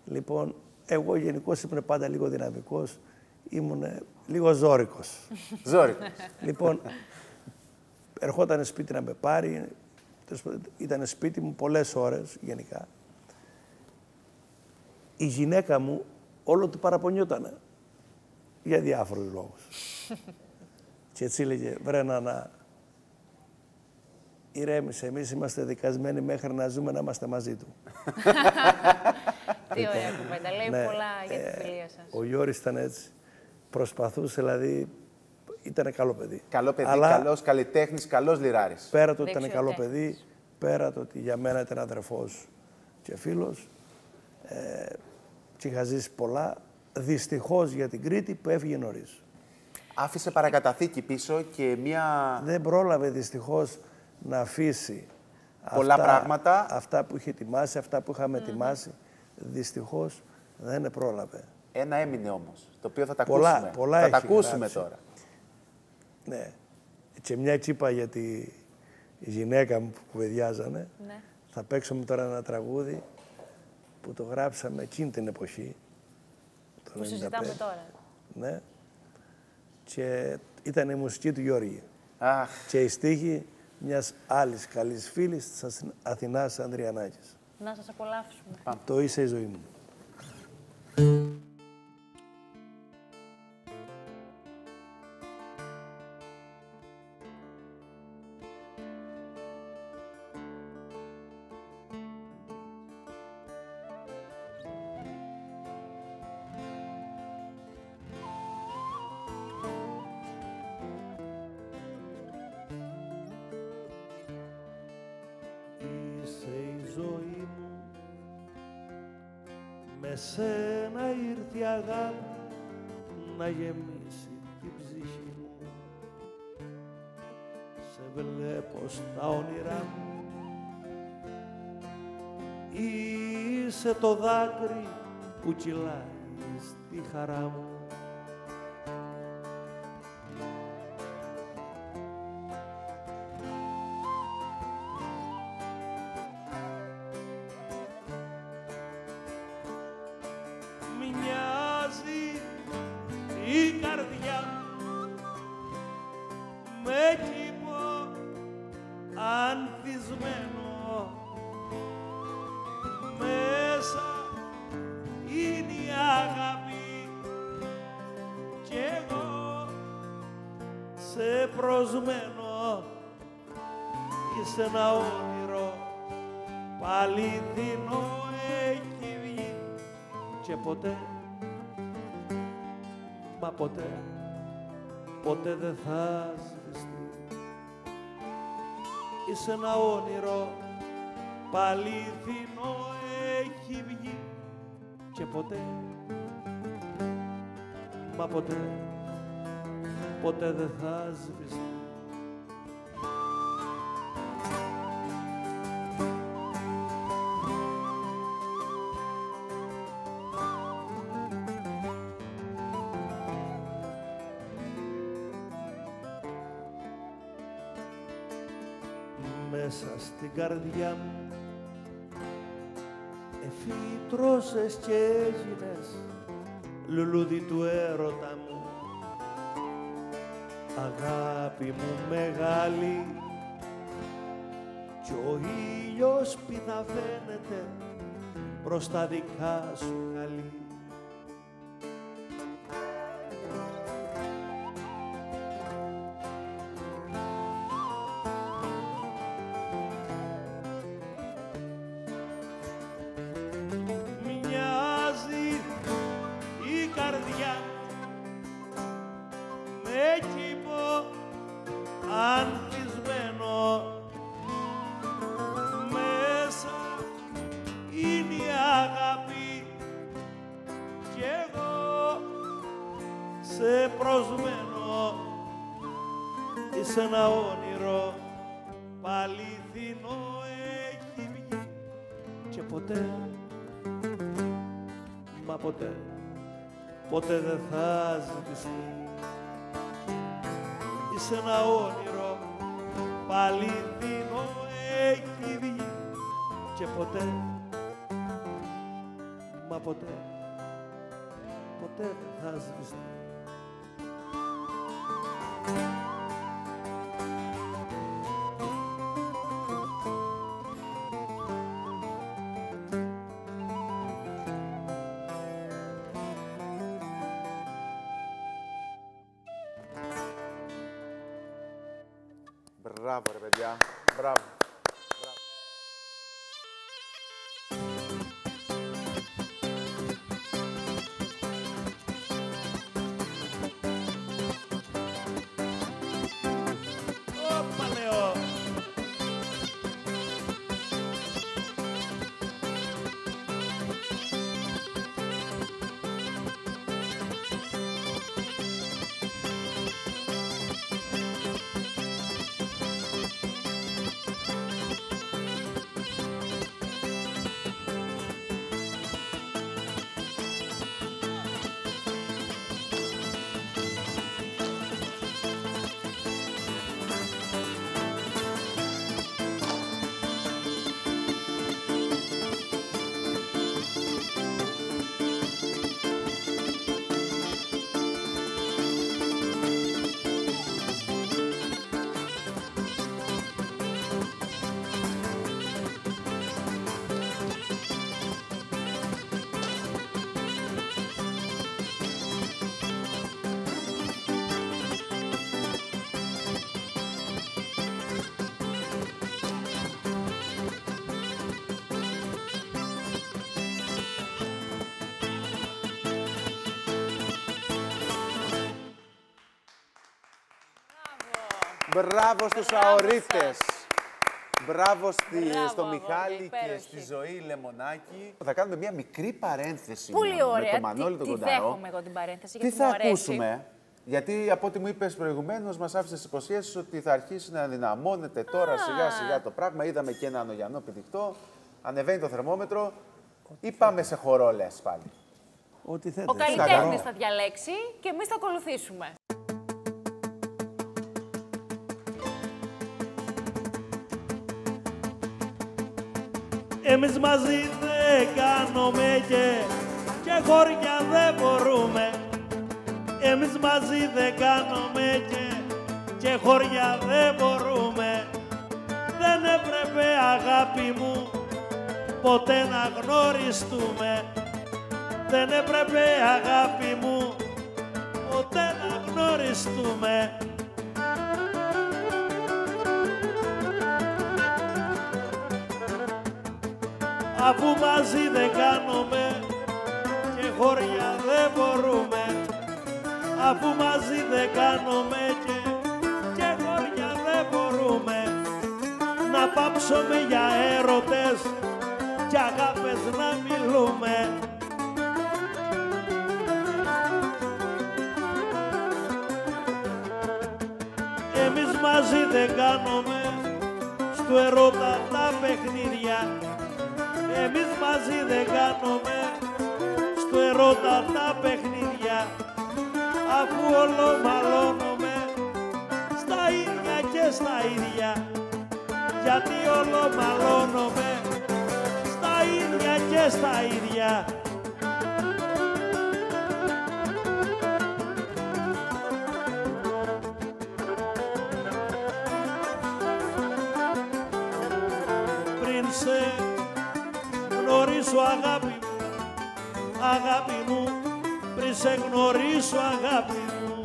Λοιπόν, εγώ γενικώς ήμουν πάντα λίγο δυναμικός, ήμουν λίγο ζώρικος. Ζόρι. λοιπόν, ερχόταν σπίτι να με πάρει, τέλος πάντων, ήταν σπίτι μου πολλές ώρες γενικά. Η γυναίκα μου όλο του παραπονιότανε για διάφορους λόγους. και έτσι έλεγε, βρε να ηρέμησε, εμείς είμαστε δικασμένοι μέχρι να ζούμε να είμαστε μαζί του. Τι ωραία κουβέντα. Λέει Ναι, πολλά για ε, τη φιλία σας. Ο Γιώρης ήταν έτσι. Προσπαθούσε, δηλαδή, ήταν καλό παιδί. Καλό παιδί, Αλλά καλός καλλιτέχνης, καλός λιράρης. πέρα το ότι ήταν Δεξιοτέχνης. καλό παιδί, πέρα το ότι για μένα ήταν αδερφός και φίλος, ε, και είχα ζήσει πολλά, δυστυχώς για την Κρήτη που έφυγε νωρίς. Άφησε παρακαταθήκη πίσω και μια. Δεν πρόλαβε δυστυχώς να αφήσει Πολλά αυτά, πράγματα. αυτά που είχε ετοιμάσει, αυτά που είχαμε ετοιμάσει. Δυστυχώς δεν πρόλαβε. Ένα έμεινε όμως. Το οποίο θα τα Πολλά- ακούσουμε. πολλά θα τα έχει ακούσουμε γράψει. τώρα. Ναι. Και μια τσίπα για τη γυναίκα μου που κουβεντιάζανε. Ναι. Θα παίξουμε τώρα ένα τραγούδι που το γράψαμε εκείνη την εποχή. Το Που συζητάμε 95. τώρα. Ναι. Και ήταν η μουσική του Γιώργη. Αχ, Και η στίχη μιας άλλης καλής φίλης της Αθη- Αθηνάς Ανδριανάκης. Να σας απολαύσουμε. Το είσαι η ζωή μου. Δάκρυ που κυλάει στη χαρά μου. Μοιάζει η καρδιά μου. Με κήπο ανθισμένο προσμένο είσαι ένα όνειρο. Πάλι δεινό έχει βγει. Και ποτέ, μα ποτέ, ποτέ δεν θα σβηστεί. Είσαι ένα όνειρο, πάλι δεινό έχει βγει. Και ποτέ, μα ποτέ, ποτέ δεν θα σβηστεί. μέσα στην καρδιά μου εφήτρωσες και έγινες λουλούδι του έρωτα μου αγάπη μου μεγάλη κι ο ήλιος πίνα φαίνεται προς τα δικά σου καλή. Μα ποτέ ποτέ δεν θα σβηστεί. Μπράβο, ρε παιδιά. Μπράβο. Μπράβο στους Μπράβο αορίτες. Μπράβο στη, Μπράβο, στο αγόρια, Μιχάλη και υπέροχη. στη Ζωή Λεμονάκη. Θα κάνουμε μια μικρή παρένθεση Πολύ μόνο ωραία. με τον Μανώλη τι, τον τι Κονταρό. δέχομαι εγώ την παρένθεση, Τι γιατί θα μου αρέσει. ακούσουμε, γιατί από ό,τι μου είπες προηγουμένως μας άφησες υποσχέσεις ότι θα αρχίσει να δυναμώνεται τώρα σιγά σιγά το πράγμα. Είδαμε και ένα ανογιανό πηδηχτό, ανεβαίνει το θερμόμετρο ή πάμε σε χορό λες πάλι. Ό,τι Ο θέλετε. καλλιτέχνης θα διαλέξει και εμείς θα ακολουθήσουμε. Εμείς μαζί δεν κάνουμε και, και χώρια δεν μπορούμε. Εμείς μαζί δεν κάνουμε και, και χώρια δεν μπορούμε. Δεν έπρεπε αγάπη μου ποτέ να γνωριστούμε. Δεν έπρεπε αγάπη μου ποτέ να γνωριστούμε. Αφού μαζί δεν κάνουμε και χώρια δεν μπορούμε. Αφού μαζί δεν κάνουμε και, και χώρια δεν μπορούμε. Να πάψουμε για έρωτες και αγάπες να μιλούμε. Εμείς μαζί δεν κάνουμε στο ερώτα τα παιχνίδια εμείς μαζί δεν κάνουμε στο ερώτα τα παιχνίδια αφού όλο μαλώνουμε στα ίδια και στα ίδια γιατί όλο μαλώνομαι στα ίδια και στα ίδια. Μου, πριν σε γνωρίσω αγάπη μου.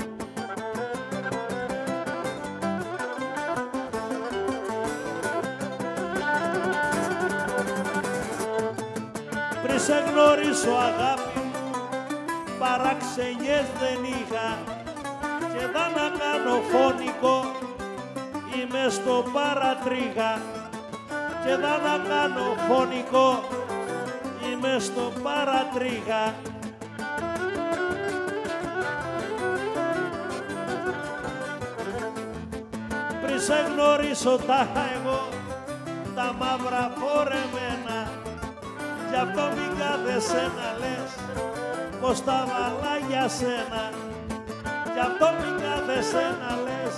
Πριν σε γνωρίσω αγάπη μου, παραξενιές δεν είχα και δα να κάνω φωνικό, είμαι στο παρατρίγα και δα να κάνω φωνικό, είμαι στο παρατρίγα. Σε γνωρίσω τα εγώ, τα μαύρα φορεμένα, γι' αυτό μην κάθεσαι να λες πως τα βαλά για σένα. Γι' αυτό μην κάθεσαι να λες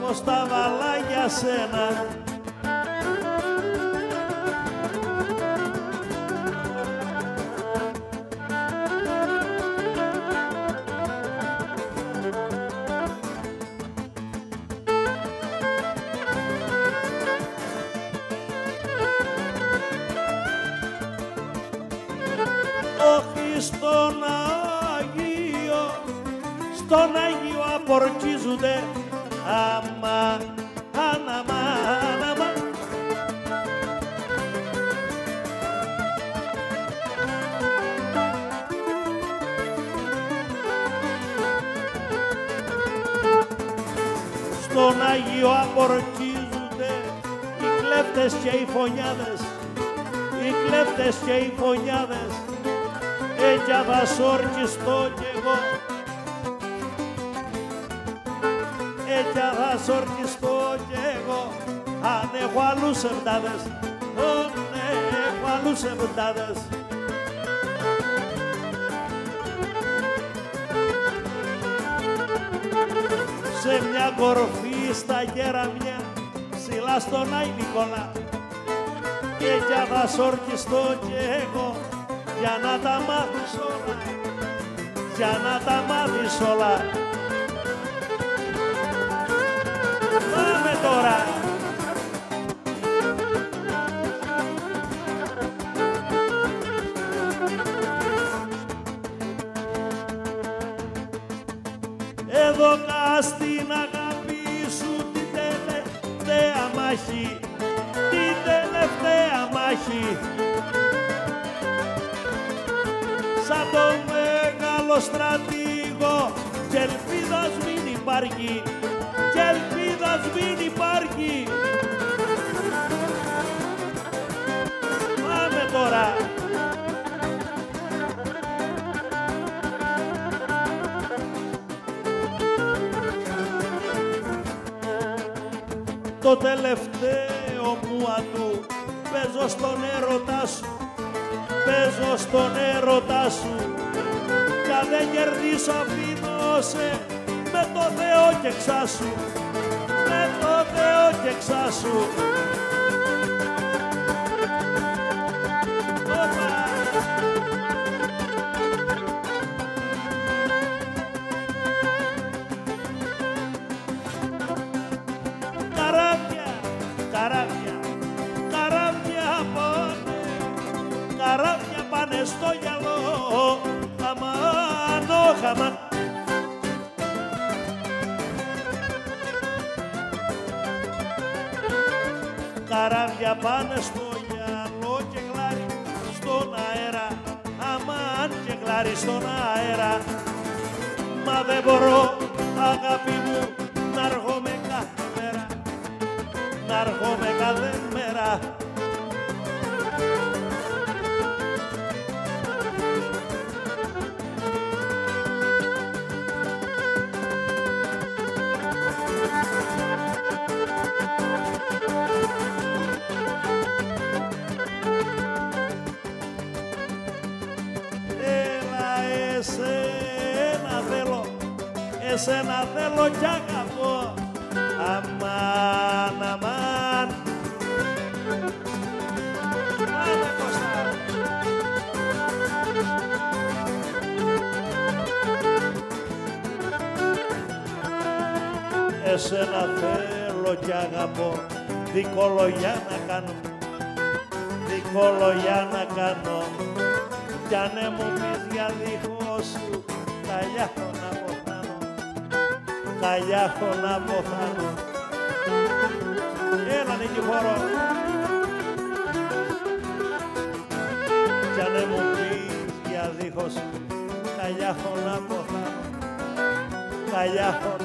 πως τα βαλά για σένα. Άγιο απορκίζονται άμα, άναμα, άναμα. Στον Άγιο απορκίζονται οι κλέφτες και οι φωνιάδες. Οι κλέφτες και οι φωνιάδες. Έτσι θα σορκιστώ κι εγώ έτσι θα σορκιστώ κι εγώ. Αν έχω άλλους εβδάδες αν έχω άλλους εβδάδες σε μια κορφή στα κεραμιά ψηλά στον Άι Νικόλα και για θα σορκιστώ κι εγώ για να τα μάθεις όλα για να τα μάθεις όλα Πάμε τώρα δεν κερδίσω αφήνω σε με το Θεό και εξάσου με το Θεό και εξάσου Καράβια πάνε στο γυαλό και γλάρι στον αέρα, αμάν και γλάρι στον αέρα. Μα δεν μπορώ, εσένα θέλω κι αγαπώ. Δικολογιά να κάνω. Δικολογιά να κάνω. Κι αν ναι μου πεις για δίχω σου θα λιάχω να ποθάνω. Θα λιάχω να ποθάνω. Έλα Νικηφόρο κι αν ναι μου πεις για δίχω σου θα λιάχω να ποθάνω. Θα λιάχω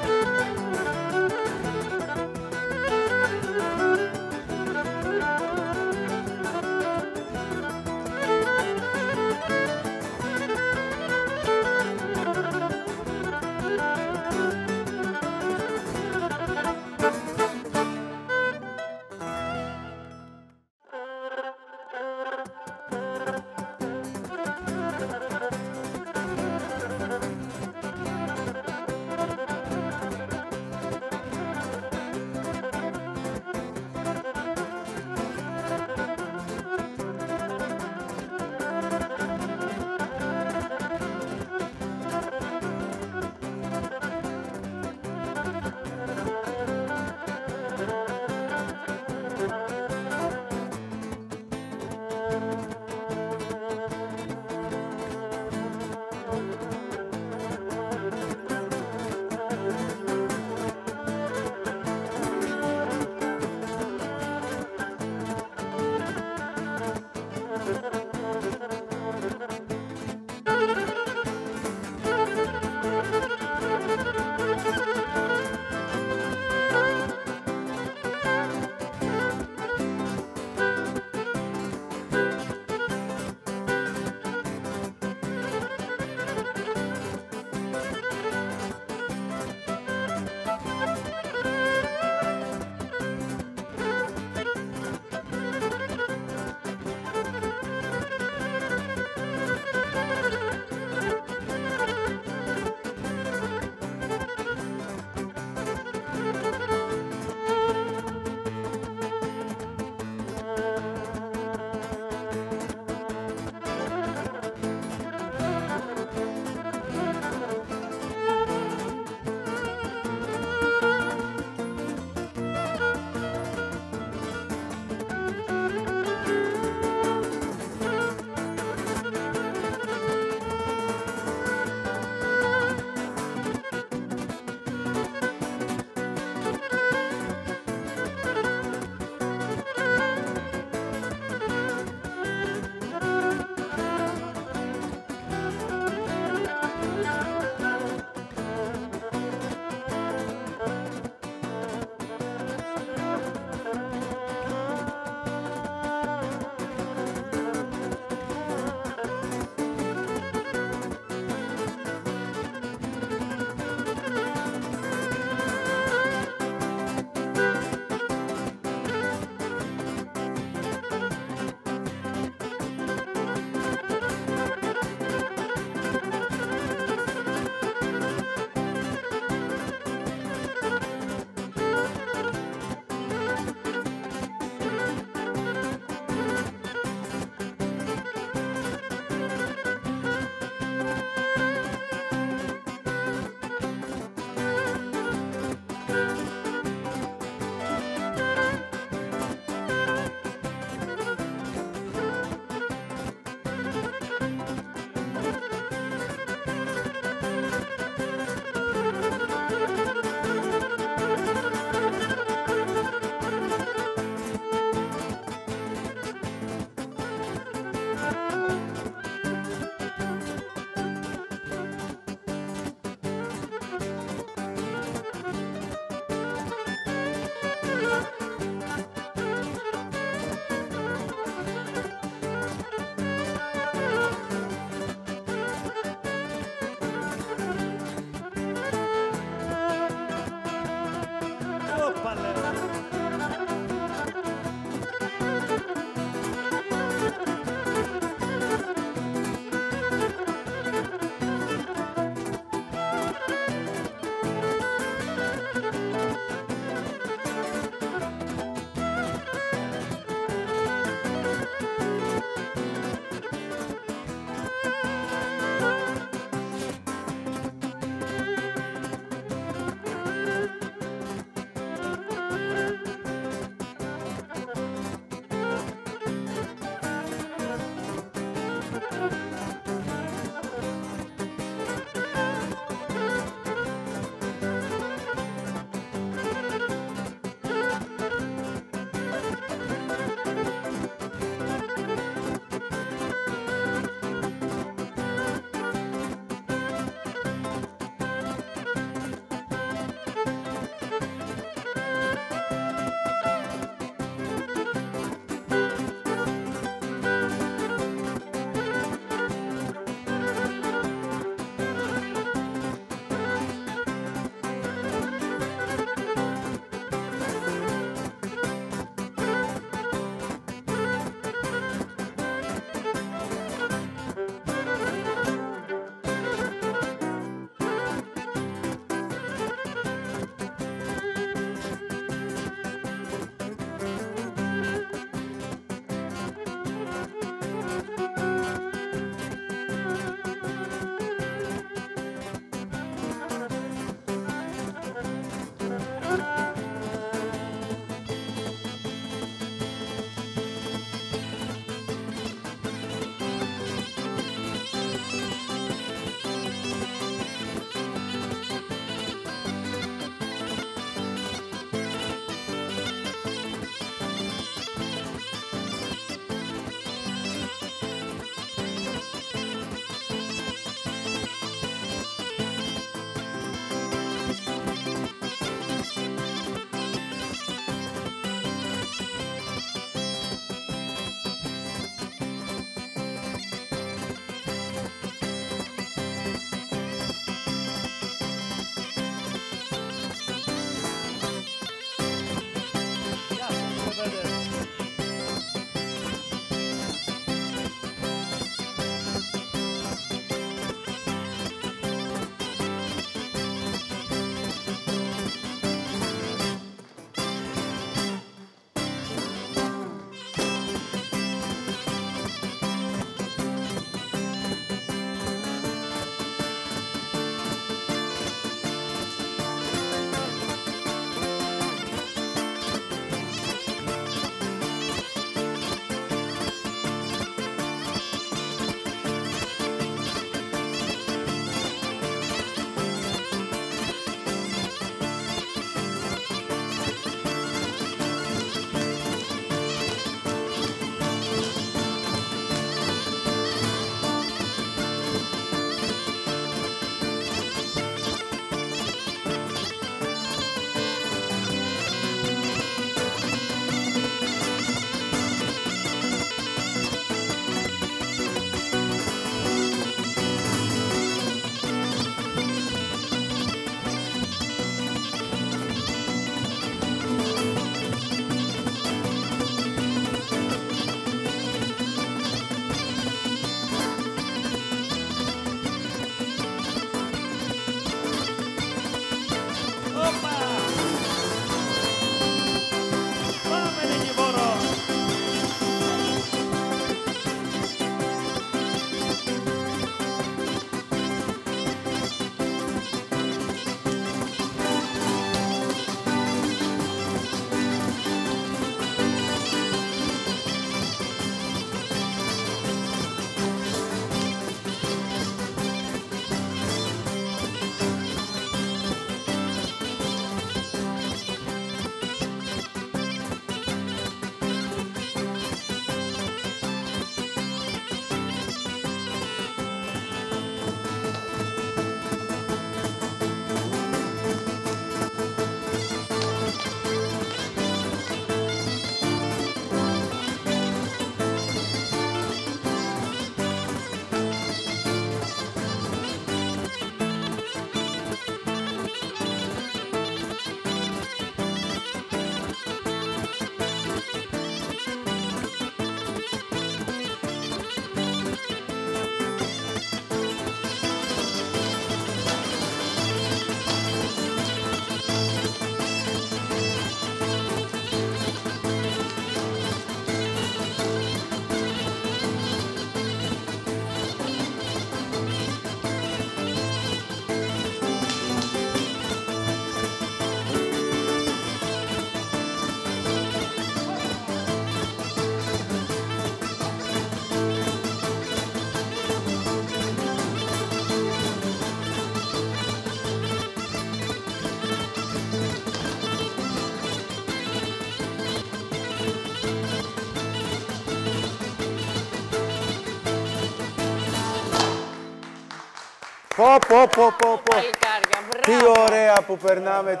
Πω, πω, πω, πω, πω. Παλικάρια, Τι μπράβο. ωραία που περνάμε.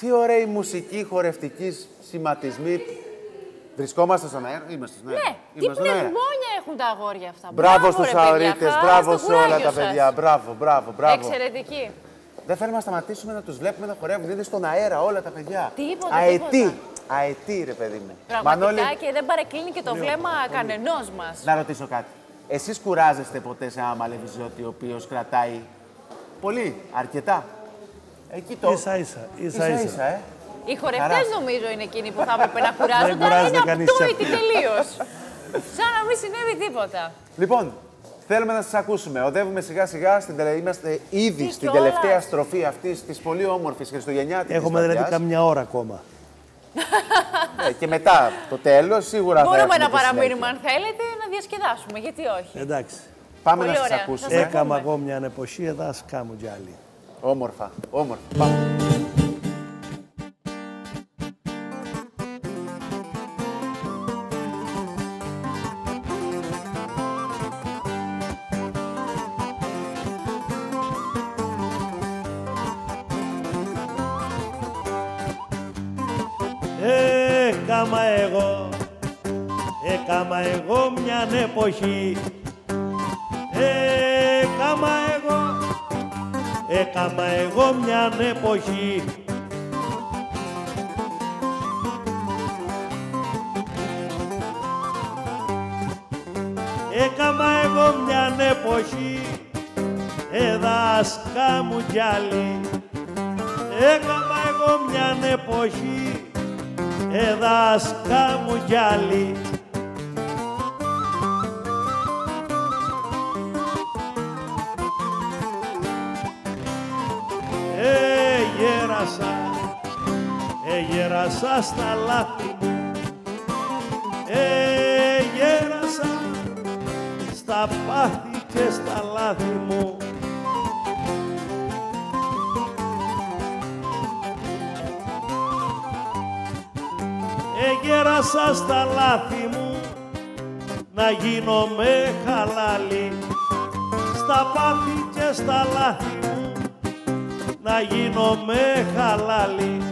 Τι ωραία η μουσική, χορευτικής σχηματισμοί. Βρισκόμαστε στον αέρα. Είμαστε στον αέρα. Ναι, τι Είμαστε στον αέρα. πνευμόνια έχουν τα αγόρια αυτά. Μπράβο ρε, στους παιδιά, αορίτες, χαρά μπράβο στο σε όλα κουράγιο τα σας. παιδιά. Μπράβο, μπράβο, μπράβο. Εξαιρετική. Δεν θέλουμε να σταματήσουμε να τους βλέπουμε να χορεύουν. Είναι στον αέρα όλα τα παιδιά. Τίποτα, Αετή. τίποτα. Αετή, ρε παιδί μου. Πραγματικά Μανώλη, και δεν παρεκκλίνει και το βλέμμα κανενός μας. να ρωτήσω κάτι. Εσείς κουράζεστε ποτέ σε ένα μαλεβιζότη ο οποίος κρατάει πολύ, αρκετά. Εκεί το... Ίσα ίσα. Ίσα ίσα, ίσα. ε. Οι χορευτές Χαράς. νομίζω είναι εκείνοι που θα έπρεπε να κουράζονται, αλλά κουράζεται είναι κανείς απτόητοι σε τελείως. Σαν να μην συνέβη τίποτα. Λοιπόν, θέλουμε να σας ακούσουμε. Οδεύουμε σιγά σιγά, στην τελε... είμαστε ήδη Τι στην κιόλας. τελευταία στροφή αυτής της πολύ όμορφης χριστουγεννιάτικης Έχουμε δηλαδή βραδιάς. καμιά ώρα ακόμα. Ε, και μετά το τέλος σίγουρα θα Μπορούμε έχουμε να τη παραμείνουμε συνέχεια. αν θέλετε να διασκεδάσουμε, γιατί όχι; Εντάξει. Πάμε Πολύ να σας ωραία. ακούσουμε. Σας Έκαμα ακούμε. εγώ μια εποχή, θα σκάμω κι άλλη. Όμορφα, όμορφα. Πάμε. Έκαμα εγώ, έκαμα εγώ μια εποχή. Έκαμα εγώ μια εποχή. Έκαμα εγώ μια εποχή, εδάσκα μου κι άλλη. Έκαμα εγώ μια εποχή, εδάσκα μου κι άλλη. Εγέρασα στα λάθη μου. Εγέρασα στα πάθη και στα λάθη μου. Εγέρασα στα λάθη μου να γίνομαι χαλάλι στα πάθη και στα λάθη μου να γίνομαι χαλάλι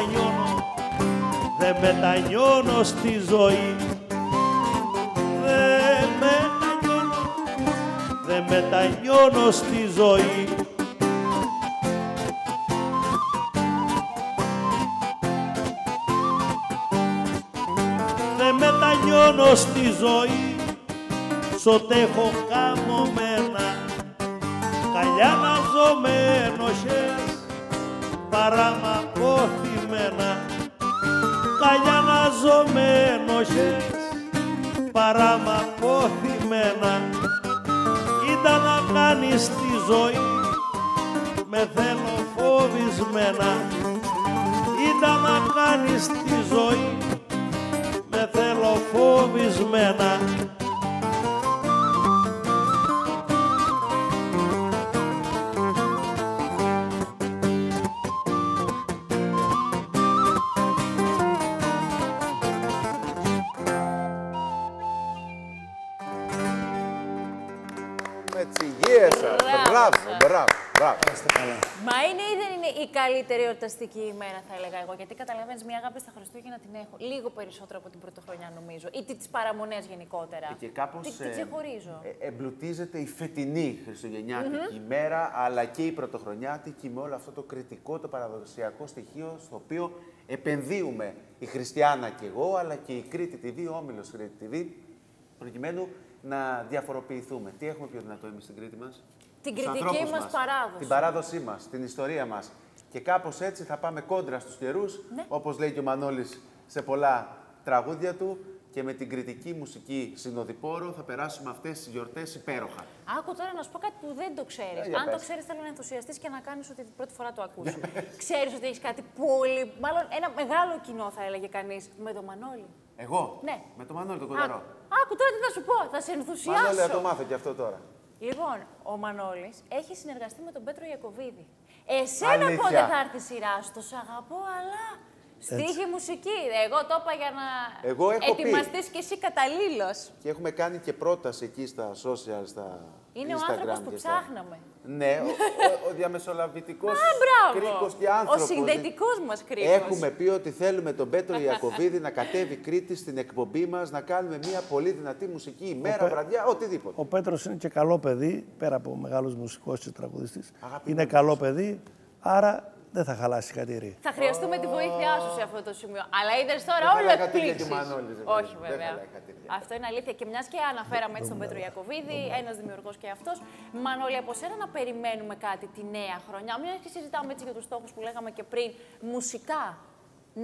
μετανιώνω, δεν μετανιώνω στη ζωή. Δεν μετανιώνω, δεν μετανιώνω στη ζωή. Δεν μετανιώνω στη ζωή Σωτέχω καμωμένα Καλιά να ζω με ενοχές Παρά μ' αποθυμένα Καλιά να ζω με ενοχές Παρά μ' αποθυμένα Ήταν να κάνεις τη ζωή Με θέλω φοβισμένα. Ήταν να κάνεις τη ζωή με θέλω φοβισμένα καλύτερη εορταστική ημέρα, θα έλεγα εγώ. Γιατί καταλαβαίνεις, μια αγάπη στα Χριστούγεννα την έχω λίγο περισσότερο από την πρωτοχρονιά, νομίζω. Ή τι παραμονέ γενικότερα. Και κάπως Τι, τι ε, ξεχωρίζω. ε, εμπλουτίζεται η φετινή χριστουγεννιάτικη ημέρα, αλλά και η πρωτοχρονιάτικη με όλο αυτό το κριτικό, το παραδοσιακό στοιχείο, στο οποίο επενδύουμε η Χριστιανά και εγώ, αλλά και η Κρήτη TV, ο Όμιλος Κρήτη TV, προκειμένου να διαφοροποιηθούμε. Τι έχουμε πιο δυνατό εμείς στην Κρήτη μας; Την Τους κριτική ανθρώπους μας παράδοση. Την παράδοσή μας, την ιστορία μας. Και κάπως έτσι θα πάμε κόντρα στους καιρούς, Ναι. όπως λέει και ο Μανώλης σε πολλά τραγούδια του, και με την κριτική μουσική συνοδοιπόρο θα περάσουμε αυτές τις γιορτές υπέροχα. Άκου τώρα να σου πω κάτι που δεν το ξέρεις. Ε, για Αν το πες. ξέρεις, θέλω να ενθουσιαστείς και να κάνεις ότι την πρώτη φορά το ακούς. ξέρεις ότι έχεις κάτι πολύ. Μάλλον ένα μεγάλο κοινό, θα έλεγε κανείς, με τον Μανώλη. Εγώ, Ναι. με το Μανώλη τον Άκου, κονταρό. άκου τώρα τι θα σου πω, θα σε ενθουσιάσω. Μανώλη, θα το μάθω και αυτό τώρα. Λοιπόν, ο Μανώλης έχει συνεργαστεί με τον Πέτρο Ιακοβίδη. Εσένα Αλήθεια. πότε θα έρθει η σειρά σου, το σ' αγαπώ, αλλά Στίχη μουσική. Εγώ το είπα για να Εγώ έχω πει. ετοιμαστείς και εσύ καταλήλως. Και έχουμε κάνει και πρόταση εκεί στα social, στα Είναι ο Instagram άνθρωπος που και στα- ψάχναμε. Ναι, ο, ο, ο διαμεσολαβητικός Α, μπράβο. κρίκος και Ο άνθρωπος. συνδετικός μας κρίκος. Έχουμε πει ότι θέλουμε τον Πέτρο Ιακωβίδη να κατέβει Κρήτη στην εκπομπή μας, να κάνουμε μια πολύ δυνατή μουσική ημέρα, Πέ- βραδιά, οτιδήποτε. Ο Πέτρος είναι και καλό παιδί, πέρα από μεγάλος μουσικός και τραγουδιστής. Αγαπητός Είναι καλό παιδί, άρα δεν θα χαλάσει χατήρι. Θα χρειαστούμε τη βοήθειά σου σε αυτό το σημείο. Αλλά είδες τώρα Δεν όλο χαλάει χατήρια εκπλήξεις. και Μανώλης, ρε Όχι, παιδί. Δεν βέβαια. χαλάει χατήρια. Αυτό είναι αλήθεια. Και μιας και αναφέραμε έτσι τον Πέτρο Ιακοβίδη, ένας δημιουργός και αυτός. Μανώλη, από σένα να περιμένουμε κάτι τη νέα χρονιά. Μια και συζητάμε έτσι για τους στόχους που λέγαμε και πριν. Μουσικά.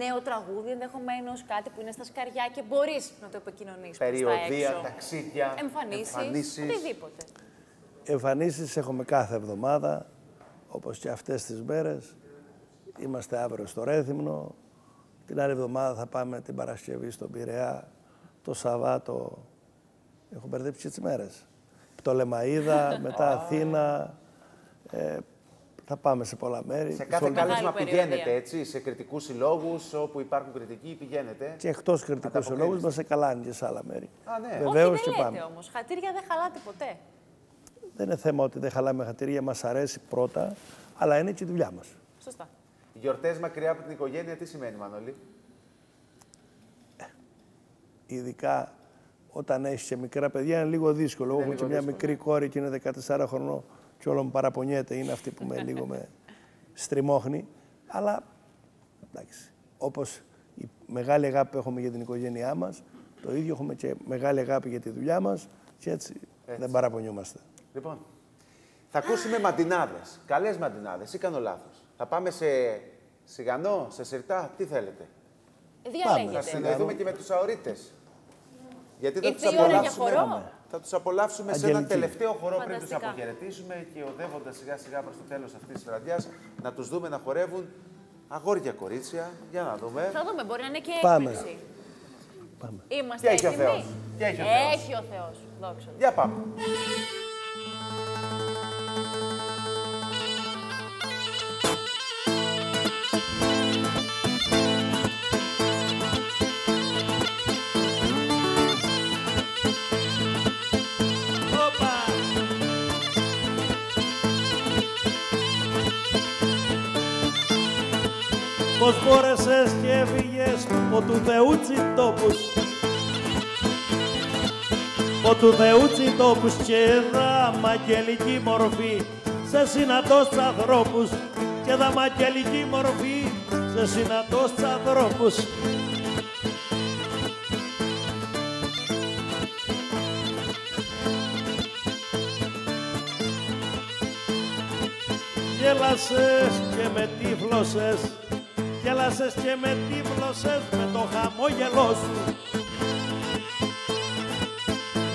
Νέο τραγούδι, ενδεχομένως κάτι που είναι στα σκαριά και μπορείς να το επικοινωνήσεις. Περιοδία, ταξίδια, Εμφανίσεις. εμφανίσεις. Οτιδήποτε. Εμφανίσεις έχουμε κάθε εβδομάδα, όπως και αυτές τις μέρες. Είμαστε αύριο στο Ρέθυμνο. Την άλλη εβδομάδα θα πάμε την Παρασκευή στον Πειραιά. Το Σαββάτο έχω μπερδέψει και τις μέρες. Πτολεμαΐδα, μετά Αθήνα. Ε, θα πάμε σε πολλά μέρη. Σε κάθε όλη- κάλεσμα Μεγάλη περιοδία. πηγαίνετε, έτσι, σε κριτικούς συλλόγους, όπου υπάρχουν κριτικοί, πηγαίνετε. Και εκτός κριτικούς Ανταποκρίνεστε. συλλόγους μας σε καλάνε και σε άλλα μέρη. Α, ναι. Βεβαίως Όχι, και δεν πάμε. λέτε όμως. Χατήρια δεν χαλάτε ποτέ. Δεν είναι θέμα ότι δεν χαλάμε χατήρια, μας αρέσει πρώτα, αλλά είναι και η δουλειά μας. Σωστά. Γιορτές μακριά από την οικογένεια, τι σημαίνει, Μανώλη; ειδικά όταν έχεις και μικρά παιδιά, είναι λίγο δύσκολο. Έχω λίγο και μια δύσκολο. μικρή κόρη και είναι 14 χρονών και όλο μου παραπονιέται. Είναι αυτή που με λίγο με στριμώχνει. Αλλά εντάξει, όπως η μεγάλη αγάπη που έχουμε για την οικογένειά μας, το ίδιο έχουμε και μεγάλη αγάπη για τη δουλειά μας και έτσι, δεν παραπονιόμαστε. Λοιπόν, θα ακούσουμε μαντινάδες, καλές μαντινάδες ή κάνω λάθος; Θα πάμε σε σιγανό, σε σιρτά, τι θέλετε; Θα Διαλέγετε. συνδεθούμε και με τους αορίτες. Γιατί θα τους Ήρθε η ώρα για απολαύσουμε, χορό. θα τους απολαύσουμε σε έναν Αγγελική. τελευταίο χορό πριν τους Φανταστικά. αποχαιρετήσουμε και οδεύοντας σιγά σιγά προς το τέλος αυτής της βραδιάς να τους δούμε να χορεύουν αγόρια κορίτσια. Για να δούμε. Θα δούμε, μπορεί να είναι και Πάμε. έκπληξη. Πάμε. Είμαστε Και έχει ο έτοιμοι. Θεός. Και έχει ο Θεός. Έχει ο Θεός. Δόξα τω. Για πάμε. Πώς μπόρεσες και έφυγες από του Θεού τσιτόπους από του Θεού τσιτόπους και δαμαγγελική μορφή σε συναντώ στους ανθρώπους. Και δαμαγγελική μορφή σε συναντώ στους ανθρώπους. Γέλασες και με τύφλωσες Γέλασες και με τύφλωσες με το χαμόγελό σου.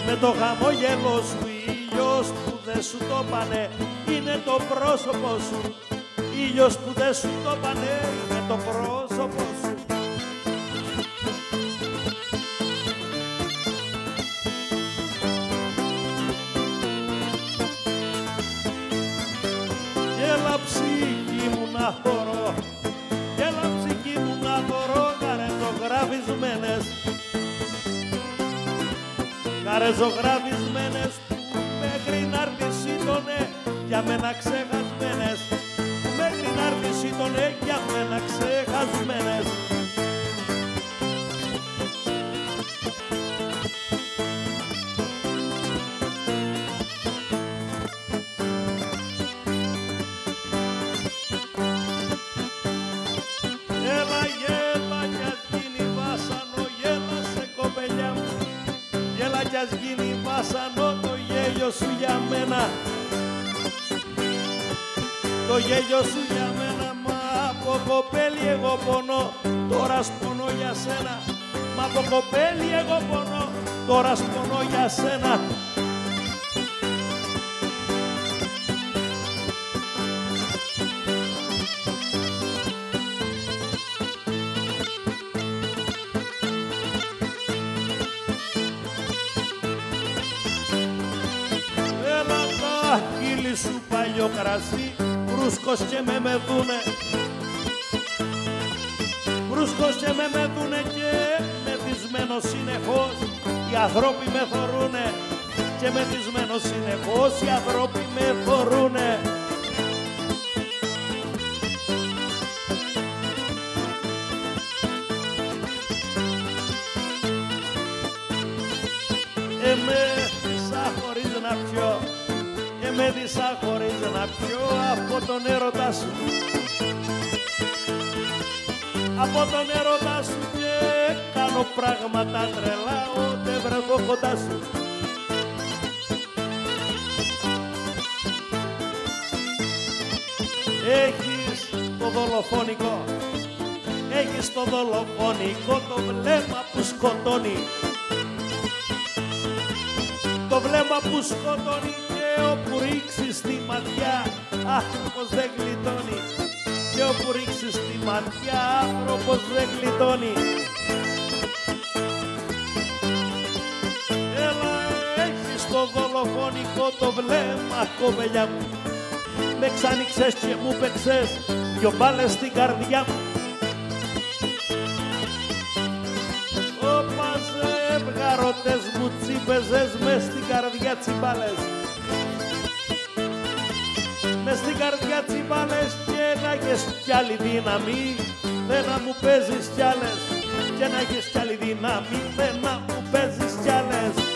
Με το χαμόγελό σου ήλιος που δεν σου το πανε Είναι το πρόσωπο σου. Ήλιος που δεν σου το πανε είναι το πρόσωπο σου Καρεζογραφισμένες που μέχρι να έρθει σύντονε Για μένα ξεχασμένες. Που μέχρι να έρθει σύντονε Για μένα ξεχασμένες γέλιο σου για μένα. Το γέλιο σου για μένα, μα από κοπέλι εγώ πονώ, τώρα σπονώ για σένα. Μα από κοπέλι εγώ πονώ, τώρα σπονώ για σένα. Σου παλιό κρασί, βρούσκος και με με δούνε. Βρούσκος φούσκος και με μετούνε και μεθυσμένος συνεχώς οι ανθρώποι με θωρούνε και μεθυσμένος συνεχώς οι άνθρωποι με θωρούνε Εμέθυσα χωρίς να πιω από τον έρωτα σου. Από τον έρωτα σου και κάνω πράγματα τρελά Ότε βρεθώ κοντά σου. Έχεις το δολοφονικό Έχεις το δολοφονικό το βλέμμα που σκοτώνει. Το βλέμμα που σκοτώνει και όπου ρίξεις τη ματιά άνθρωπος δεν γλιτώνει. Και όπου ρίξεις τη ματιά άνθρωπος δεν γλιτώνει. Έλα έχεις το δολοφονικό το βλέμμα κοπελιά μου. Με ξανοίξες και μου παίξες δυο μπάλες στην καρδιά μου. Όπα ζευγαρωτές μου τσίπεζες μες στην καρδιά τσιμπάλες Μες στην καρδιά τσιμπάλες και να έχεις κι άλλη δύναμη. Δεν να μου παίζεις κι άλλες και να έχεις κι άλλη δύναμη. Δεν να μου παίζεις κι άλλες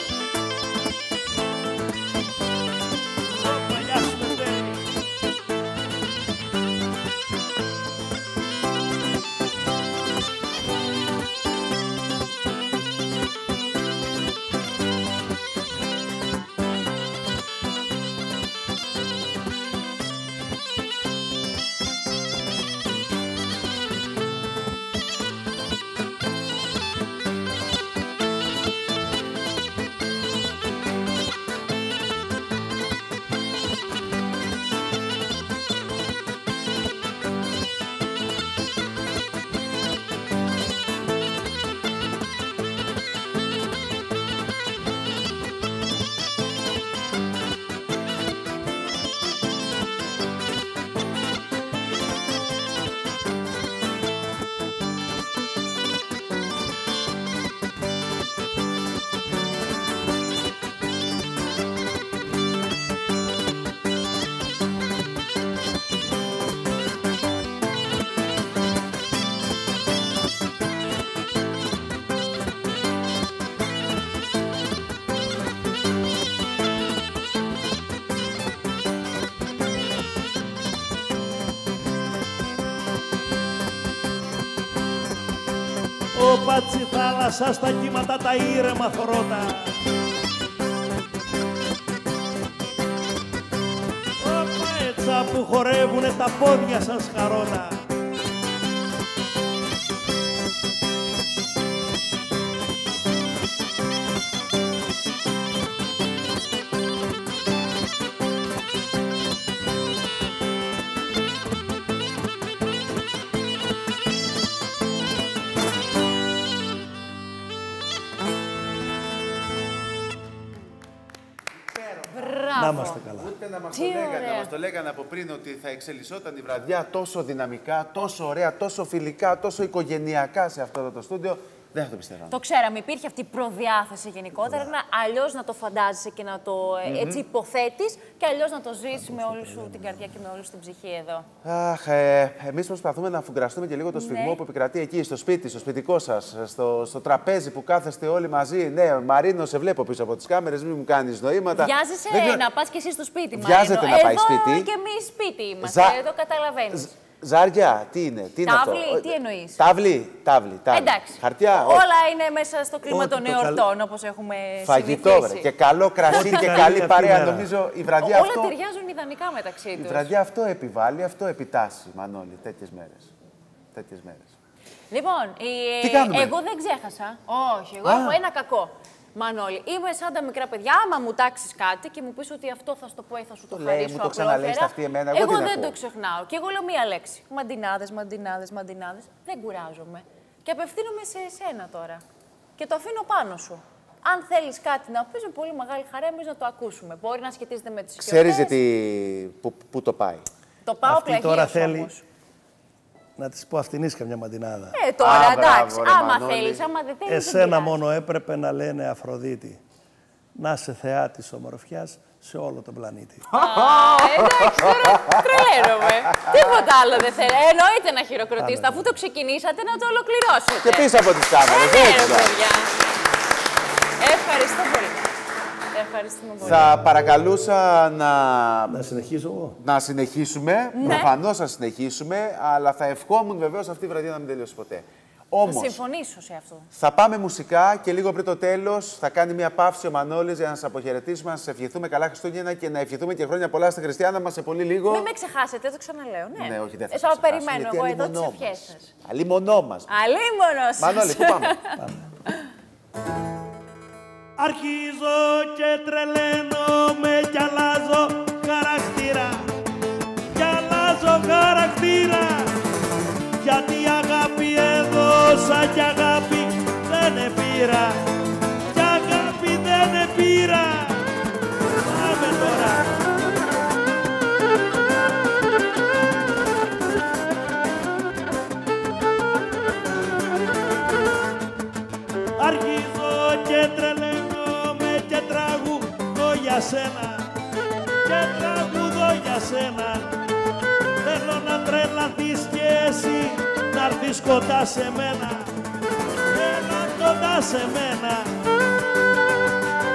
θάλασσα στα κύματα τα ήρεμα θρώτα. Όπα έτσα που χορεύουνε τα πόδια σας χαρότα. Λέγανε, ωραία. να μας το λέγανε από πριν ότι θα εξελισσόταν η βραδιά τόσο δυναμικά, τόσο ωραία, τόσο φιλικά, τόσο οικογενειακά σε αυτό εδώ το στούντιο. Δεν θα το πιστεύαμε. Το ξέραμε, υπήρχε αυτή η προδιάθεση γενικότερα. Να αλλιώς να το φαντάζεσαι και να το ε, έτσι υποθέτεις, και αλλιώς να το ζήσει με όλη σου την καρδιά και με όλη σου την ψυχή εδώ. Αχ, ε, εμείς προσπαθούμε να αφουγκραστούμε και λίγο το σφιγμό Ναι. που επικρατεί εκεί, στο σπίτι, στο σπιτικό σας, στο, στο τραπέζι που κάθεστε όλοι μαζί. Ναι, Μαρίνο, σε βλέπω πίσω από τις κάμερες, μην μου κάνεις νοήματα. Βιάζεσαι Δεν ξέρω- να πας και εσύ στο σπίτι, Βιάζεται Μαρίνο. να πάει εδώ σπίτι. και εμείς σπίτι είμαστε. Ζα- Εδώ καταλαβαίνεις. Ζ- Ζάρια, τι είναι, τι είναι Τάβλη, αυτό. τι εννοείς; Τάβλη, τάβλη, τάβλη. Εντάξει. Χαρτιά, όχι. Όλα είναι μέσα στο κλίμα Ό,τι των το καλό- εορτών, όπως έχουμε Φαγητό, συνηθίσει. βρε. Και καλό κρασί και καλή καλή αυτή παρέα. μέρα. Νομίζω η βραδιά Όλα αυτό. ταιριάζουν ιδανικά μεταξύ Η τους. βραδιά αυτό επιβάλλει, αυτό επιτάσσει, Μανώλη, τέτοιες μέρες. Τέτοιες μέρες. Λοιπόν, η... Τι κάνουμε; εγώ δεν ξέχασα. Όχι, εγώ Α. έχω ένα κακό. Μανώλη, είμαι σαν τα μικρά παιδιά. Άμα μου τάξεις κάτι και μου πεις ότι αυτό θα σου το πω ή θα σου το, Το λέει, χαρίσω. μου το ξαναλέεις απλόχερα, αυτή εμένα, εγώ Εγώ τι να δεν πω. το ξεχνάω. Και εγώ λέω μία λέξη. Μαντινάδες, μαντινάδες, μαντινάδες. Δεν κουράζομαι. Και απευθύνομαι σε εσένα τώρα. Και το αφήνω πάνω σου. Αν θέλεις κάτι να πεις με πολύ μεγάλη χαρά, εμείς να το ακούσουμε. Μπορεί να σχετίζεται με τις Ξέρεις γιατί, που, που το πάει. Το πάω Αυτή τώρα πλαγίως θέλει- όμως. Να της πω αυτινής καμιά μαντινάδα. Ε, τώρα Α, εντάξει. μπράβο, ρε, άμα Μανώλη. θέλει, άμα δεν θέλεις. Εσένα μόνο έπρεπε να λένε Αφροδίτη. Να είσαι θεά της ομορφιάς σε όλο τον πλανήτη. εντάξει, τώρα τρελαίνομαι. Τίποτα άλλο δεν θέλω. Ε, Εννοείται να χειροκροτήσετε. Αφού το ξεκινήσατε, να το ολοκληρώσετε. Και πίσω από τις κάμερες, Ε, ναι, έτσι ρε, τώρα. παιδιά. Ευχαριστώ πολύ. Ευχαριστούμε πολύ. Θα παρακαλούσα να, Να συνεχίσω εγώ. να συνεχίσουμε. Ναι. Προφανώς θα συνεχίσουμε, αλλά θα ευχόμουν βεβαίως αυτή η βραδιά να μην τελειώσει ποτέ. Θα Όμως, συμφωνήσω σε αυτό. θα πάμε μουσικά και λίγο πριν το τέλος θα κάνει μια παύση ο Μανώλης για να σας αποχαιρετήσουμε, να σας ευχηθούμε καλά Χριστούγεννα και να ευχηθούμε και χρόνια πολλά στη Χριστιανά μας σε πολύ λίγο. Μην με ξεχάσετε, το ξαναλέω. Ναι, Ναι, όχι, δεν θα Ε, σας Θα ξεχάσουμε, περιμένω γιατί εγώ εδώ τις αλλήμονό ευχές μας. σα. Αλλήμονό μας. Αλίμονο σας. Μανώλη, πού πάμε. Αρχίζω και τρελαίνομαι κι αλλάζω χαρακτήρα. Κι αλλάζω χαρακτήρα Γιατί αγάπη έδωσα κι αγάπη δεν επήρα σένα και τραγουδώ για σένα. Θέλω να τρελαθείς κι εσύ να έρθεις κοντά σε μένα. Έλα κοντά σε μένα.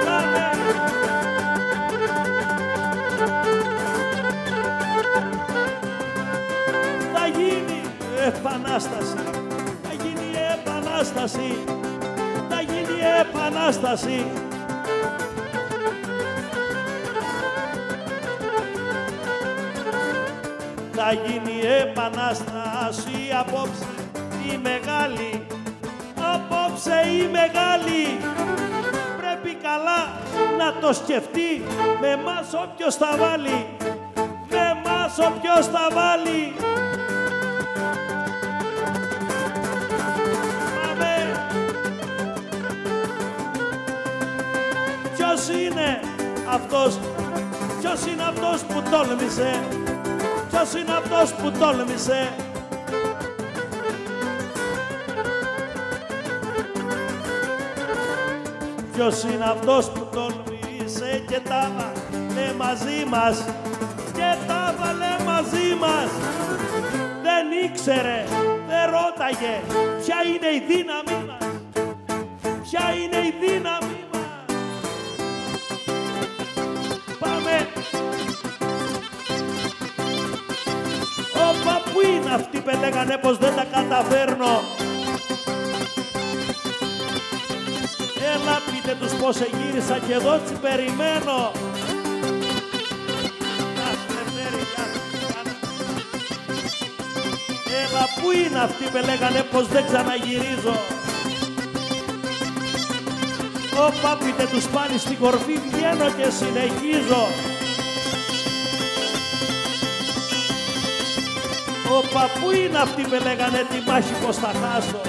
Πάμε. Θα γίνει επανάσταση. Θα γίνει επανάσταση. Θα γίνει επανάσταση Θα γίνει επανάσταση. Απόψε η μεγάλη Απόψε η μεγάλη. Πρέπει καλά να το σκεφτεί. Με μας όποιος θα βάλει Με μας όποιος θα βάλει. Πάμε. Ποιος είναι αυτός Ποιος είναι αυτός που τόλμησε; Ποιος είναι αυτός που τόλμησε. Ποιος είναι αυτός που τόλμησε και τα βάλε μαζί μας και τα βάλε μαζί μας. Δεν ήξερε, δεν ρώταγε ποια είναι η δύναμή μας. Ποια είναι η δύναμή είναι αυτοί που λέγανε πως δεν τα καταφέρνω. Έλα πείτε τους πως εγύρισα και εδώ τσι περιμένω. Γεια σου, Λευτέρη, γεια σου, Γιάννα. Έλα που είναι αυτοί που λέγανε πως δεν ξαναγυρίζω. Όπα πείτε τους πάλι στην κορφή βγαίνω και συνεχίζω Όπα που είναι αυτοί που λέγανε τη μάχη πως θα χάσω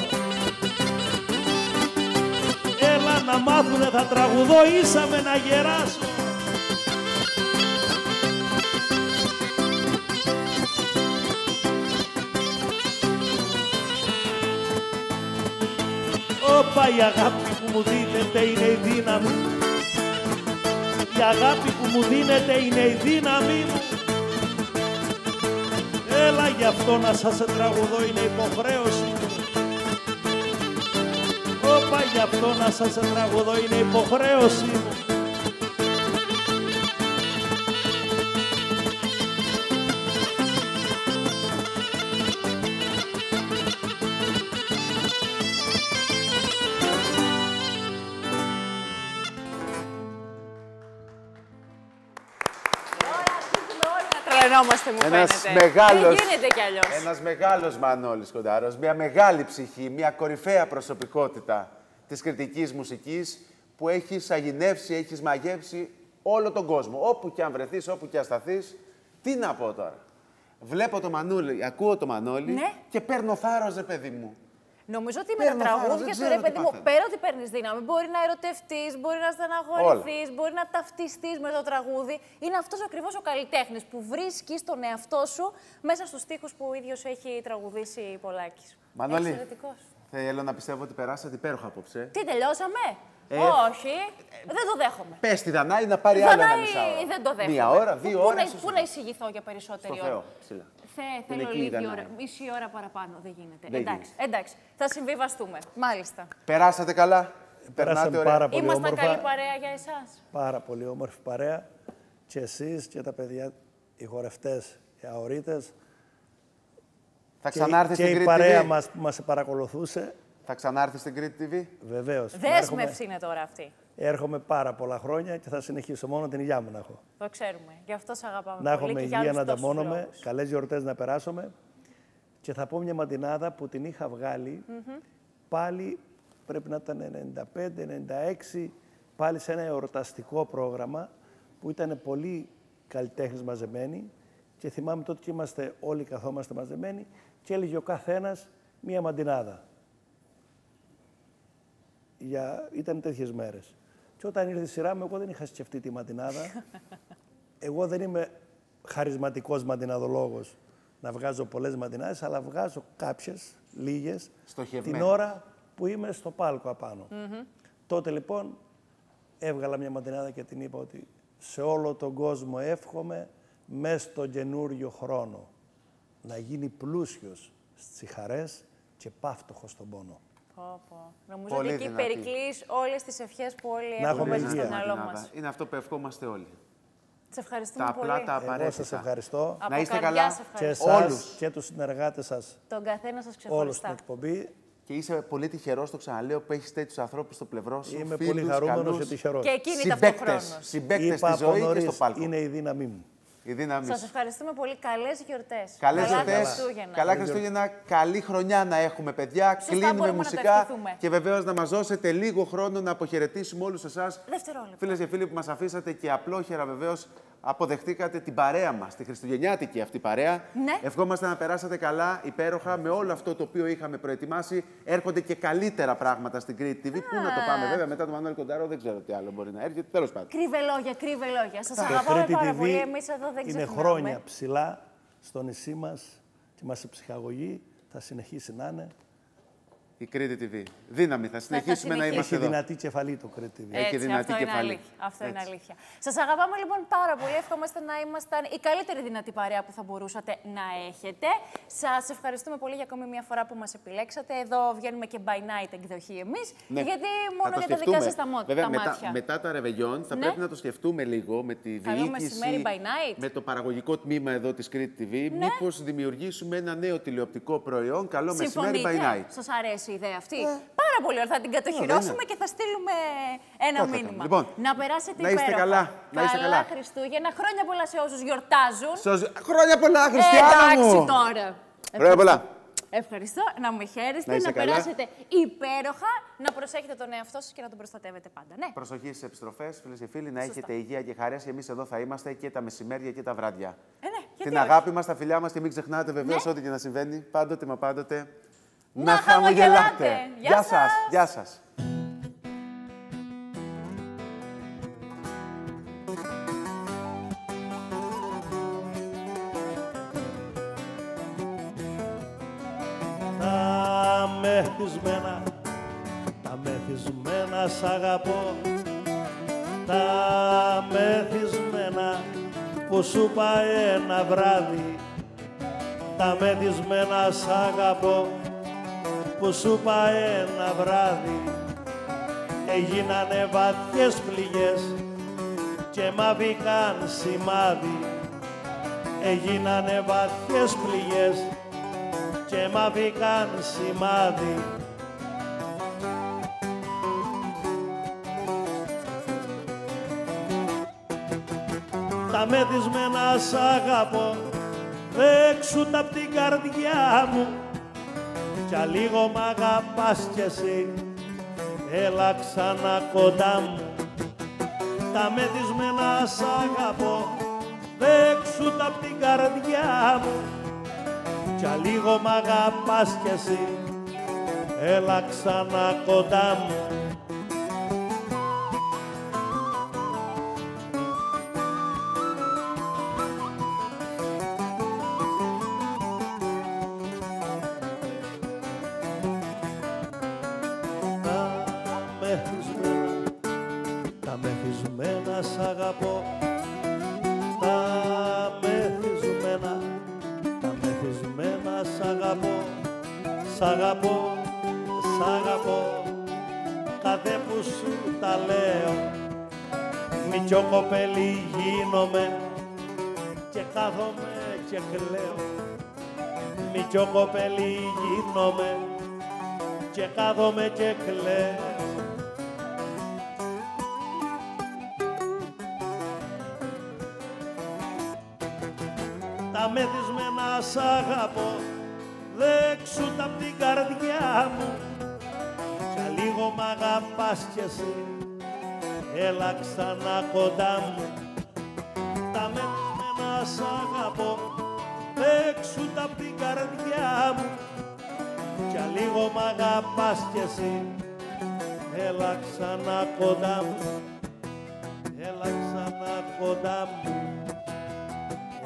Έλα να μάθουνε θα τραγουδώ ίσα με να γεράσω Όπα η αγάπη που μου δίνετε είναι η δύναμη Η αγάπη που μου δίνετε είναι η δύναμη μου Έλα γι' αυτό να σας τραγουδώ είναι υποχρέωση μου. Όπα γι' αυτό να σας τραγουδώ είναι υποχρέωση μου μου Ένας φαίνεται. μεγάλος, Δεν γίνεται κι αλλιώς. ένας μεγάλος Μανώλης Κοντάρος, μια μεγάλη ψυχή, μια κορυφαία προσωπικότητα της κριτικής μουσικής που έχεις σαγηνεύσει, έχεις μαγεύσει όλο τον κόσμο. Όπου και αν βρεθείς, όπου και αν σταθείς, τι να πω τώρα. Βλέπω το Μανούλη, ακούω το Μανώλη Ναι. και παίρνω θάρρος, ρε παιδί μου. Νομίζω ότι με τα Παίρνω θάρρος, τραγούδια δεν σου, ξέρω ρε τι παιδί μου, παθαίνω. πέρα ότι παίρνεις δύναμη, μπορεί να ερωτευτείς, μπορεί να στεναχωρηθείς, μπορεί να ταυτιστείς με το τραγούδι. Είναι αυτός ακριβώς ο καλλιτέχνης που βρίσκει τον εαυτό σου μέσα στους στίχους που ο ίδιος έχει τραγουδήσει Πολάκης. Μανώλη. Εξαιρετικός. Θέλω να πιστεύω ότι περάσατε υπέροχα απόψε. Τι τελειώσαμε; Ε, Όχι, δεν το δέχομαι. Πες τη Δανάη να πάρει άλλα ένα Δανάη, μισά ώρα. δεν το δέχομαι. Μία ώρα, Πού- δύο πού ώρες. να- Πού να εισηγηθώ για περισσότερη Στο ώρα. Θεό, ψηλά. Θε, Είναι θέλω εκεί η λίγη Δανάη. ώρα, μισή ώρα παραπάνω. Δεν γίνεται. Δεν εντάξει, εντάξει. Θα συμβιβαστούμε. Μάλιστα. Περάσατε καλά; Περνάτε Περάσαμε ωραία. πάρα πολύ Ήμασταν όμορφα. καλή παρέα για εσάς. Πάρα πολύ όμορφη παρέα. Και εσείς και τα παιδιά, οι χορευτές, οι αορίτες. Θα Και, ξανάρθει και στην η Κρήτη παρέα TV. μας που μας παρακολουθούσε. Θα ξανάρθει στην Κρήτη TV. Βεβαίως. Δέσμευση είναι τώρα αυτή. Έρχομαι πάρα πολλά χρόνια και θα συνεχίσω μόνο την υγειά μου να έχω. Το ξέρουμε. Γι' αυτό σε αγαπάμε Να πολύ έχουμε και για υγεία άλλους να τόσους ανταμώνουμε, λόγους. καλές γιορτές να περάσουμε. Και θα πω μια μαντινάδα που την είχα βγάλει πάλι πρέπει να ήταν 95-96, πάλι σε ένα εορταστικό πρόγραμμα που ήταν πολύ καλλιτέχνες μαζεμένοι και θυμάμαι τότε και είμαστε όλοι καθόμαστε μαζεμένοι και έλεγε ο καθένας μία μαντινάδα. Για... Ήταν τέτοιες μέρες. Και όταν ήρθε η σειρά μου, εγώ δεν είχα σκεφτεί τη μαντινάδα. Εγώ δεν είμαι χαρισματικός μαντιναδολόγος να βγάζω πολλές μαντινάδες, αλλά βγάζω κάποιες, λίγες, Στοχευμένα. την ώρα που είμαι στο πάλκο απάνω. Τότε λοιπόν έβγαλα μια μαντινάδα και την είπα ότι σε όλο τον κόσμο εύχομαι μέσα στον καινούριο χρόνο να γίνει πλούσιος στις χαρές και πάυτοχος στον πόνο. Πω, πω. Νομίζω Πολύ ότι εκεί δυνατή. περικλείς όλες τις ευχές που όλοι Να έχουμε έχουμε μέσα στο υγεία. μυαλό Μαντινάδα. μας. Είναι αυτό που ευχόμαστε όλοι. Σε ευχαριστούμε Τα πολύ. απλά, τα Εγώ απαραίτητα. σας ευχαριστώ Από Να είστε καρδιά καλά. σε και ευχαριστώ. εσάς Όλους. και τους συνεργάτες σας Τον καθένα σας όλους στην ξεχωριστά. εκπομπή. Και είσαι πολύ τυχερός, το ξαναλέω, που έχεις τέτοιους ανθρώπους στο πλευρό σου. Είμαι φίλους, πολύ χαρούμενος καλούς, και τυχερός. Και εκείνη Συμπαίκτες, ταυτοχρόνως. συμπαίκτες Είπα στη από ζωή και στο νωρίς, πάλκο. είναι η δύναμή μου. Η δύναμη Σας σου. ευχαριστούμε πολύ. Καλές γιορτές. Καλές Καλά γιορτές. Χριστούγεννα. Καλά Χριστούγεννα. Καλή χρονιά να έχουμε, παιδιά. Κλείνουμε μπορούμε να το μουσικά. ευχηθούμε. Και βεβαίως να μας δώσετε λίγο χρόνο να αποχαιρετήσουμε όλους εσάς. Δευτερόλεπτο. Φίλες και φίλοι που μας αφήσατε και απλόχερα βεβαίως αποδεχτήκατε την παρέα μας, τη χριστουγεννιάτικη αυτή παρέα. Ναι. Ευχόμαστε να περάσατε καλά, υπέροχα, με όλο αυτό το οποίο είχαμε προετοιμάσει. Έρχονται και καλύτερα πράγματα στην Κρήτη TV. Πού να το πάμε, βέβαια, μετά το Μανώλη Κονταρό δεν ξέρω τι άλλο μπορεί να έρχεται. Τέλος πάντων. Κρύβε λόγια, κρύβε λόγια. Σας Το αγαπάμε Crete πάρα TV πολύ. Εμείς εδώ δεν είναι ξεχνάμε. χρόνια ψηλά στο νησί μας και μας ψυχαγωγεί. Θα συνεχίσει να είναι. Η Κρήτη TV. Δύναμη, θα συνεχίσουμε να συνεχίσει. είμαστε Έχει εδώ. δυνατή κεφαλή το Crete TV. Έχει Έτσι, δυνατή αυτό είναι κεφαλή. αλήθεια. Αυτό είναι Έτσι. αλήθεια. Σας αγαπάμε λοιπόν πάρα πολύ. Ευχόμαστε να ήμασταν η καλύτερη δυνατή παρέα που θα μπορούσατε να έχετε. Σας ευχαριστούμε πολύ για ακόμη μια φορά που μας επιλέξατε. Εδώ βγαίνουμε και by night εκδοχή εμείς. Ναι. Γιατί Θα μόνο το για τα δικά σκεφτούμε. σας τα, μο- Βέβαια, τα μετά, μάτια. μετά τα ρεβεγιόν θα Ναι. πρέπει να το σκεφτούμε λίγο με τη Καλό διοίκηση, μεσημέρι by night. με το παραγωγικό τμήμα εδώ της Crete TV, Ναι. μήπως δημιουργήσουμε ένα νέο τηλεοπτικό προϊόν, καλό μεσημέρι by Συμφωνείτε, night. σας αρέσει η ιδέα αυτή. Πάρα πολύ ωραία. Θα την κατοχυρώσουμε και θα στείλουμε ένα Θα το μήνυμα. κάνουμε. Λοιπόν, να περάσετε να είστε υπέροχα. καλά, να είστε καλά. Χριστούγεννα. Χρόνια πολλά σε όσους γιορτάζουν. Σας- Χρόνια πολλά, Χριστιανά Εντάξει μου! τώρα. Χρόνια πολλά. Ευχαριστώ. Να μου χαίρεστε, Να να, είστε καλά. περάσετε υπέροχα, να προσέχετε τον εαυτό σας και να τον προστατεύετε πάντα. Ναι. Προσοχή στις επιστροφές, φίλες και φίλοι, να έχετε υγεία και χαρές. Εμείς εδώ θα είμαστε και τα μεσημέρια και τα βράδια. Ε, ναι, γιατί Την όχι. αγάπη μας, τα φιλιά μας και μην ξεχνάτε βεβαίως Ναι. ό,τι και να συμβαίνει, πάντοτε μα πάντοτε. Να χαμογελάτε. Γεια Γεια σας. σας. Γεια σας. Τα μεθυσμένα, τα μεθυσμένα σ' αγαπώ Τα μεθυσμένα που σου πάει ένα βράδυ Τα μεθυσμένα σ' αγαπώ που σου πάει ένα βράδυ Έγινανε βαθιές πληγές και μαβήκαν σημάδι Έγινανε βαθιές πληγές και μαβήκαν σημάδι. Τα μεθυσμένα σ' αγαπώ, δέξου τα απ' την καρδιά μου κι λίγο μ' αγαπάς κι εσύ, έλα ξανά κοντά μου. Τα μεθυσμένα σ' αγαπώ, δέξου τα απ' την καρδιά μου κι λίγο μ' αγαπάς κι εσύ, έλα ξανά κοντά μου. Μητσό κοπέλι γίνομαι και κάθομαι και κλαίω. τα μεθυσμένα σ' αγαπώ δέξου τα απ' την καρδιά μου για λίγο μ' αγαπάς κι εσύ έλα ξανά κοντά μου τα μεθυσμένα σ' αγαπώ δέξου τα απ' την καρδιά μου. Για λίγο μ' αγαπάς κι εσύ έλα ξανά κοντά μου. Έλα ξανά κοντά μου.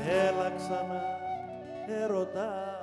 Έλα ξανά ερωτά